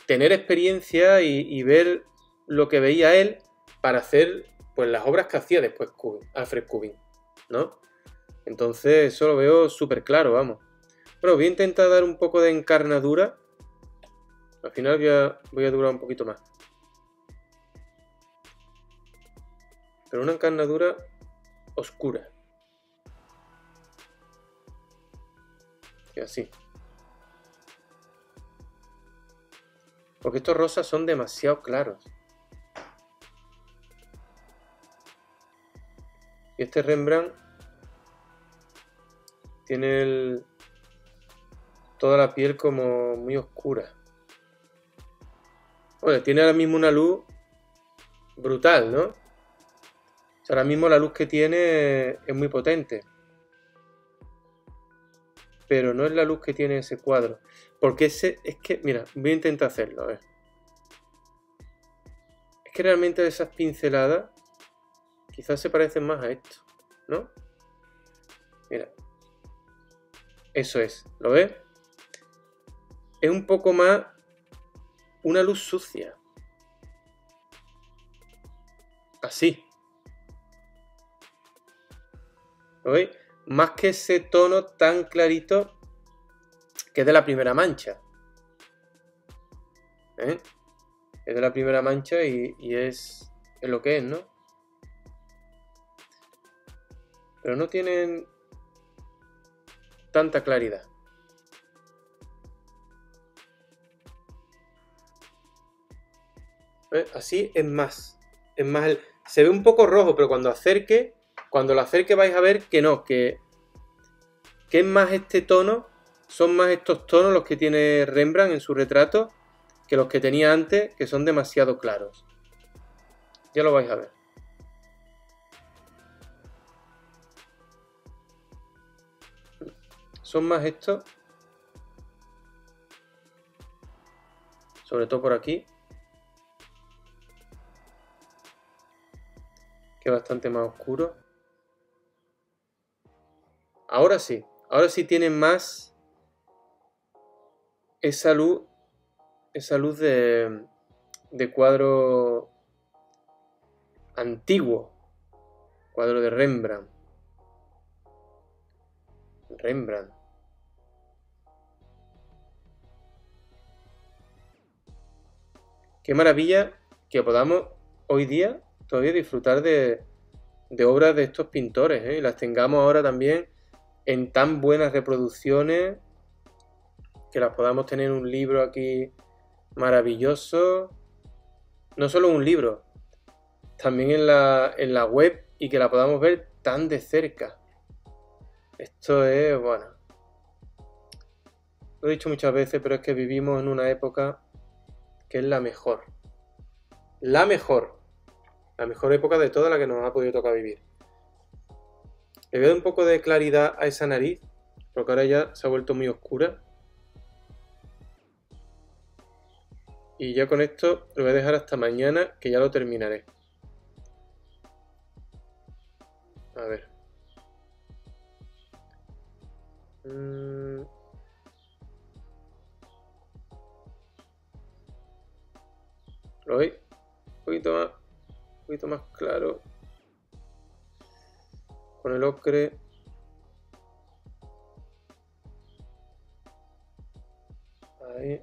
tener experiencia y, ver lo que veía él para hacer pues las obras que hacía después Alfred Cubin, ¿no? Entonces eso lo veo súper claro, vamos. Pero voy a intentar dar un poco de encarnadura. Al final voy a durar un poquito más. Pero una encarnadura oscura. Y así. Porque estos rosas son demasiado claros. Y este Rembrandt tiene toda la piel como muy oscura. Tiene ahora mismo una luz brutal, ¿no? Ahora mismo la luz que tiene es muy potente. Pero no es la luz que tiene ese cuadro. Porque ese, es que, mira, voy a intentar hacerlo. Es que realmente esas pinceladas quizás se parecen más a esto, ¿no? Mira. Eso es, ¿lo ves? es un poco más una luz sucia. Así. ¿Veis? Más que ese tono tan clarito que es de la primera mancha. ¿Eh? Es de la primera mancha y, es, lo que es, ¿no? Pero no tienen tanta claridad. Así es más. Es más Se ve un poco rojo, pero cuando acerque, cuando lo acerque vais a ver que no, que, que es más este tono, son más estos tonos los que tiene Rembrandt en su retrato que los que tenía antes, que son demasiado claros. Ya lo vais a ver. Son más estos. Sobre todo por aquí. Que bastante más oscuro. Ahora sí. Ahora sí tienen más esa luz. Esa luz de, de cuadro antiguo. Cuadro de Rembrandt. Rembrandt. Qué maravilla que podamos hoy día todavía disfrutar de, obras de estos pintores ¿eh? y las tengamos ahora también en tan buenas reproducciones que las podamos tener en un libro aquí maravilloso. No solo un libro, también en la, en la web y que la podamos ver tan de cerca. Esto es, bueno, lo he dicho muchas veces, pero es que vivimos en una época que es la mejor. La mejor. La mejor época de toda la que nos ha podido tocar vivir. Le voy a dar un poco de claridad a esa nariz, porque ahora ya se ha vuelto muy oscura. Y ya con esto lo voy a dejar hasta mañana, que ya lo terminaré. A ver. Mm. Lo veis un poquito más, un poquito más claro con el ocre. Ahí.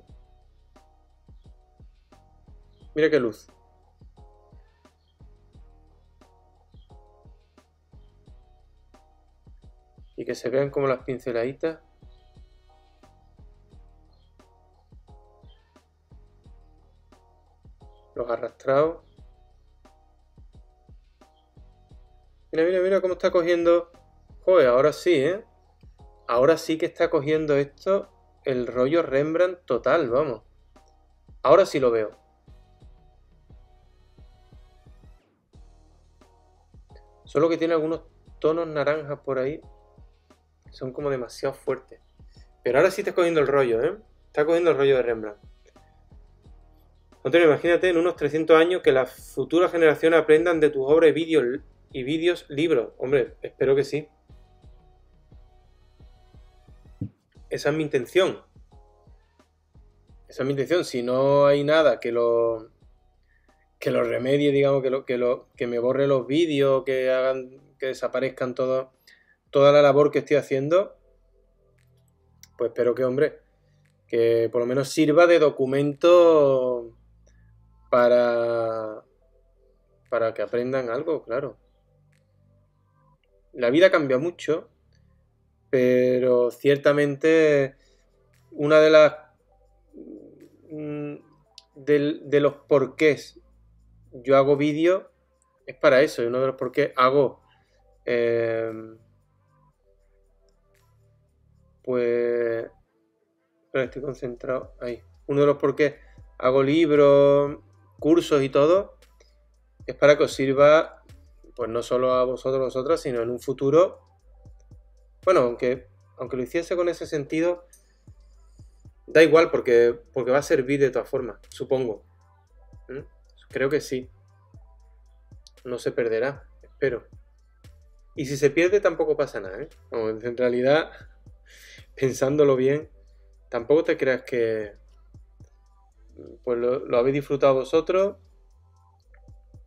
Mira qué luz. y que se vean como las pinceladitas los arrastrados mira mira mira cómo está cogiendo joder ahora sí eh ahora sí que está cogiendo esto el rollo Rembrandt total vamos ahora sí lo veo solo que tiene algunos tonos naranjas por ahí son como demasiado fuertes. Pero ahora sí está cogiendo el rollo, ¿eh? Está cogiendo el rollo de Rembrandt. Antonio, imagínate en unos 300 años que las futuras generaciones aprendan de tus obras y vídeos, y vídeos libros. Hombre, espero que sí. Esa es mi intención. Esa es mi intención. Si no hay nada que lo que lo remedie, digamos, que lo que que me borre los vídeos, que hagan que desaparezcan todos toda la labor que estoy haciendo, pues espero que, hombre, que por lo menos sirva de documento para, para que aprendan algo, claro. La vida cambia mucho, pero ciertamente una de las mm, de, los porqués yo hago vídeo es para eso, y uno de los porqués hago eh, pues... Pero estoy concentrado ahí. Uno de los por qué hago libros, cursos y todo, es para que os sirva, pues no solo a vosotros, vosotras, sino en un futuro. Bueno, aunque, aunque lo hiciese con ese sentido, da igual porque, porque va a servir de todas formas, supongo. ¿Mm? Creo que sí. No se perderá, espero. Y si se pierde tampoco pasa nada, ¿eh? en realidad pensándolo bien, tampoco te creas que pues lo, habéis disfrutado vosotros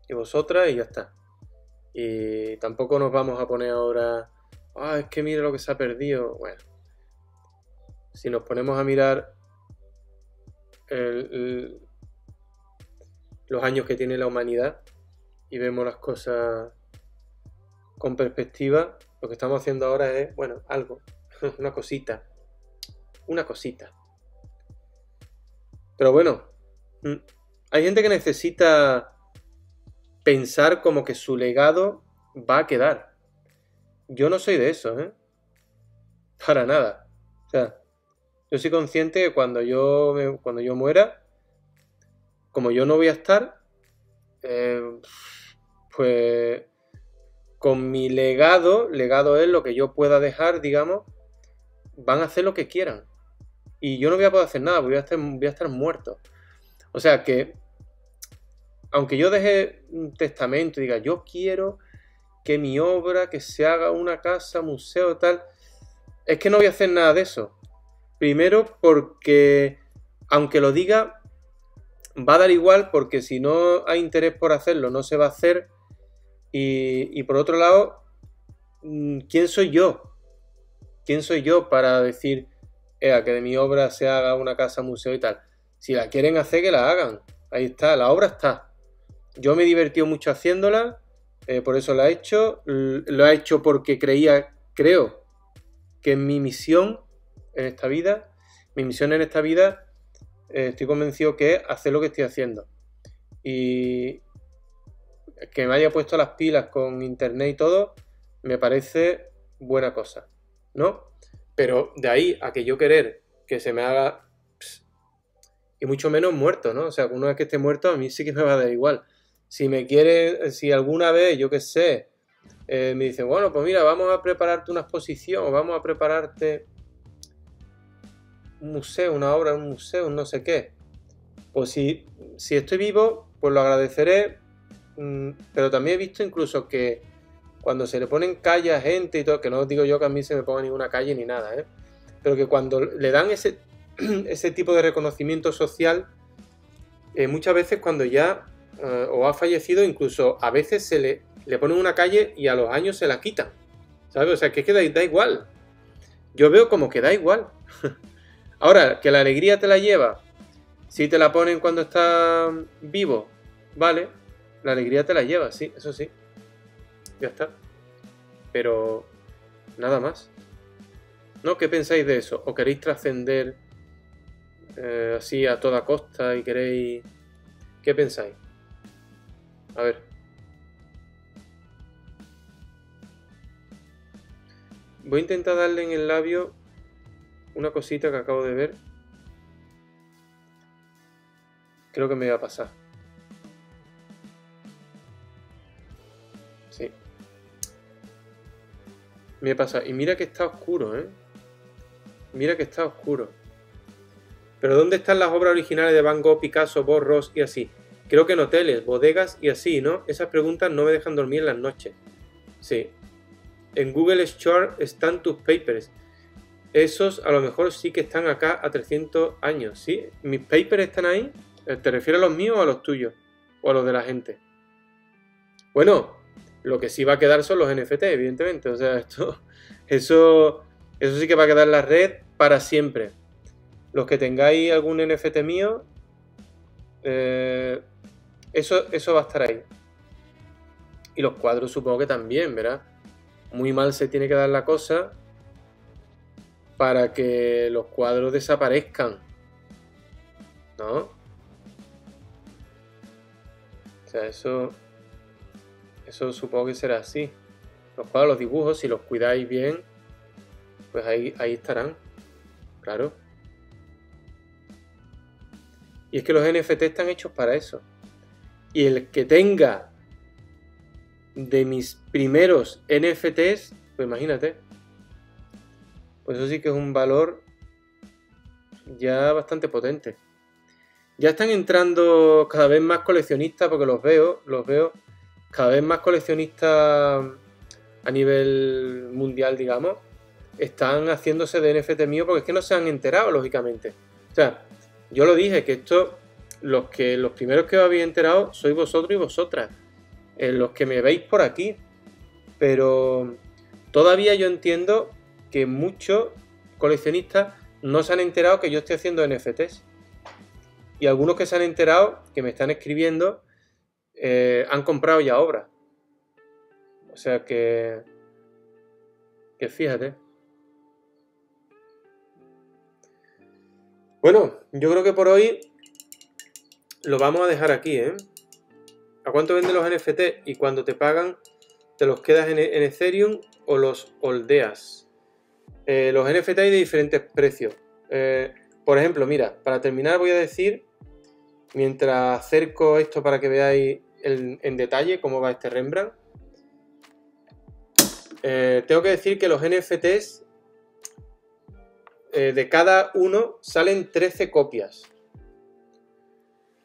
y vosotras y ya está. Y tampoco nos vamos a poner ahora, ah, es que mira lo que se ha perdido. Bueno, si nos ponemos a mirar los años que tiene la humanidad y vemos las cosas con perspectiva, lo que estamos haciendo ahora es, bueno, algo, una cosita, una cosita. Pero bueno, mm, hay gente que necesita pensar como que su legado va a quedar. Yo no soy de eso, ¿eh? Para nada. O sea, yo soy consciente que cuando yo, cuando yo muera, como yo no voy a estar, eh, pues con mi legado, legado es lo que yo pueda dejar, digamos, van a hacer lo que quieran. Y yo no voy a poder hacer nada, voy a estar, voy a estar muerto. O sea que, aunque yo deje un testamento y diga, yo quiero que mi obra, que se haga una casa, museo, tal, es que no voy a hacer nada de eso. Primero porque, aunque lo diga, va a dar igual porque si no hay interés por hacerlo, no se va a hacer. Y, por otro lado, mm, ¿quién soy yo? ¿Quién soy yo para decir que de mi obra se haga una casa, museo y tal? Si la quieren hacer, que la hagan. Ahí está, la obra está. Yo me he divertido mucho haciéndola, eh, por eso la he hecho. Lo he hecho porque creía, creo, que mi misión en esta vida, mi misión en esta vida, eh, estoy convencido que es hacer lo que estoy haciendo. Y que me haya puesto las pilas con internet y todo, me parece buena cosa, ¿no? Pero de ahí a que yo querer que se me haga y mucho menos muerto, ¿no? O sea, una vez que esté muerto, a mí sí que me va a dar igual. Si me quiere, si alguna vez, yo qué sé, eh, me dice, bueno, pues mira, vamos a prepararte una exposición vamos a prepararte un museo, una obra, un museo, un no sé qué. Pues si, si estoy vivo, pues lo agradeceré, mm, pero también he visto incluso que cuando se le ponen calle a gente y todo, que no digo yo que a mí se me ponga ninguna calle ni nada, ¿eh? pero que cuando le dan ese, ese tipo de reconocimiento social, eh, muchas veces cuando ya eh, o ha fallecido, incluso a veces se le, le ponen una calle y a los años se la quitan. ¿Sabes? O sea, que, es que da, igual. Yo veo como que da igual. Ahora, que la alegría te la lleva, si te la ponen cuando está vivo, vale, la alegría te la lleva, sí, eso sí. Ya está. Pero nada más. ¿No? ¿Qué pensáis de eso? ¿O queréis trascender eh, así a toda costa y queréis... ¿Qué pensáis? A ver. Voy a intentar darle en el labio una cosita que acabo de ver. Creo que me va a pasar. Sí. Me pasa. Y mira que está oscuro, ¿eh? Mira que está oscuro. Pero ¿dónde están las obras originales de Van Gogh, Picasso, Bob y así? Creo que en hoteles, bodegas y así, ¿no? Esas preguntas no me dejan dormir en las noches. Sí. En Google Store están tus papers esos a lo mejor sí que están acá a 300 años, ¿sí? ¿Mis papers están ahí? Eh, ¿Te refieres a los míos o a los tuyos? ¿O a los de la gente? Bueno, lo que sí va a quedar son los NFT, evidentemente. O sea, esto, eso, eso sí que va a quedar en la red para siempre. Los que tengáis algún NFT mío, eh, eso, eso va a estar ahí. Y los cuadros supongo que también, ¿verdad? Muy mal se tiene que dar la cosa para que los cuadros desaparezcan. ¿No? O sea, eso. Eso supongo que será así. Los cuadros, los dibujos, si los cuidáis bien, pues ahí, ahí estarán. Claro. Y es que los NFT están hechos para eso. Y el que tenga de mis primeros NFTs, pues imagínate, pues eso sí que es un valor ya bastante potente. Ya están entrando cada vez más coleccionistas, porque los veo, los veo, cada vez más coleccionistas a nivel mundial, digamos, están haciéndose de NFT mío porque es que no se han enterado, lógicamente. O sea, yo lo dije, que esto, los que los primeros que os habéis enterado sois vosotros y vosotras, eh, los que me veis por aquí. Pero todavía yo entiendo que muchos coleccionistas no se han enterado que yo estoy haciendo NFTs. Y algunos que se han enterado, que me están escribiendo, eh, han comprado ya obras. O sea que... Que fíjate. Bueno, yo creo que por hoy lo vamos a dejar aquí, ¿eh? ¿A cuánto venden los NFT? Y cuando te pagan, te los quedas en, Ethereum o los holdeas. Eh, los NFT hay de diferentes precios. Eh, por ejemplo, mira, para terminar voy a decir, mientras acerco esto para que veáis en detalle cómo va este Rembrandt, eh, tengo que decir que los NFTs de cada uno salen 13 copias.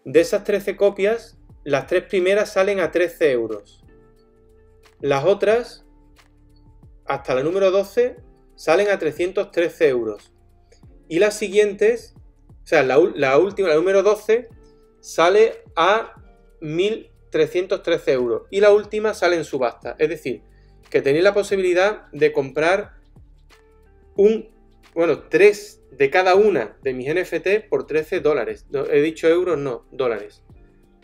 De esas 13 copias, las tres primeras salen a 13 euros. Las otras, hasta la número 12, salen a 313 euros. Y las siguientes, o sea, la, última, la número 12, sale a 1.313 euros. Y la última sale en subasta. Es decir, que tenéis la posibilidad de comprar un bueno, tres de cada una de mis NFT por 13 dólares. he dicho euros, no, dólares.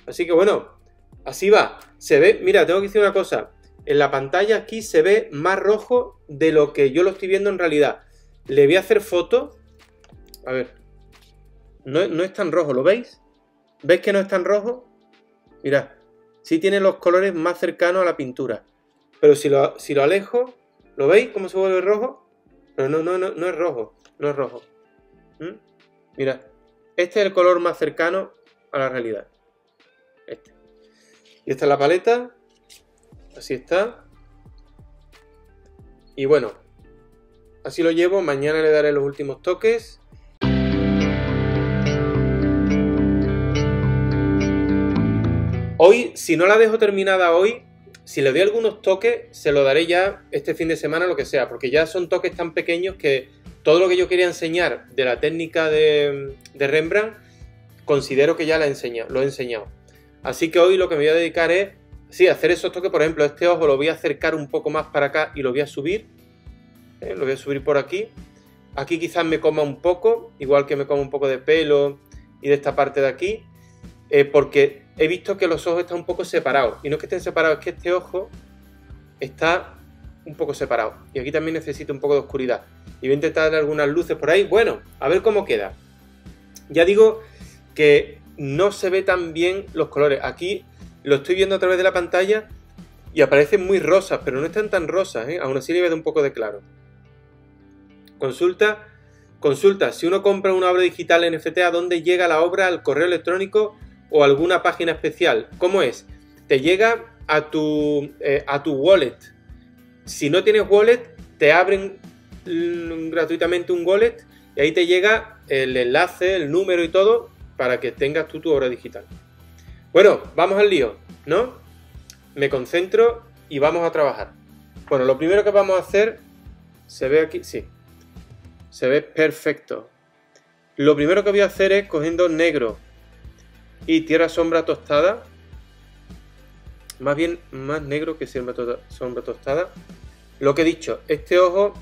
Así que bueno, así va. Se ve, mira, tengo que decir una cosa. En la pantalla aquí se ve más rojo de lo que yo lo estoy viendo en realidad. Le voy a hacer foto. A ver. No, es tan rojo, ¿lo veis? ¿Veis que no es tan rojo? Mirad. Sí tiene los colores más cercanos a la pintura. Pero si lo, si lo alejo, ¿lo veis cómo se vuelve rojo? Pero no, no, no, no es rojo, no es rojo. ¿Mm? Mira, este es el color más cercano a la realidad. Este. Y esta es la paleta. Así está. Y bueno, así lo llevo. Mañana le daré los últimos toques. Hoy, si no la dejo terminada hoy, si le doy algunos toques, se lo daré ya este fin de semana, lo que sea, porque ya son toques tan pequeños que todo lo que yo quería enseñar de la técnica de, Rembrandt, considero que ya la lo he enseñado. Así que hoy lo que me voy a dedicar es, sí, hacer esos toques, por ejemplo, este ojo lo voy a acercar un poco más para acá y lo voy a subir, ¿eh? lo voy a subir por aquí. Aquí quizás me coma un poco, igual que me coma un poco de pelo y de esta parte de aquí, eh, porque he visto que los ojos están un poco separados. Y no es que estén separados, es que este ojo está un poco separado. Y aquí también necesito un poco de oscuridad. Y voy a intentar darle algunas luces por ahí. Bueno, a ver cómo queda. Ya digo que no se ve tan bien los colores. Aquí lo estoy viendo a través de la pantalla y aparecen muy rosas, pero no están tan rosas, ¿eh? aún así le voy a dar un poco de claro. Consulta, consulta, si uno compra una obra digital NFT, ¿a dónde llega la obra? ¿Al correo electrónico o alguna página especial. ¿Cómo es? Te llega a tu, eh, a tu wallet. Si no tienes wallet, te abren gratuitamente un wallet y ahí te llega el enlace, el número y todo para que tengas tú tu obra digital. Bueno, vamos al lío, ¿no? Me concentro y vamos a trabajar. Bueno, lo primero que vamos a hacer, se ve aquí, sí, se ve perfecto. Lo primero que voy a hacer es cogiendo negro, y tierra sombra tostada. Más bien más negro que sombra tostada. Lo que he dicho, este ojo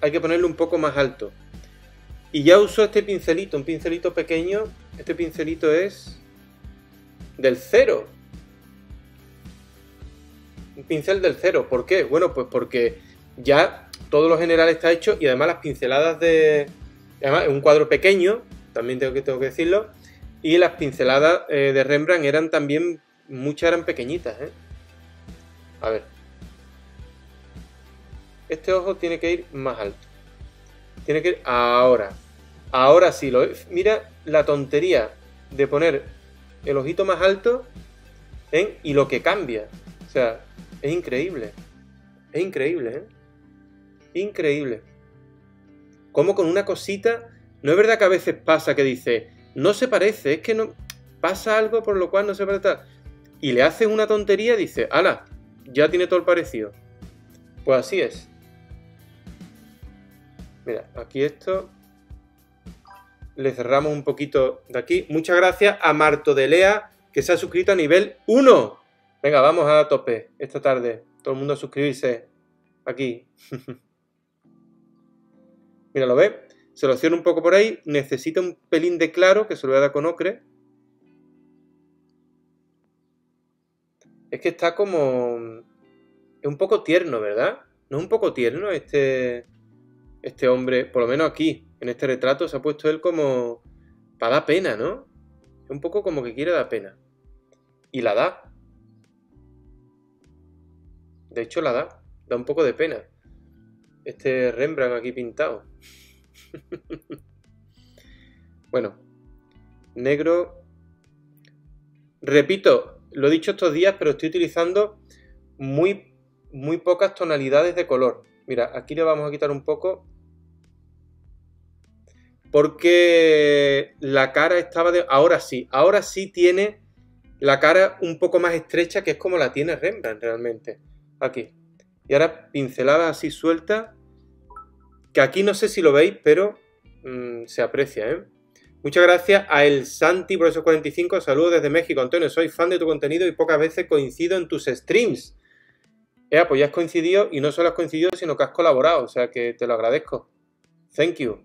hay que ponerlo un poco más alto. Y ya uso este pincelito, un pincelito pequeño. Este pincelito es del cero. Un pincel del cero. ¿Por qué? Bueno, pues porque ya todo lo general está hecho y además las pinceladas de... Además, un cuadro pequeño, también tengo que, tengo que decirlo. Y las pinceladas eh, de Rembrandt eran también, muchas eran pequeñitas. ¿eh? A ver. Este ojo tiene que ir más alto. Tiene que ir ahora. Ahora sí. Lo, mira la tontería de poner el ojito más alto ¿eh? y lo que cambia. O sea, es increíble. Es increíble, ¿eh? Increíble. Como con una cosita... No es verdad que a veces pasa que dice, no se parece, es que no pasa algo por lo cual no se parece. Y le haces una tontería dice, ala, ya tiene todo el parecido. Pues así es. Mira, aquí esto. Le cerramos un poquito de aquí. Muchas gracias a Marto de Lea, que se ha suscrito a nivel 1. Venga, vamos a tope esta tarde. Todo el mundo a suscribirse aquí. Mira, ¿lo ve? Se lo cierro un poco por ahí. Necesita un pelín de claro, que se lo voy a dar con ocre. Es que está como... Es un poco tierno, ¿verdad? ¿No es un poco tierno este, este hombre? Por lo menos aquí, en este retrato, se ha puesto él como... Para dar pena, ¿no? Es un poco como que quiere dar pena. Y la da. De hecho, la da. Da un poco de pena. Este Rembrandt aquí pintado. bueno. Negro. Repito, lo he dicho estos días, pero estoy utilizando muy, muy pocas tonalidades de color. Mira, aquí le vamos a quitar un poco. Porque la cara estaba de... Ahora sí, ahora sí tiene la cara un poco más estrecha, que es como la tiene Rembrandt realmente. Aquí. Y ahora pincelada así suelta. Que aquí no sé si lo veis, pero mm, se aprecia, ¿eh? Muchas gracias a El Santi por esos 45. Saludos desde México, Antonio. Soy fan de tu contenido y pocas veces coincido en tus streams. Ya, pues ya has coincidido y no solo has coincidido, sino que has colaborado. O sea que te lo agradezco. Thank you.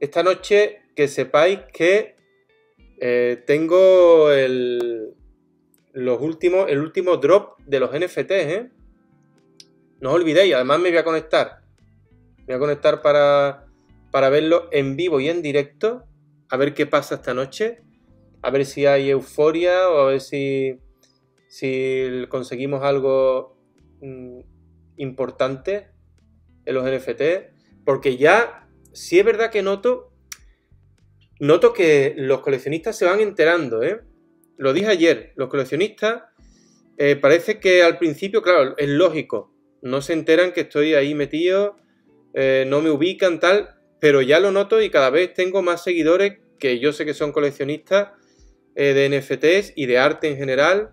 Esta noche que sepáis que eh, tengo el, los últimos, el último drop de los NFTs, ¿eh? No os olvidéis, además me voy a conectar. Me voy a conectar para, para verlo en vivo y en directo. A ver qué pasa esta noche. A ver si hay euforia o a ver si, si conseguimos algo mm, importante en los NFT. Porque ya, sí es verdad que noto, noto que los coleccionistas se van enterando, ¿eh? lo dije ayer, los coleccionistas eh, parece que al principio, claro, es lógico, no se enteran que estoy ahí metido, eh, no me ubican tal, pero ya lo noto y cada vez tengo más seguidores que yo sé que son coleccionistas eh, de NFTs y de arte en general,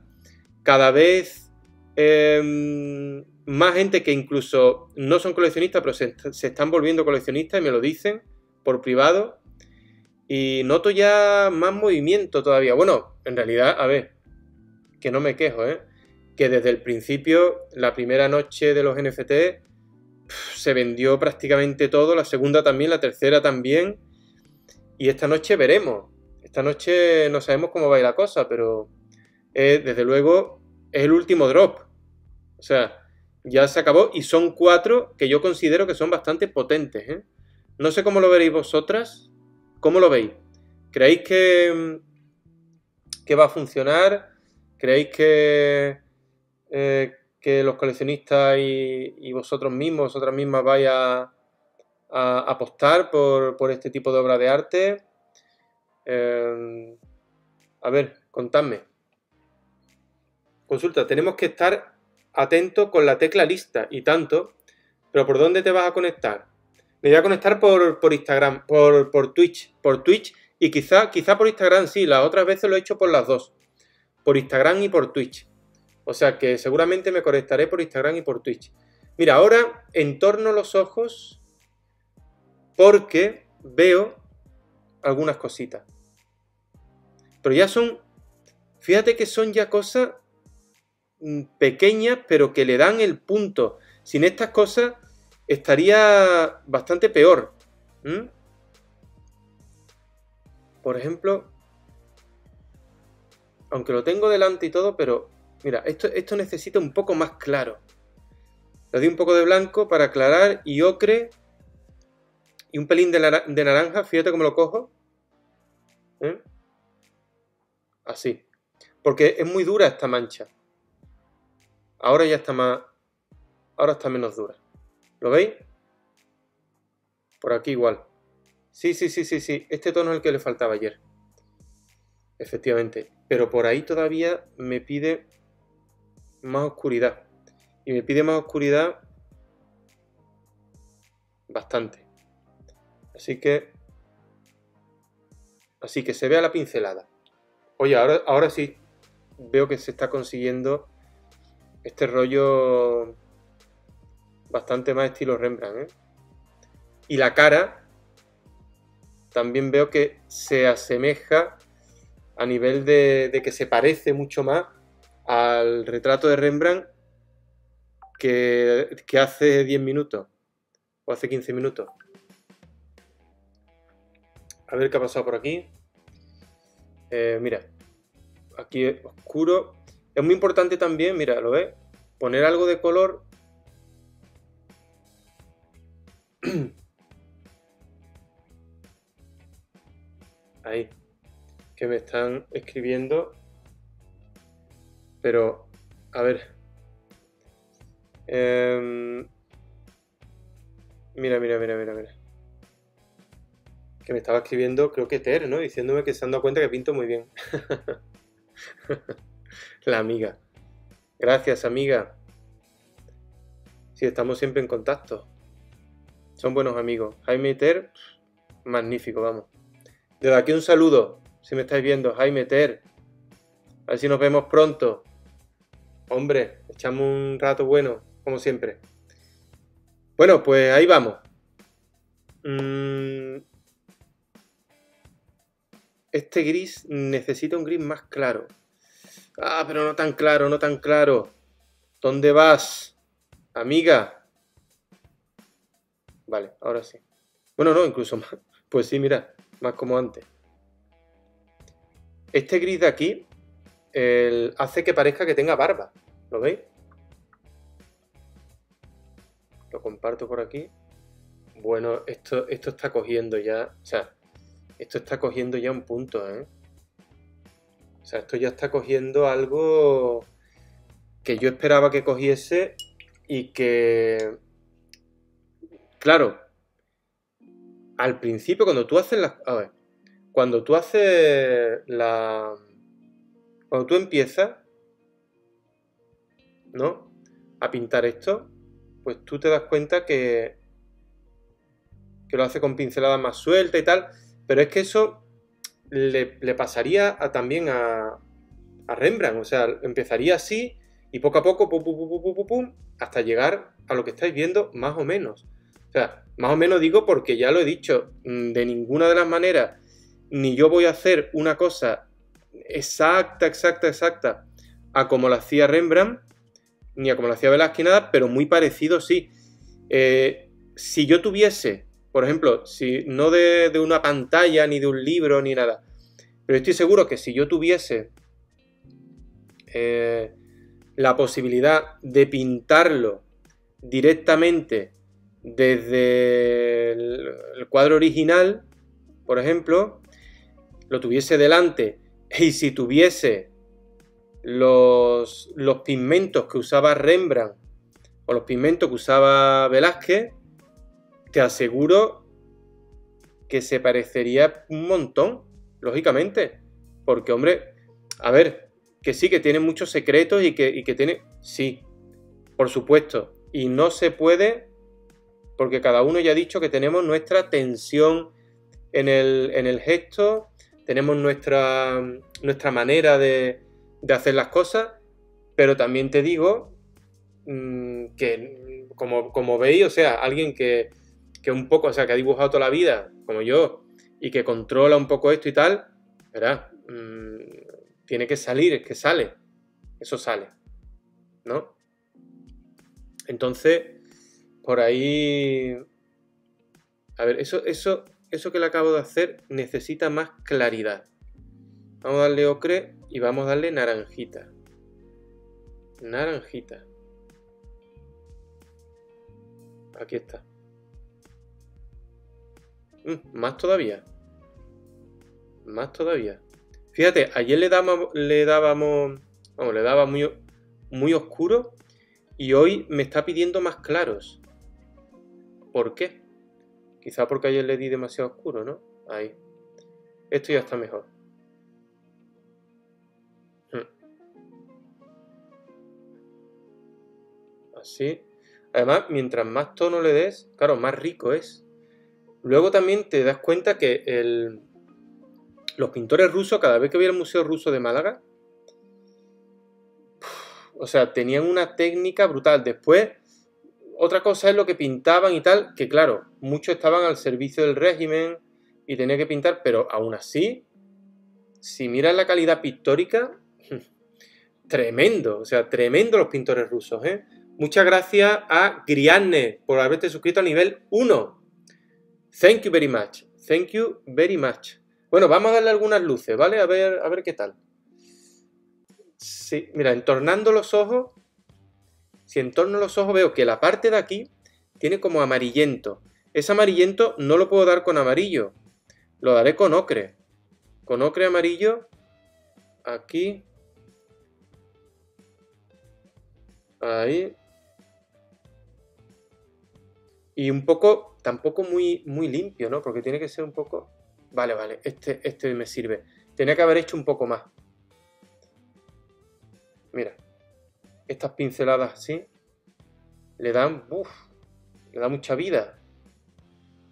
cada vez em, más gente que incluso no son coleccionistas, pero se, están volviendo coleccionistas y me lo dicen por privado. Y noto ya más movimiento todavía. Bueno, en realidad, a ver, que no me quejo, ¿eh? Que desde el principio, la primera noche de los NFT, se vendió prácticamente todo, la segunda también, la tercera también. Y esta noche veremos. Esta noche no sabemos cómo va a ir la cosa, pero desde luego es el último drop. O sea, ya se acabó y son cuatro que yo considero que son bastante potentes. ¿eh? No sé cómo lo veréis vosotras, ¿Cómo lo veis? ¿Creéis que, que va a funcionar? ¿Creéis que, eh, que los coleccionistas y, vosotros mismos, vosotras mismas vais a, apostar por, este tipo de obra de arte? Eh, a ver, contadme. Consulta, tenemos que estar atentos con la tecla lista y tanto, pero ¿por dónde te vas a conectar? Me voy a conectar por, Instagram, por, por, Twitch, por Twitch y quizá, quizá por Instagram sí, las otras veces lo he hecho por las dos, por Instagram y por Twitch. O sea que seguramente me conectaré por Instagram y por Twitch. Mira, ahora entorno los ojos porque veo algunas cositas. Pero ya son, fíjate que son ya cosas mm, pequeñas, pero que le dan el punto. Sin estas cosas estaría bastante peor. Por ejemplo, aunque lo tengo delante y todo, pero mira, esto, esto necesita un poco más claro. Le doy un poco de blanco para aclarar y ocre y un pelín de, naranja. Fíjate cómo lo cojo. ¿Eh? Así. Porque es muy dura esta mancha. Ahora ya está más... Ahora está menos dura. ¿Lo veis? Por aquí igual. Sí, sí, sí, sí, sí. Este tono es el que le faltaba ayer. Efectivamente. Pero por ahí todavía me pide más oscuridad. Y me pide más oscuridad bastante. Así que... Así que se vea la pincelada. Oye, ahora, ahora sí veo que se está consiguiendo este rollo bastante más estilo Rembrandt, ¿eh? Y la cara también veo que se asemeja a nivel de, de que se parece mucho más al retrato de Rembrandt que, hace 10 minutos o hace 15 minutos. A ver qué ha pasado por aquí. Eh, mira, aquí es oscuro. Es muy importante también, mira, ¿lo ves? Poner algo de color. Ahí. Que me están escribiendo. Pero, a ver. Em, mira, mira, mira, mira, mira que me estaba escribiendo, creo que Ter, ¿no? Diciéndome que se han dado cuenta que pinto muy bien. La amiga. Gracias, amiga. Sí, estamos siempre en contacto. Son buenos amigos. Jaime Ter, magnífico, vamos. Desde aquí un saludo, si me estáis viendo. Jaime, Ter. A ver si nos vemos pronto. Hombre, echamos un rato bueno, como siempre. Bueno, pues ahí vamos. Mmm este gris necesita un gris más claro. Ah, pero no tan claro, no tan claro. ¿Dónde vas? Amiga. Vale, ahora sí. Bueno, no, incluso más. Pues sí, mira, más como antes. Este gris de aquí hace que parezca que tenga barba. ¿Lo veis? Lo comparto por aquí. Bueno, esto, esto está cogiendo ya. O sea, esto está cogiendo ya un punto, ¿eh? O sea, esto ya está cogiendo algo que yo esperaba que cogiese y que... Claro, al principio cuando tú haces las... A ver, cuando tú haces la... Cuando tú empiezas, ¿no? A pintar esto, pues tú te das cuenta que, que lo hace con pinceladas más suelta y tal. Pero es que eso le, pasaría también a, Rembrandt. O sea, empezaría así y poco a poco, pum, pum, pum, hasta llegar a lo que estáis viendo más o menos. O sea, más o menos digo porque ya lo he dicho, mm, de ninguna de las maneras, ni yo voy a hacer una cosa exacta, exacta, exacta a como la hacía Rembrandt, ni a como la hacía Velázquez, nada, pero muy parecido sí. Eh, si yo tuviese por ejemplo, si no de, una pantalla, ni de un libro, ni nada. Pero estoy seguro que si yo tuviese eh, la posibilidad de pintarlo directamente desde el, cuadro original, por ejemplo, lo tuviese delante y si tuviese los, los pigmentos que usaba Rembrandt o los pigmentos que usaba Velázquez, te aseguro que se parecería un montón, lógicamente. Porque, hombre, a ver, que sí, que tiene muchos secretos y que, que tiene... Sí, por supuesto. Y no se puede, porque cada uno ya ha dicho que tenemos nuestra tensión en el, en el gesto, tenemos nuestra, nuestra manera de, de hacer las cosas, pero también te digo mm, que, como, como veis, o sea, alguien que, que un poco, o sea, que ha dibujado toda la vida, como yo, y que controla un poco esto y tal, verá, mm, tiene que salir, es que sale, eso sale, ¿no? Entonces, por ahí, a ver, eso, eso, eso que le acabo de hacer necesita más claridad. Vamos a darle ocre y vamos a darle naranjita. Naranjita. Aquí está. Mm, más todavía. Más todavía. Fíjate, ayer le le dábamos, vamos, le daba muy, muy oscuro y hoy me está pidiendo más claros. ¿Por qué? Quizá porque ayer le di demasiado oscuro, ¿no? Ahí. Esto ya está mejor. Mm. Así. Además, mientras más tono le des, claro, más rico es. Luego también te das cuenta que los pintores rusos, cada vez que había el Museo Ruso de Málaga, o sea, tenían una técnica brutal. Después, otra cosa es lo que pintaban y tal, que claro, muchos estaban al servicio del régimen y tenía que pintar, pero aún así, si miras la calidad pictórica, tremendo, o sea, tremendo los pintores rusos, ¿eh? Muchas gracias a Grianne por haberte suscrito a nivel 1. Thank you very much. Thank you very much. Bueno, vamos a darle algunas luces, ¿vale? A ver, a ver qué tal. Sí, mira, entornando los ojos, si entorno los ojos veo que la parte de aquí tiene como amarillento. Ese amarillento no lo puedo dar con amarillo, lo daré con ocre. Con ocre amarillo, aquí, ahí, y un poco, tampoco muy, muy limpio, ¿no? Porque tiene que ser un poco... Vale, vale, este, este me sirve. Tenía que haber hecho un poco más. Mira, estas pinceladas así le dan, uff, le da mucha vida.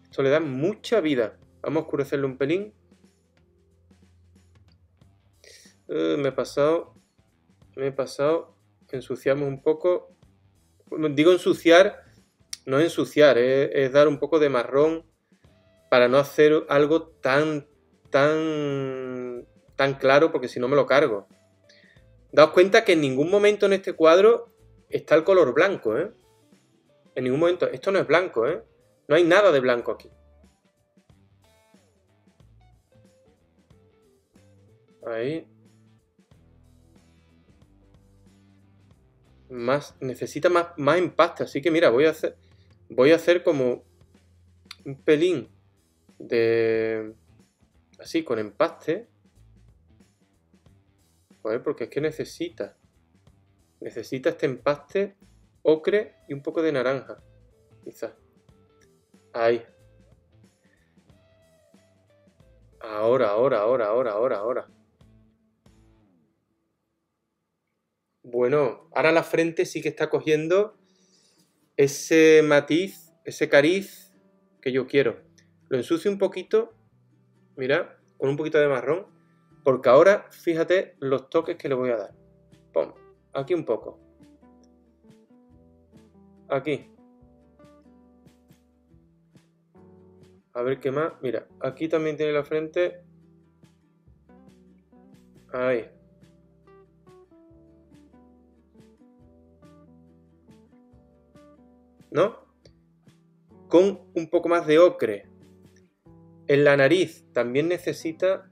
Esto le da mucha vida. Vamos a oscurecerle un pelín. Eh, me he pasado, me he pasado. Ensuciamos un poco. Digo ensuciar no es ensuciar, es, dar un poco de marrón para no hacer algo tan, tan, tan claro, porque si no me lo cargo. Daos cuenta que en ningún momento en este cuadro está el color blanco, ¿eh? En ningún momento. Esto no es blanco, ¿eh? No hay nada de blanco aquí. Ahí. Más, necesita más, más empaste, así que mira, voy a hacer voy a hacer como un pelín de... así, con empaste. Porque es que necesita. Necesita este empaste ocre y un poco de naranja. Quizás. Ahí. Ahora, ahora, ahora, ahora, ahora, ahora. Bueno, ahora la frente sí que está cogiendo ese matiz, ese cariz que yo quiero. Lo ensucio un poquito, mira, con un poquito de marrón, porque ahora fíjate los toques que le voy a dar. Pum, aquí un poco. Aquí. A ver qué más. Mira, aquí también tiene la frente. Ahí. ¿no? Con un poco más de ocre. En la nariz también necesita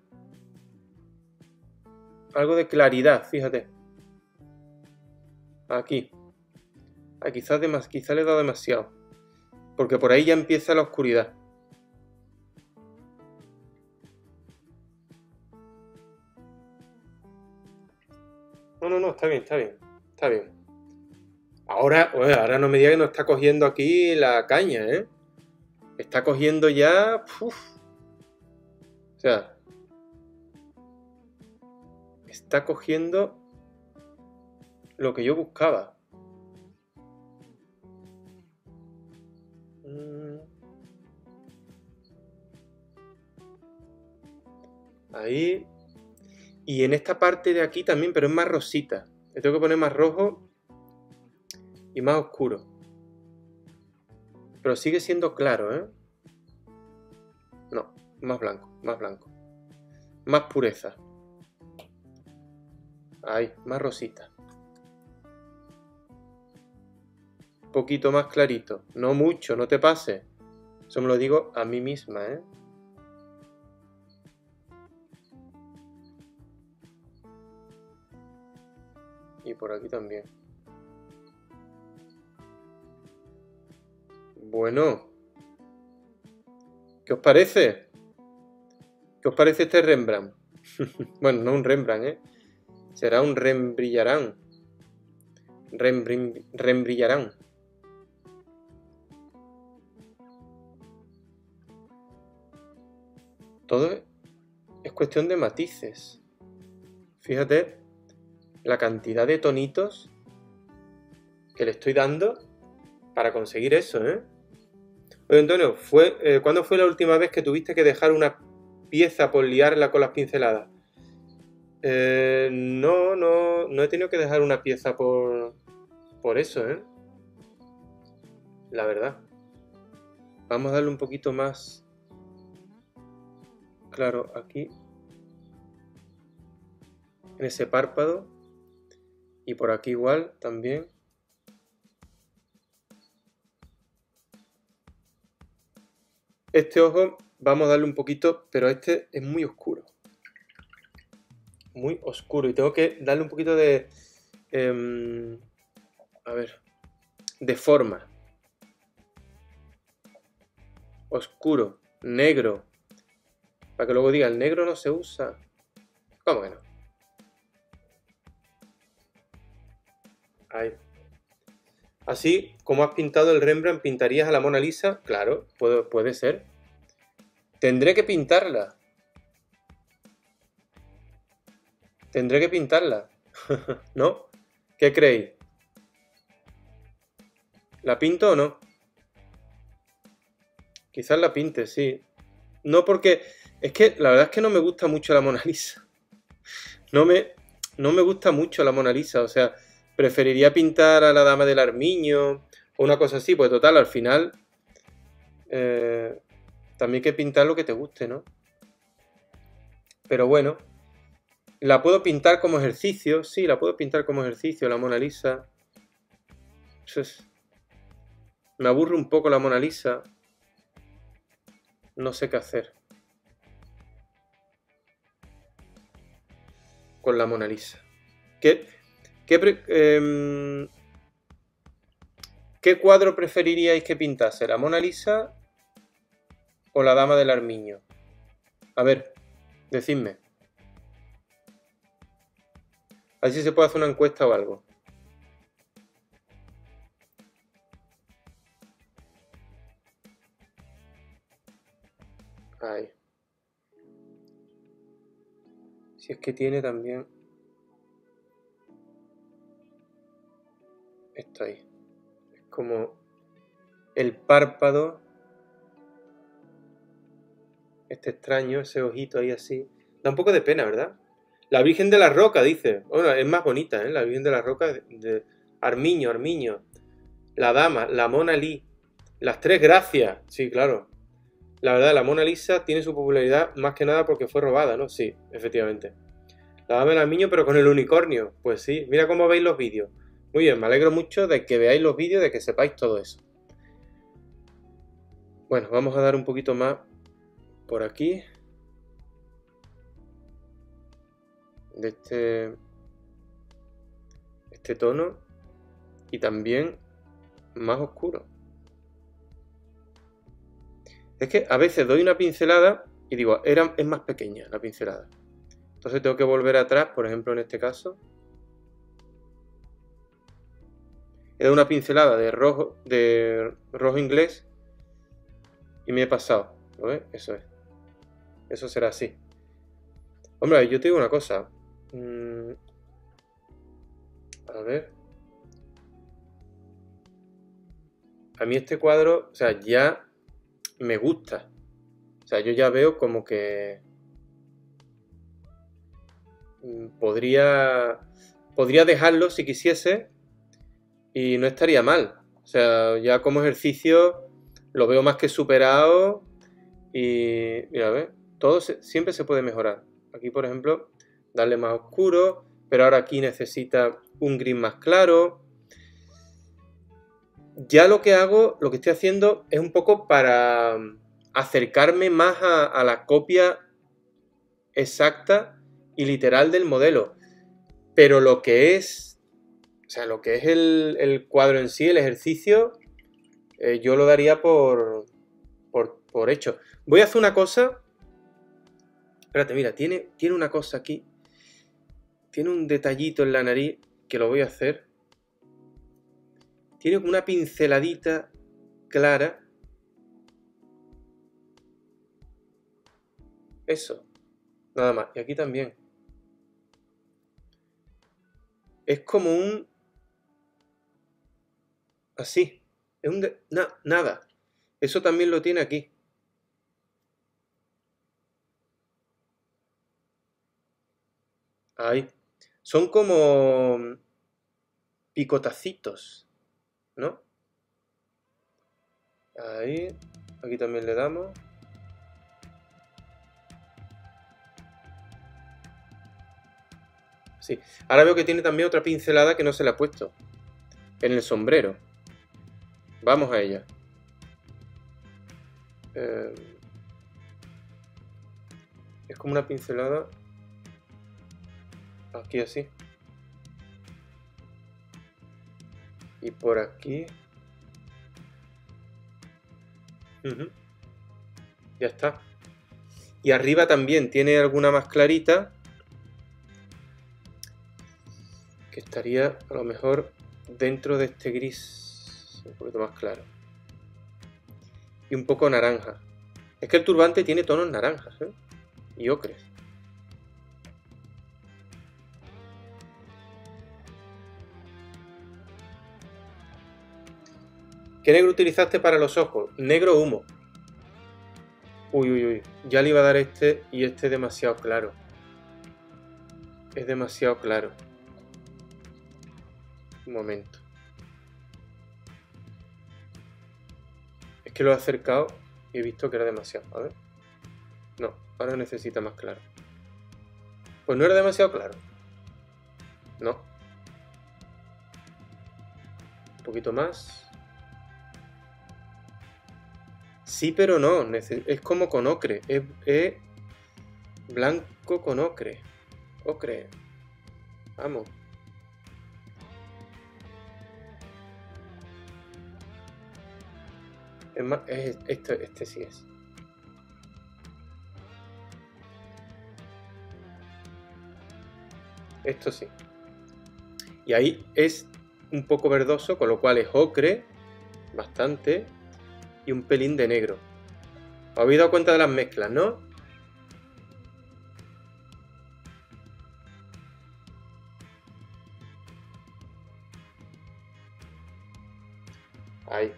algo de claridad, fíjate. Aquí. Ah, quizás, quizás le he dado demasiado. Porque por ahí ya empieza la oscuridad. No, no, no, está bien, está bien. Está bien. Ahora, ahora no me diga que no está cogiendo aquí la caña, ¿eh? Está cogiendo ya... O sea... Está cogiendo lo que yo buscaba. Mm. Ahí. Y en esta parte de aquí también, pero es más rosita. Le tengo que poner más rojo y más oscuro. Pero sigue siendo claro, ¿eh? No, más blanco, más blanco. Más pureza. Ahí, más rosita. Un poquito más clarito. No mucho, no te pase. Eso me lo digo a mí misma, ¿eh? Y por aquí también. Bueno. ¿Qué os parece? ¿Qué os parece este Rembrandt? bueno, no un Rembrandt, ¿eh? Será un Rembrillarán. Rembrillarán. Todo es cuestión de matices. Fíjate la cantidad de tonitos que le estoy dando para conseguir eso, ¿eh? Oye, Antonio, ¿fue, eh, ¿cuándo fue la última vez que tuviste que dejar una pieza por liarla con las pinceladas? Eh, no, no, no he tenido que dejar una pieza por, por eso, ¿eh? la verdad. Vamos a darle un poquito más claro aquí. En ese párpado. Y por aquí igual también. Este ojo vamos a darle un poquito, pero este es muy oscuro. Muy oscuro. Y tengo que darle un poquito de... Em, a ver. De forma. Oscuro. Negro. Para que luego diga, el negro no se usa. ¿Cómo que no? Ahí. Así como has pintado el Rembrandt, ¿pintarías a la Mona Lisa? Claro, puede, puede ser. Tendré que pintarla. Tendré que pintarla. ¿No? ¿Qué creéis? ¿La pinto o no? Quizás la pinte, sí. No porque... Es que la verdad es que no me gusta mucho la Mona Lisa. No me, no me gusta mucho la Mona Lisa. O sea, preferiría pintar a la Dama del Armiño o una cosa así. Pues total, al final... Eh, también hay que pintar lo que te guste, ¿no? Pero bueno, la puedo pintar como ejercicio, sí, la puedo pintar como ejercicio, la Mona Lisa. Me aburre un poco la Mona Lisa. No sé qué hacer. Con la Mona Lisa. ¿Qué, qué, em, ¿qué cuadro preferiríais que pintase? ¿La Mona Lisa o la Dama del Armiño? A ver, decidme. A ver si se puede hacer una encuesta o algo. Ahí. Si es que tiene también... Esto ahí. Es como el párpado. Este extraño, ese ojito ahí así. Da un poco de pena, ¿verdad? La Virgen de la Roca, dice. Bueno, es más bonita, ¿eh? La Virgen de la Roca de Armiño, Armiño. La Dama, la Mona Lisa. Las Tres Gracias. Sí, claro. La verdad, la Mona Lisa tiene su popularidad más que nada porque fue robada, ¿no? Sí, efectivamente. La Dama del Armiño, pero con el unicornio. Pues sí, mira cómo veis los vídeos. Muy bien, me alegro mucho de que veáis los vídeos, de que sepáis todo eso. Bueno, vamos a dar un poquito más por aquí. De este, este tono y también más oscuro. Es que a veces doy una pincelada y digo, era, es más pequeña la pincelada. Entonces tengo que volver atrás, por ejemplo en este caso. He dado una pincelada de rojo, de rojo inglés y me he pasado. Eso es. Eso será así. Hombre, yo te digo una cosa. Mm. A ver. A mí este cuadro, o sea, ya me gusta. O sea, yo ya veo como que mm, podría podría dejarlo si quisiese y no estaría mal. O sea, ya como ejercicio lo veo más que superado y mira, a ver, todo siempre se puede mejorar. Aquí, por ejemplo, darle más oscuro, pero ahora aquí necesita un gris más claro. Ya lo que hago, lo que estoy haciendo es un poco para acercarme más a, la copia exacta y literal del modelo. Pero lo que es, o sea, lo que es el, cuadro en sí, el ejercicio, eh, yo lo daría por, por, por, hecho. Voy a hacer una cosa. Espérate, mira, tiene, tiene una cosa aquí tiene un detallito en la nariz que lo voy a hacer. Tiene una pinceladita clara. Eso. Nada más. Y aquí también. Es como un... Así. Es un... nada. Eso también lo tiene aquí. Ahí. Son como picotacitos, ¿no? Ahí. Aquí también le damos. Sí. Ahora veo que tiene también otra pincelada que no se le ha puesto. En el sombrero. Vamos a ella. Eh, es como una pincelada. Aquí así. Y por aquí. Ya está. Y arriba también tiene alguna más clarita. Que estaría a lo mejor dentro de este gris. Un poquito más claro. Y un poco naranja. Es que el turbante tiene tonos naranjas ¿eh? y ocres. ¿Qué negro utilizaste para los ojos? Negro humo. Uy, uy, uy. Ya le iba a dar este y este es demasiado claro. Es demasiado claro. Un momento. Es que lo he acercado y he visto que era demasiado. A ver. No, ahora necesita más claro. Pues no era demasiado claro. No. Un poquito más. Sí, pero no. Es como con ocre. Es, blanco con ocre. Ocre. Vamos. Es más, este, este sí es. Esto sí. Y ahí es un poco verdoso, con lo cual es ocre, bastante y un pelín de negro. ¿Os habéis dado cuenta de las mezclas, no? Ahí.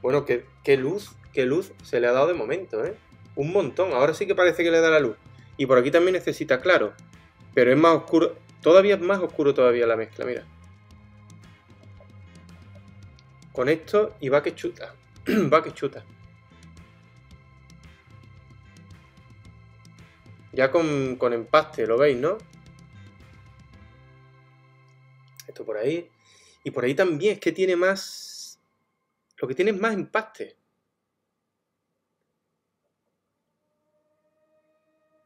Bueno, qué, qué luz, qué luz se le ha dado de momento, ¿eh? Un montón. Ahora sí que parece que le da la luz. Y por aquí también necesita claro. Pero es más oscuro. Todavía es más oscuro todavía la mezcla, mira. Con esto y va que chuta. Va que chuta. Ya con, con empaste, lo veis, ¿no? Esto por ahí. Y por ahí también es que tiene más... Lo que tiene es más empaste.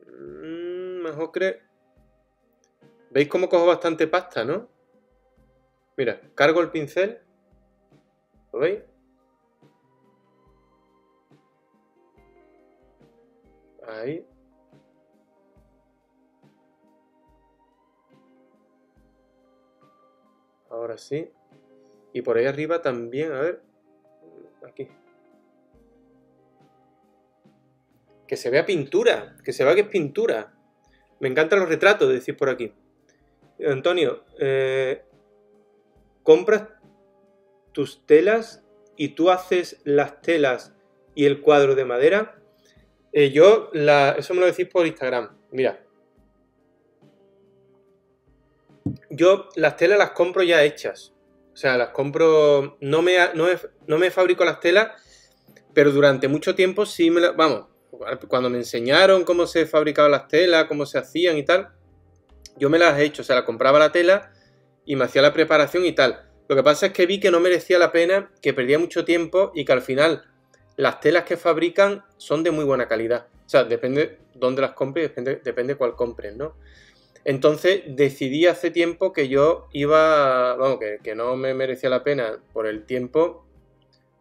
Mm, mejor creo... ¿Veis cómo cojo bastante pasta, no? Mira, cargo el pincel. ¿Lo veis? Ahí. Ahora sí. Y por ahí arriba también, a ver. Aquí. Que se vea pintura, que se vea que es pintura. Me encantan los retratos, decís por aquí. Antonio, eh, compras tus telas y tú haces las telas y el cuadro de madera. Eh, yo, eso me lo decís por Instagram. Mira. Yo las telas las compro ya hechas. O sea, las compro. No me, no, no me fabrico las telas, pero durante mucho tiempo sí me las. Vamos, cuando me enseñaron cómo se fabricaban las telas, cómo se hacían y tal, yo me las he hecho. O sea, la compraba la tela y me hacía la preparación y tal. Lo que pasa es que vi que no merecía la pena, que perdía mucho tiempo y que al final las telas que fabrican son de muy buena calidad. O sea, depende dónde las compres, depende, depende cuál compres, ¿no? Entonces decidí hace tiempo que yo iba, vamos, que, no me merecía la pena por el tiempo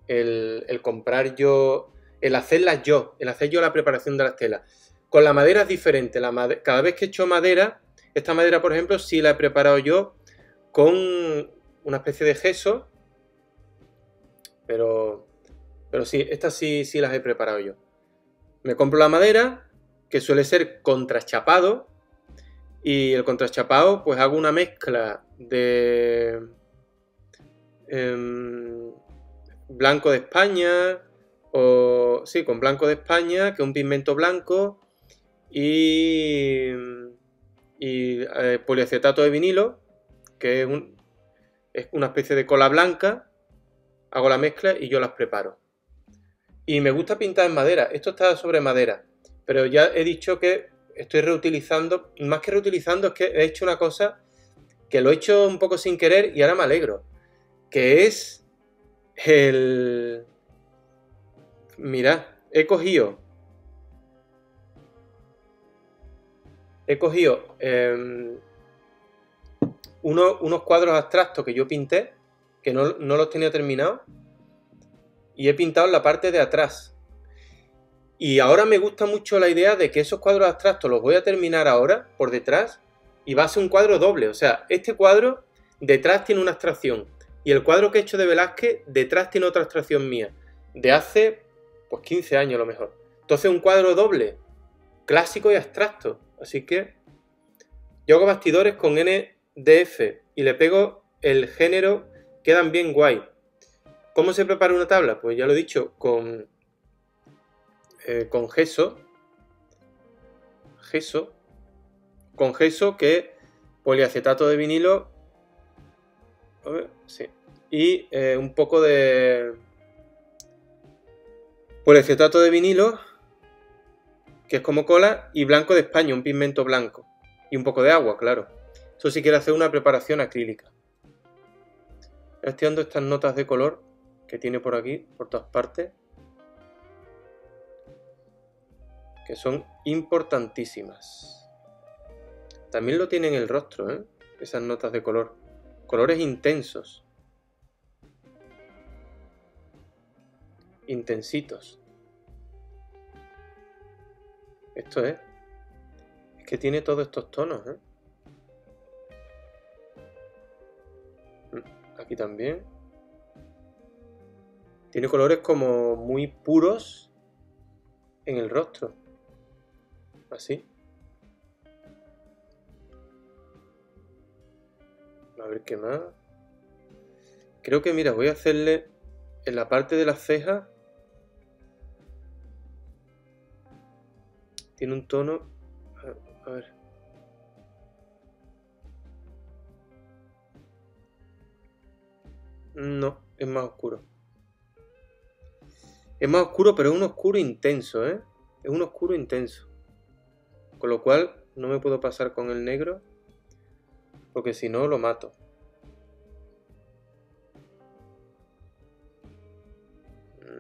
el, comprar yo, el hacerlas yo, el hacer yo la preparación de las telas. Con la madera es diferente. La cada vez que he hecho madera, esta madera, por ejemplo, sí la he preparado yo con una especie de gesso, pero pero sí, estas sí, sí las he preparado yo. Me compro la madera, que suele ser contrachapado. Y el contrachapado, pues hago una mezcla de em, blanco de España, o sí, con blanco de España, que es un pigmento blanco, y, y eh, poliacetato de vinilo, que es, es una especie de cola blanca. Hago la mezcla y yo las preparo. Y me gusta pintar en madera. Esto está sobre madera. Pero ya he dicho que estoy reutilizando. Más que reutilizando, es que he hecho una cosa que lo he hecho un poco sin querer y ahora me alegro. Que es el... Mirad, he cogido... He cogido em, unos cuadros abstractos que yo pinté, que no, no los tenía terminados, y he pintado la parte de atrás. Y ahora me gusta mucho la idea de que esos cuadros abstractos los voy a terminar ahora por detrás y va a ser un cuadro doble. O sea, este cuadro detrás tiene una abstracción y el cuadro que he hecho de Velázquez detrás tiene otra abstracción mía de hace pues 15 años a lo mejor. Entonces un cuadro doble, clásico y abstracto. Así que yo hago bastidores con NDF y le pego el género, quedan bien guay. ¿Cómo se prepara una tabla? Pues ya lo he dicho, con, eh, con gesso. Gesso. Con gesso que poliacetato de vinilo. A ver, sí. Y eh, un poco de poliacetato de vinilo, que es como cola, y blanco de España, un pigmento blanco. Y un poco de agua, claro. Eso si quiere hacer una preparación acrílica. Estoy dando estas notas de color que tiene por aquí, por todas partes, que son importantísimas. También lo tiene en el rostro, ¿eh? esas notas de color. Colores intensos. Intensitos. Esto es. Es que tiene todos estos tonos, ¿eh? Mm, aquí también. Tiene colores como muy puros en el rostro. Así. A ver qué más. Creo que, mira, voy a hacerle en la parte de las cejas. Tiene un tono... A ver. No, es más oscuro. Es más oscuro, pero es un oscuro intenso, ¿eh? Es un oscuro intenso. Con lo cual no me puedo pasar con el negro, porque si no lo mato.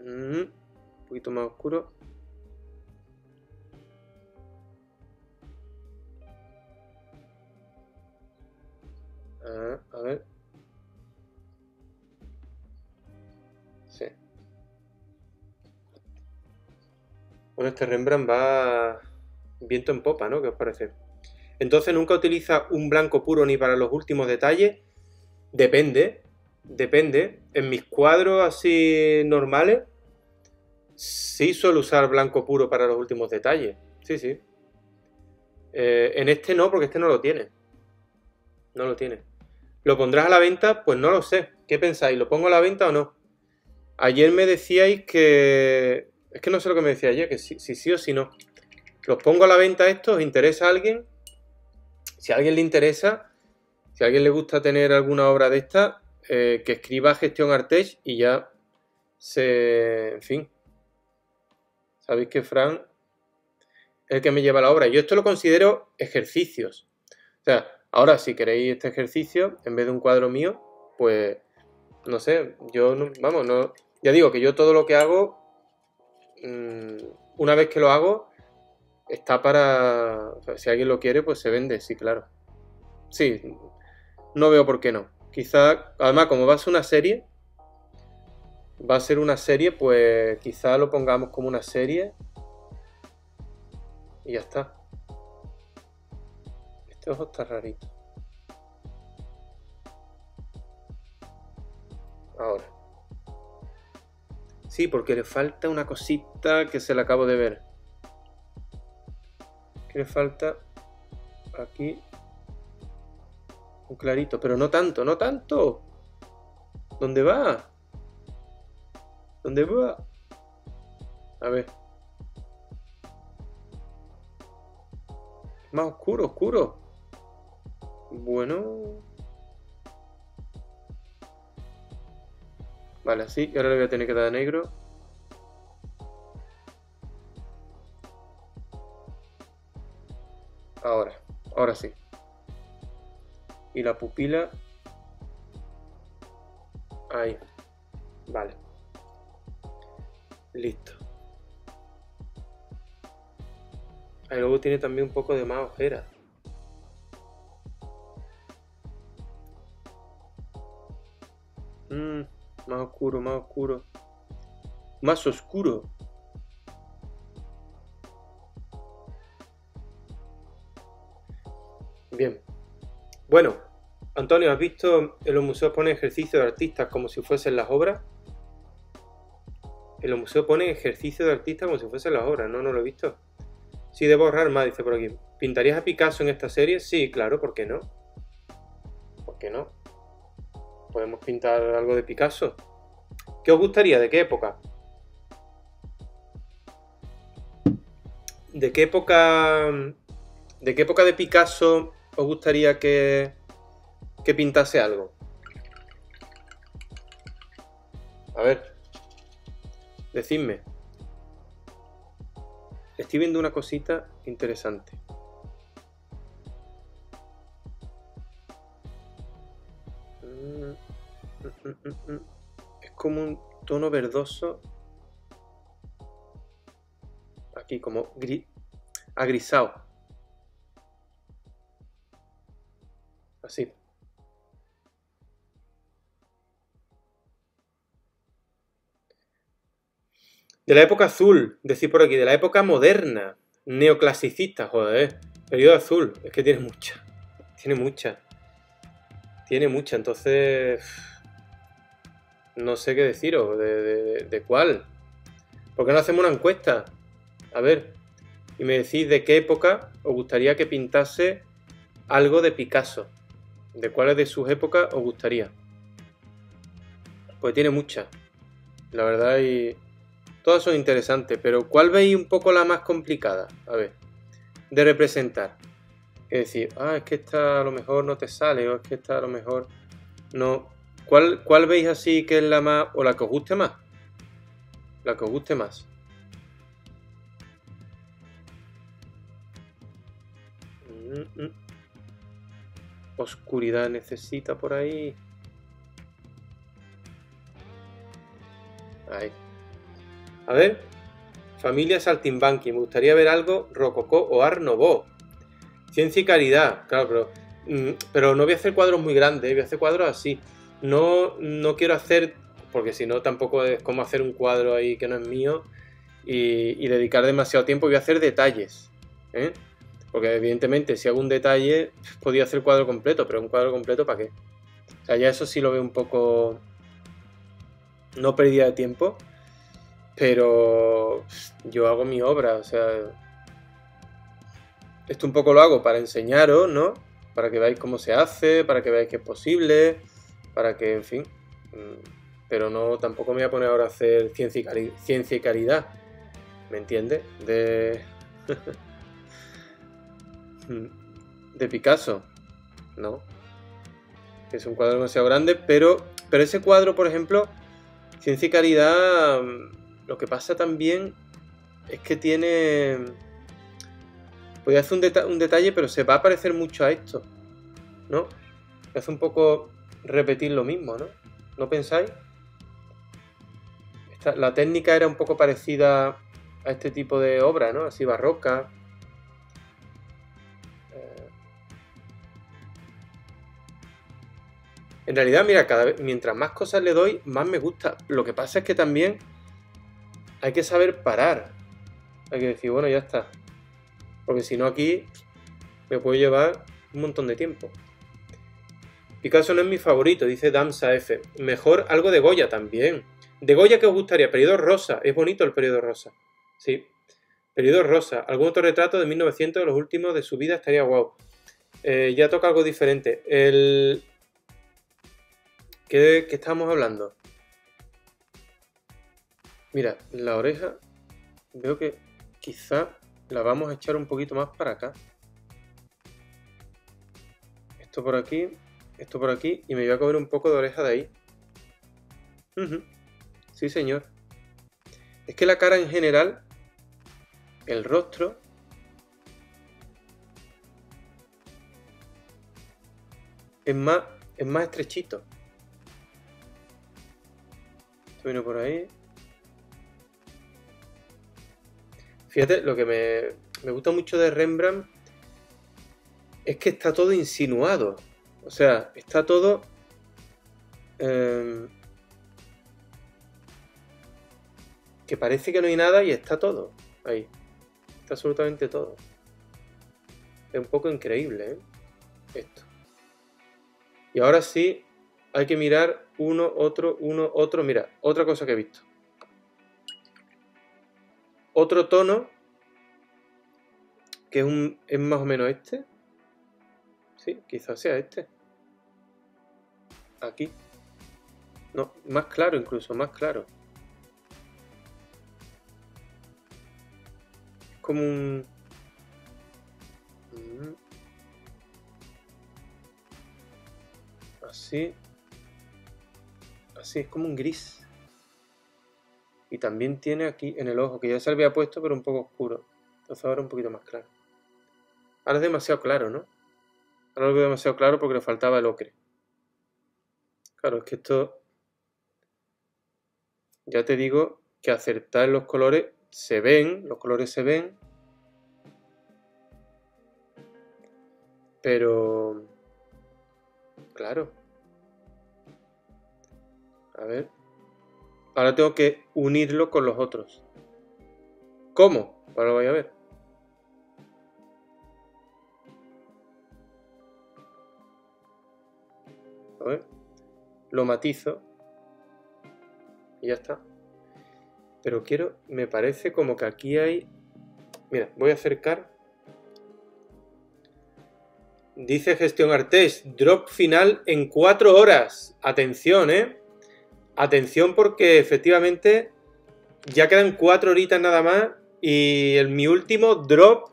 Mm, un poquito más oscuro. Ah, a ver. Bueno, este Rembrandt va viento en popa, ¿no? ¿Qué os parece? Entonces nunca utiliza un blanco puro ni para los últimos detalles. Depende, depende. En mis cuadros así normales, sí suelo usar blanco puro para los últimos detalles. Sí, sí. Eh, en este no, porque este no lo tiene. No lo tiene. ¿Lo pondrás a la venta? Pues no lo sé. ¿Qué pensáis? ¿Lo pongo a la venta o no? Ayer me decíais que es que no sé lo que me decía ayer, que si sí, o si no. Los pongo a la venta esto, ¿os interesa a alguien? Si a alguien le interesa, si a alguien le gusta tener alguna obra de esta, eh, que escriba gestión Artech y ya se... En fin. Sabéis que Fran es el que me lleva la obra. Yo esto lo considero ejercicios. O sea, ahora si queréis este ejercicio, en vez de un cuadro mío, pues no sé, yo no, vamos, no, ya digo que yo todo lo que hago Mm, una vez que lo hago, está para... si alguien lo quiere, pues se vende, sí, claro. Sí, no veo por qué no. Quizá, además, como va a ser una serie, va a ser una serie, pues quizá lo pongamos como una serie. Y ya está. Este ojo está rarito. Ahora. Sí, porque le falta una cosita que se la acabo de ver. Que le falta aquí un clarito, pero no tanto, no tanto. ¿Dónde va? ¿Dónde va? A ver. Más oscuro, oscuro. Bueno. Vale, así. Y ahora le voy a tener que dar a negro. Ahora. Ahora sí. Y la pupila. Ahí. Vale. Listo. Ahí luego tiene también un poco de más ojeras. Mmm más oscuro, más oscuro. Más oscuro. Bien. Bueno, Antonio, ¿has visto en los museos pone ejercicio de artistas como si fuesen las obras? En los museos pone ejercicio de artistas como si fuesen las obras, ¿no? No lo he visto. Sí, debo ahorrar más, dice por aquí. ¿Pintarías a Picasso en esta serie? Sí, claro, ¿por qué no? ¿Por qué no? Podemos pintar algo de Picasso. ¿Qué os gustaría? ¿De qué época? ¿De qué época... ¿De qué época de Picasso os gustaría que, que pintase algo? A ver, decidme. Estoy viendo una cosita interesante. Es como un tono verdoso. Aquí, como gris, agrisado. Así. De la época azul, decir por aquí, de la época moderna, neoclasicista, joder, periodo azul, es que tiene mucha, tiene mucha, tiene mucha, entonces no sé qué deciros, de, de cuál. ¿Por qué no hacemos una encuesta? A ver, y me decís de qué época os gustaría que pintase algo de Picasso. ¿De cuáles de sus épocas os gustaría? Pues tiene muchas. La verdad, y todas son interesantes, pero ¿cuál veis un poco la más complicada? A ver, de representar. Es decir, ah, es que esta a lo mejor no te sale, o es que esta a lo mejor no. ¿Cuál, cuál veis así que es la más, o la que os guste más? La que os guste más. Mm, mm oscuridad necesita por ahí. Ahí. A ver. Familia Saltimbanqui. Me gustaría ver algo rococó o Art Ciencia y caridad. Claro, pero, mm, pero no voy a hacer cuadros muy grandes. Voy a hacer cuadros así. No, no quiero hacer... Porque si no, tampoco es como hacer un cuadro ahí que no es mío. Y, dedicar demasiado tiempo. Voy a hacer detalles. ¿eh? Porque evidentemente si hago un detalle, podía hacer cuadro completo, pero un cuadro completo ¿para qué? O sea, ya eso sí lo veo un poco... No pérdida de tiempo, pero yo hago mi obra, o sea... Esto un poco lo hago para enseñaros, ¿no? Para que veáis cómo se hace, para que veáis que es posible, para que, en fin... Mm, pero no, tampoco me voy a poner ahora a hacer ciencia y, ciencia y caridad, ¿me entiendes? De... De Picasso, ¿no? Es un cuadro demasiado grande, pero, pero ese cuadro, por ejemplo, Ciencia y Caridad, mm, lo que pasa también es que tiene... Podría hacer un, un detalle, pero se va a parecer mucho a esto, ¿no? Hace un poco repetir lo mismo, ¿no? ¿No pensáis? la técnica era un poco parecida a este tipo de obra, ¿no? Así barroca, En realidad, mira, cada vez, mientras más cosas le doy, más me gusta. Lo que pasa es que también hay que saber parar. Hay que decir, bueno, ya está. Porque si no aquí me puede llevar un montón de tiempo. Picasso no es mi favorito, dice Damsa F. Mejor algo de Goya también. De Goya que os gustaría, periodo rosa. Es bonito el periodo rosa. Sí. Periodo rosa. Algún otro retrato de 1900 de los últimos de su vida estaría guau. Eh, ya toca algo diferente. El, ¿Qué, estamos hablando? Mira, la oreja veo que quizá la vamos a echar un poquito más para acá. Esto por aquí, esto por aquí y me voy a comer un poco de oreja de ahí. Sí, señor. Es que la cara en general, el rostro, es más, es más estrechito. Esto viene por ahí. Fíjate, lo que me, me gusta mucho de Rembrandt es que está todo insinuado. O sea, está todo... Em, que parece que no hay nada y está todo ahí. Está absolutamente todo. Es un poco increíble, ¿eh? Esto. Y ahora sí, hay que mirar uno, otro, uno, otro. Mira, otra cosa que he visto. Otro tono, que es, un, es más o menos este. Sí, quizás sea este. Aquí. No, más claro incluso, más claro. Es como un... Mm. Así. Así, es como un gris. Y también tiene aquí en el ojo, que ya se había puesto, pero un poco oscuro. Entonces ahora un poquito más claro. Ahora es demasiado claro, ¿no? Ahora lo veo demasiado claro porque le faltaba el ocre. Claro, es que esto... Ya te digo que acertar los colores se ven, los colores se ven, pero... Claro. A ver. Ahora tengo que unirlo con los otros. ¿Cómo? Ahora lo voy a ver. Lo matizo y ya está. Pero quiero, me parece como que aquí hay... Mira, voy a acercar. Dice Gestión Artes, drop final en 4 horas. Atención, ¿eh? Atención porque efectivamente ya quedan 4 horitas nada más y el, mi último drop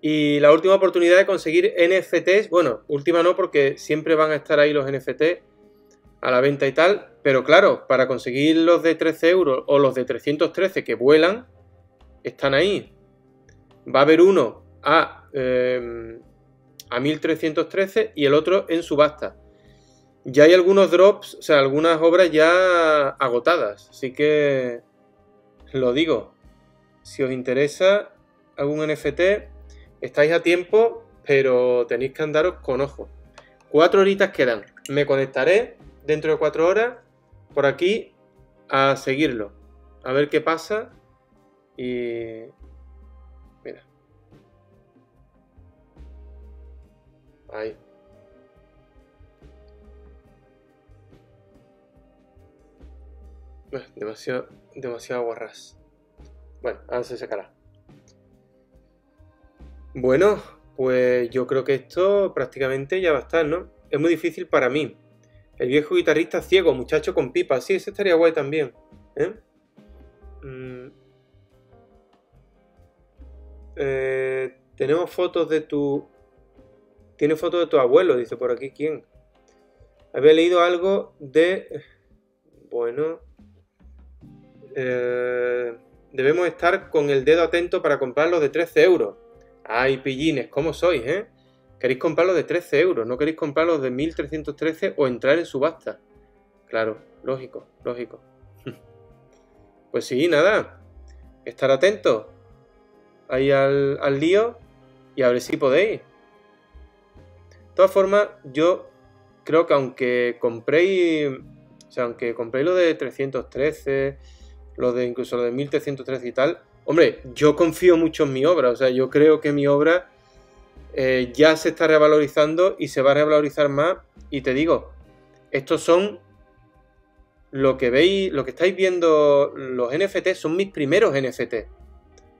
y la última oportunidad de conseguir NFTs, bueno, última no porque siempre van a estar ahí los NFTs a la venta y tal, pero claro, para conseguir los de 13 euros o los de 313 que vuelan, están ahí. Va a haber uno a, eh, a 1313 y el otro en subasta. Ya hay algunos drops, o sea, algunas obras ya agotadas, así que lo digo. Si os interesa algún NFT, estáis a tiempo, pero tenéis que andaros con ojo. Cuatro horitas quedan. Me conectaré dentro de cuatro horas por aquí a seguirlo. A ver qué pasa. Y... Mira. Ahí. Demasiado, demasiado guarras. Bueno, ahora se sacará. Bueno, pues yo creo que esto prácticamente ya va a estar, ¿no? Es muy difícil para mí. El viejo guitarrista ciego, muchacho con pipa. Sí, ese estaría guay también. ¿eh? Mm. Eh, tenemos fotos de tu... Tiene fotos de tu abuelo, dice por aquí. ¿Quién? Había leído algo de... Bueno... Eh, debemos estar con el dedo atento para comprarlos de 13 euros. Ay, pillines, ¿cómo sois, eh? Queréis comprarlos de 13 euros, no queréis comprarlos de 1313 o entrar en subasta. Claro, lógico, lógico. pues sí, nada. Estar atentos ahí al, al lío y a ver si podéis. De todas formas, yo creo que aunque compréis, o sea, aunque compréis lo de 313, lo de incluso lo de 1313 y tal, hombre, yo confío mucho en mi obra, o sea, yo creo que mi obra eh, ya se está revalorizando y se va a revalorizar más. Y te digo, estos son lo que veis, lo que estáis viendo, los NFT son mis primeros NFT.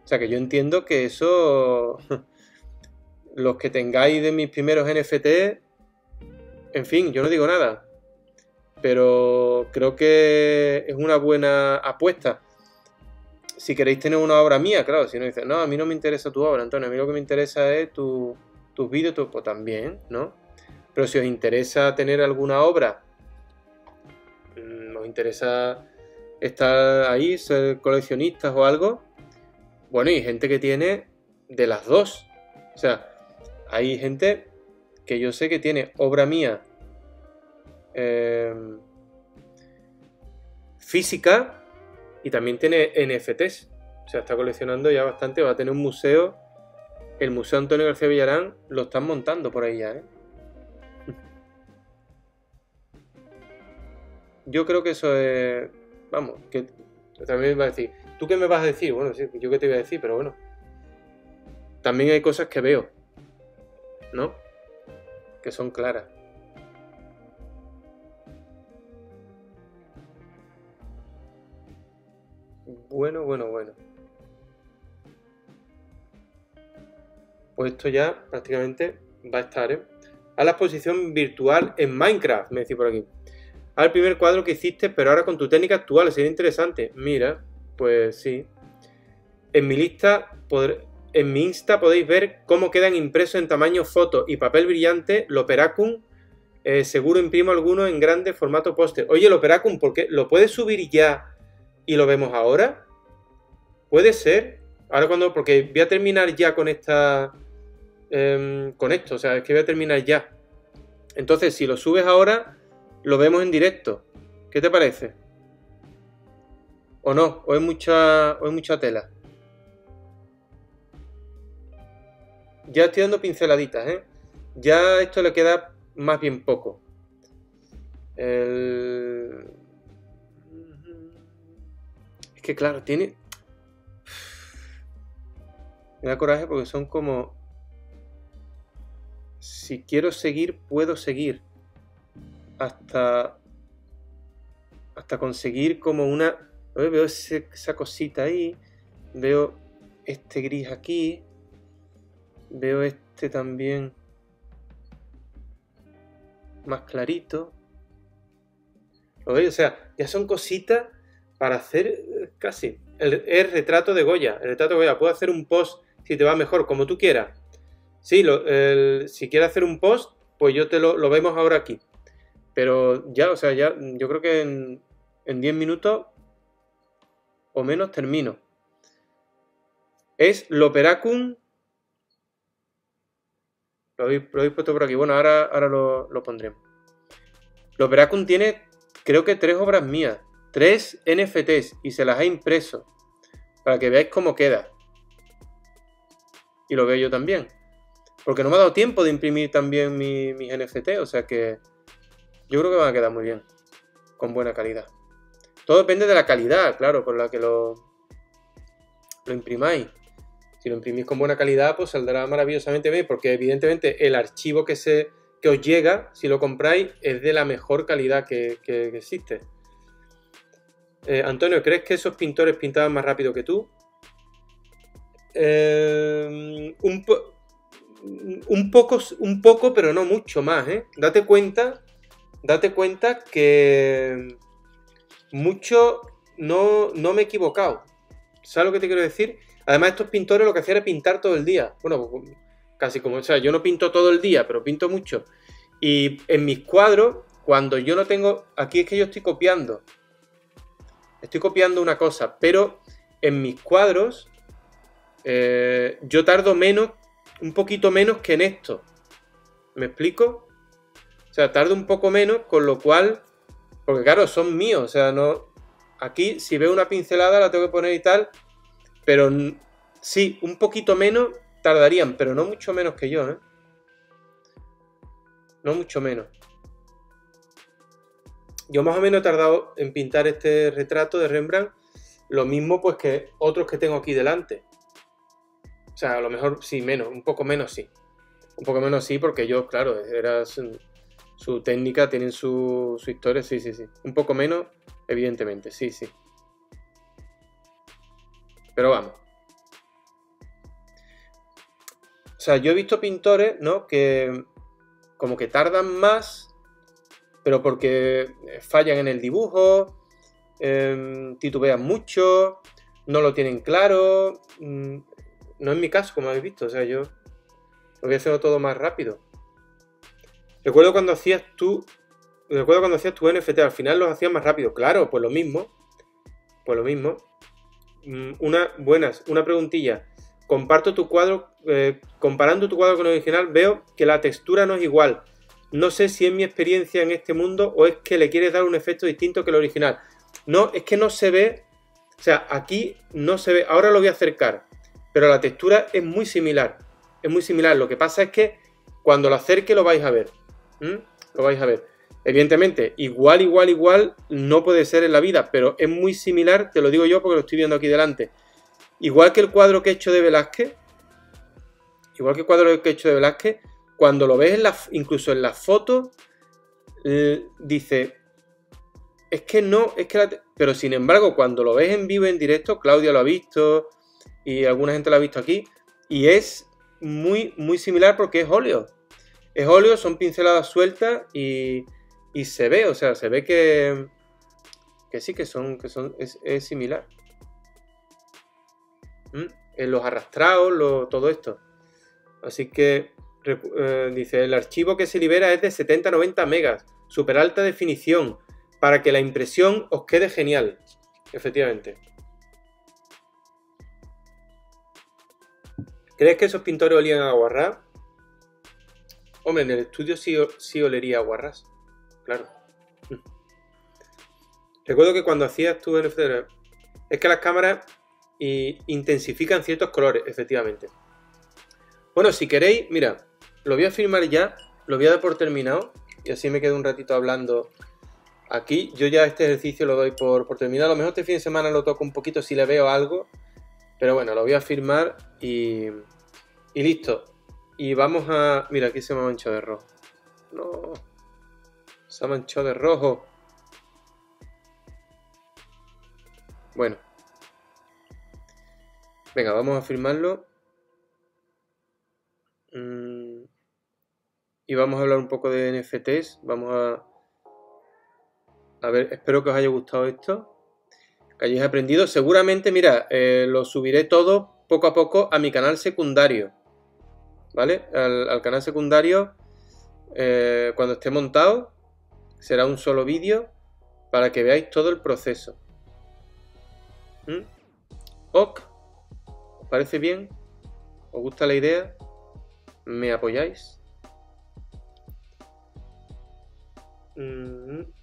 O sea que yo entiendo que eso, los que tengáis de mis primeros NFT, en fin, yo no digo nada. Pero creo que es una buena apuesta si queréis tener una obra mía, claro, si no dices, no, a mí no me interesa tu obra, Antonio, a mí lo que me interesa es tus vídeos, tu, pues también, ¿no? Pero si os interesa tener alguna obra, mm, os interesa estar ahí, ser coleccionistas o algo, bueno, hay gente que tiene de las dos. O sea, hay gente que yo sé que tiene obra mía eh, física y también tiene NFTs. O sea, está coleccionando ya bastante. Va a tener un museo. El Museo Antonio García Villarán lo están montando por ahí ya, ¿eh? Yo creo que eso es. Vamos, que también va a decir. ¿Tú qué me vas a decir? Bueno, sí, yo qué te voy a decir, pero bueno. También hay cosas que veo. ¿No? Que son claras. Bueno, bueno, bueno. Pues esto ya prácticamente va a estar, ¿eh? A la exposición virtual en Minecraft, me decís por aquí. Al primer cuadro que hiciste, pero ahora con tu técnica actual, sería interesante. Mira, pues sí. En mi lista, en mi Insta podéis ver cómo quedan impresos en tamaño foto y papel brillante los Operacum. Eh, seguro imprimo alguno en grande formato póster. Oye, el Operacum, ¿por qué? ¿Lo puedes subir ya y lo vemos ahora? Puede ser. Ahora cuando. Porque voy a terminar ya con esta. Em, con esto. O sea, es que voy a terminar ya. Entonces, si lo subes ahora, lo vemos en directo. ¿Qué te parece? ¿O no? ¿O es mucha, o es mucha tela? Ya estoy dando pinceladitas, ¿eh? Ya esto le queda más bien poco. Es que claro, tiene... Me da coraje porque son como... Si quiero seguir, puedo seguir hasta, hasta conseguir como una... Veo esa cosita ahí, veo este gris aquí, veo este también más clarito. ¿Lo veis? O sea, ya son cositas para hacer eh, casi. El, retrato de Goya. El retrato de Goya. Puedo hacer un post si te va mejor, como tú quieras. Sí, si quieres hacer un post, pues yo te lo, lo vemos ahora aquí. Pero ya, o sea, ya, yo creo que en, 10 minutos o menos termino. Es Loperacum. Lo habéis, lo puesto por aquí. Bueno, ahora, ahora lo, lo pondremos. Loperacum tiene, creo que tres obras mías. Tres NFTs y se las ha impreso. Para que veáis cómo queda. Y lo veo yo también. Porque no me ha dado tiempo de imprimir también mis NFT. O sea que yo creo que van a quedar muy bien, con buena calidad. Todo depende de la calidad, claro, con la que lo, lo imprimáis. Si lo imprimís con buena calidad, pues saldrá maravillosamente bien, porque evidentemente el archivo que, se, que os llega, si lo compráis, es de la mejor calidad que, existe. Eh, Antonio, ¿crees que esos pintores pintaban más rápido que tú? Eh, un, un, poco, un poco, pero no mucho más. ¿eh? Date cuenta date cuenta que mucho no, no me he equivocado. ¿Sabes lo que te quiero decir? Además, estos pintores lo que hacían era pintar todo el día. Bueno, casi como, o sea, yo no pinto todo el día, pero pinto mucho. Y en mis cuadros, cuando yo no tengo, aquí es que yo estoy copiando. Estoy copiando una cosa, pero en mis cuadros eh, yo tardo menos, un poquito menos que en esto. ¿Me explico? O sea, tarda un poco menos, con lo cual, porque claro, son míos, o sea, no... Aquí, si veo una pincelada, la tengo que poner y tal, pero sí, un poquito menos tardarían, pero no mucho menos que yo, ¿eh? No mucho menos. Yo más o menos he tardado en pintar este retrato de Rembrandt lo mismo pues que otros que tengo aquí delante. Sea, a lo mejor sí, menos, un poco menos sí. Un poco menos sí, porque yo, claro, era su técnica, tienen su, historia, sí, sí, sí. Un poco menos, evidentemente, sí, sí. Pero vamos. O sea, yo he visto pintores, ¿no? Que como que tardan más, pero porque fallan en el dibujo, em, titubean mucho, no lo tienen claro. No es mi caso, como habéis visto. O sea, yo lo voy a hacerlo todo más rápido. Recuerdo cuando hacías tú. Recuerdo cuando hacías tu NFT, al final los hacías más rápido. Claro, pues lo mismo. Pues lo mismo. Mm, una, buenas, una preguntilla. Comparto tu cuadro. Eh, comparando tu cuadro con el original, veo que la textura no es igual. No sé si es mi experiencia en este mundo o es que le quieres dar un efecto distinto que el original. No, es que no se ve. O sea, aquí no se ve. Ahora lo voy a acercar. Pero la textura es muy similar. Es muy similar. Lo que pasa es que cuando lo acerque lo vais a ver. Lo vais a ver. Evidentemente, igual, igual, igual no puede ser en la vida, pero es muy similar, te lo digo yo porque lo estoy viendo aquí delante. Igual que el cuadro que he hecho de Velázquez, igual que el cuadro que he hecho de Velázquez, cuando lo ves en la, incluso en las fotos, eh, dice, es que no, es que Pero sin embargo, cuando lo ves en vivo, en directo, Claudia lo ha visto y alguna gente lo ha visto aquí, y es muy, muy similar porque es óleo. Es óleo, son pinceladas sueltas y, y se ve, o sea, se ve que, que sí, que son, que son, es, similar. ¿Mm? En los arrastrados, todo esto. Así que eh, dice, el archivo que se libera es de 70-90 megas, super alta definición, para que la impresión os quede genial. Efectivamente. ¿Crees que esos pintores olían a guarras? Hombre, en el estudio sí, sí olería a. Claro. Recuerdo que cuando hacías en el es que las cámaras intensifican ciertos colores, efectivamente. Bueno, si queréis, mira, lo voy a filmar ya, lo voy a dar por terminado y así me quedo un ratito hablando aquí. Yo ya este ejercicio lo doy por, por terminado. A lo mejor este fin de semana lo toco un poquito si le veo algo, pero bueno, lo voy a firmar y, y listo. Y vamos a... Mira, aquí se me ha manchado de rojo. No. Se ha manchado de rojo. Bueno. Venga, vamos a firmarlo. Mm. Y vamos a hablar un poco de NFTs. Vamos a... A ver, espero que os haya gustado esto. Que hayáis aprendido. Seguramente, mira, eh, lo subiré todo poco a poco a mi canal secundario. ¿Vale? Al, canal secundario eh, cuando esté montado. Será un solo vídeo para que veáis todo el proceso. ¿Mm? ¿Ok? ¿Os parece bien? ¿Os gusta la idea? ¿Me apoyáis? Mm.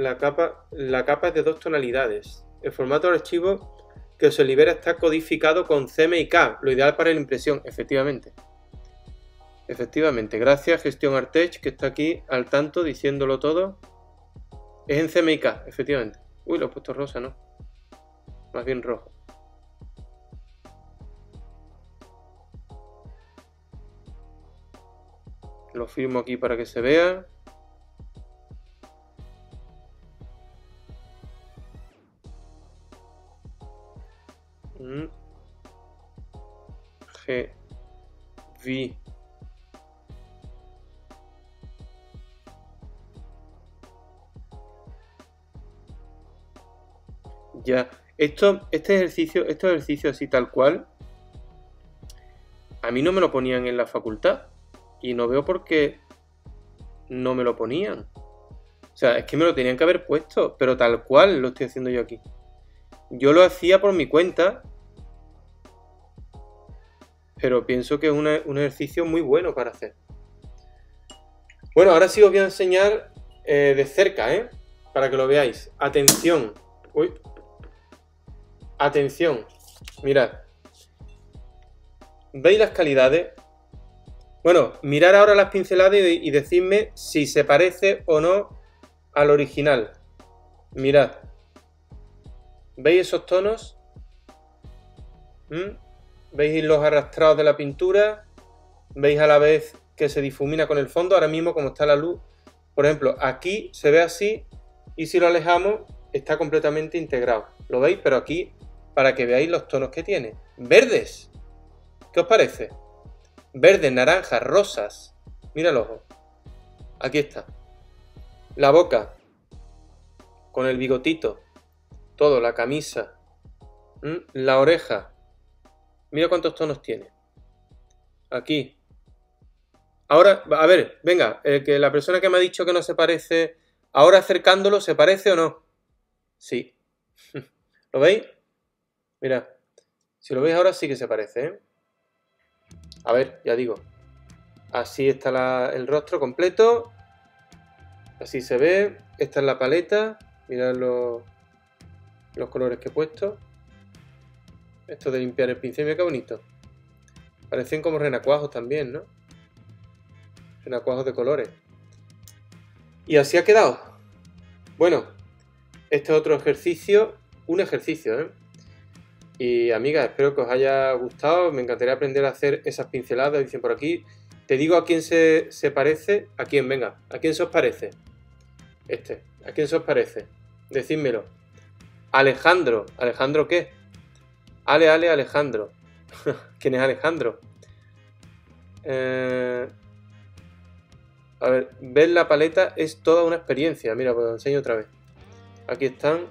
La capa, la capa es de dos tonalidades. El formato de archivo que se libera está codificado con CMYK, lo ideal para la impresión, efectivamente. Efectivamente, gracias Gestión Artech que está aquí al tanto diciéndolo todo. Es en CMYK, efectivamente. Uy, lo he puesto rosa, ¿no? Más bien rojo. Lo firmo aquí para que se vea. G V Ya, esto, este ejercicio, estos ejercicios así tal cual, a mí no me lo ponían en la facultad y no veo por qué no me lo ponían. O sea, es que me lo tenían que haber puesto, pero tal cual lo estoy haciendo yo aquí. Yo lo hacía por mi cuenta pero pienso que es un ejercicio muy bueno para hacer. Bueno, ahora sí os voy a enseñar eh, de cerca, ¿eh? Para que lo veáis. Atención. Uy. Atención. Mirad. ¿Veis las calidades? Bueno, mirar ahora las pinceladas y, decidme si se parece o no al original. Mirad. ¿Veis esos tonos? ¿Mm? ¿Veis los arrastrados de la pintura? ¿Veis a la vez que se difumina con el fondo? Ahora mismo como está la luz, por ejemplo, aquí se ve así y si lo alejamos está completamente integrado. ¿Lo veis? Pero aquí, para que veáis los tonos que tiene. Verdes. ¿Qué os parece? Verdes, naranjas, rosas. Mira el ojo. Aquí está. La boca. Con el bigotito. Todo, la camisa. La oreja. Mira cuántos tonos tiene. Aquí. Ahora, a ver, venga, el que la persona que me ha dicho que no se parece, ahora acercándolo, ¿se parece o no? Sí. ¿Lo veis? Mira, si lo veis ahora sí que se parece, ¿eh? A ver, ya digo. Así está el rostro completo. Así se ve. Esta es la paleta. Mirad los, los colores que he puesto. Esto de limpiar el pincel, mira qué bonito. Parecen como renacuajos también, ¿no? Renacuajos de colores. Y así ha quedado. Bueno, este otro ejercicio. Un ejercicio, ¿eh? Y amigas, espero que os haya gustado. Me encantaría aprender a hacer esas pinceladas. Dicen por aquí. Te digo a quién se, parece. ¿A quién? Venga. ¿A quién se os parece? Este. ¿A quién se os parece? Decídmelo. Alejandro. ¿Alejandro qué? Ale, Ale, Alejandro. ¿Quién es Alejandro? Eh, a ver, ver la paleta es toda una experiencia. Mira, pues lo enseño otra vez. Aquí están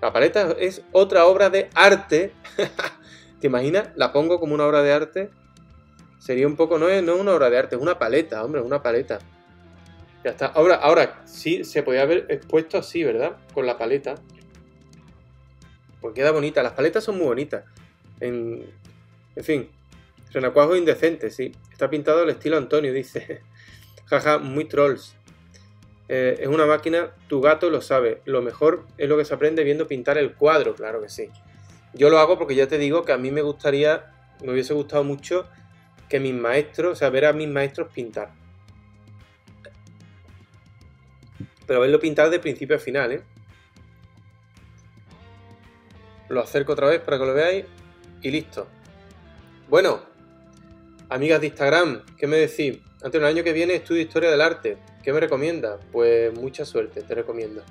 la paleta es otra obra de arte. ¿Te imaginas? La pongo como una obra de arte. Sería un poco, no es, no una obra de arte, es una paleta, hombre, una paleta. Ya está. Ahora, ahora sí se podía haber expuesto así, ¿verdad? Con la paleta. Pues queda bonita. Las paletas son muy bonitas. En, en fin. Renacuajo indecente, sí. Está pintado al estilo Antonio, dice. Jaja, muy trolls. Eh, es una máquina, tu gato lo sabe. Lo mejor es lo que se aprende viendo pintar el cuadro, claro que sí. Yo lo hago porque ya te digo que a mí me gustaría, me hubiese gustado mucho que mis maestros, o sea, ver a mis maestros pintar. Pero verlo pintar de principio a final, ¿eh? Lo acerco otra vez para que lo veáis y listo. Bueno, amigas de Instagram, ¿qué me decís? Antes del año que viene estudio Historia del Arte. ¿Qué me recomiendas? Pues mucha suerte, te recomiendo.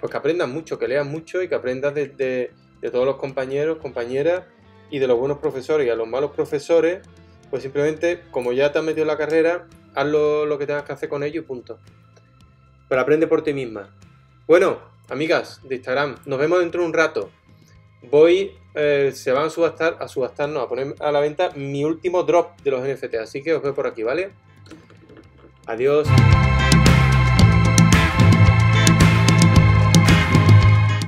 Pues que aprendas mucho, que leas mucho y que aprendas de, todos los compañeros, compañeras y de los buenos profesores y a los malos profesores, pues simplemente, como ya te has metido en la carrera, haz lo, que tengas que hacer con ellos y punto. Pero aprende por ti misma. Bueno, amigas de Instagram, nos vemos dentro de un rato. Voy, eh, se van a subastar, a subastarnos, a poner a la venta mi último drop de los NFT, así que os veo por aquí, ¿vale? Adiós.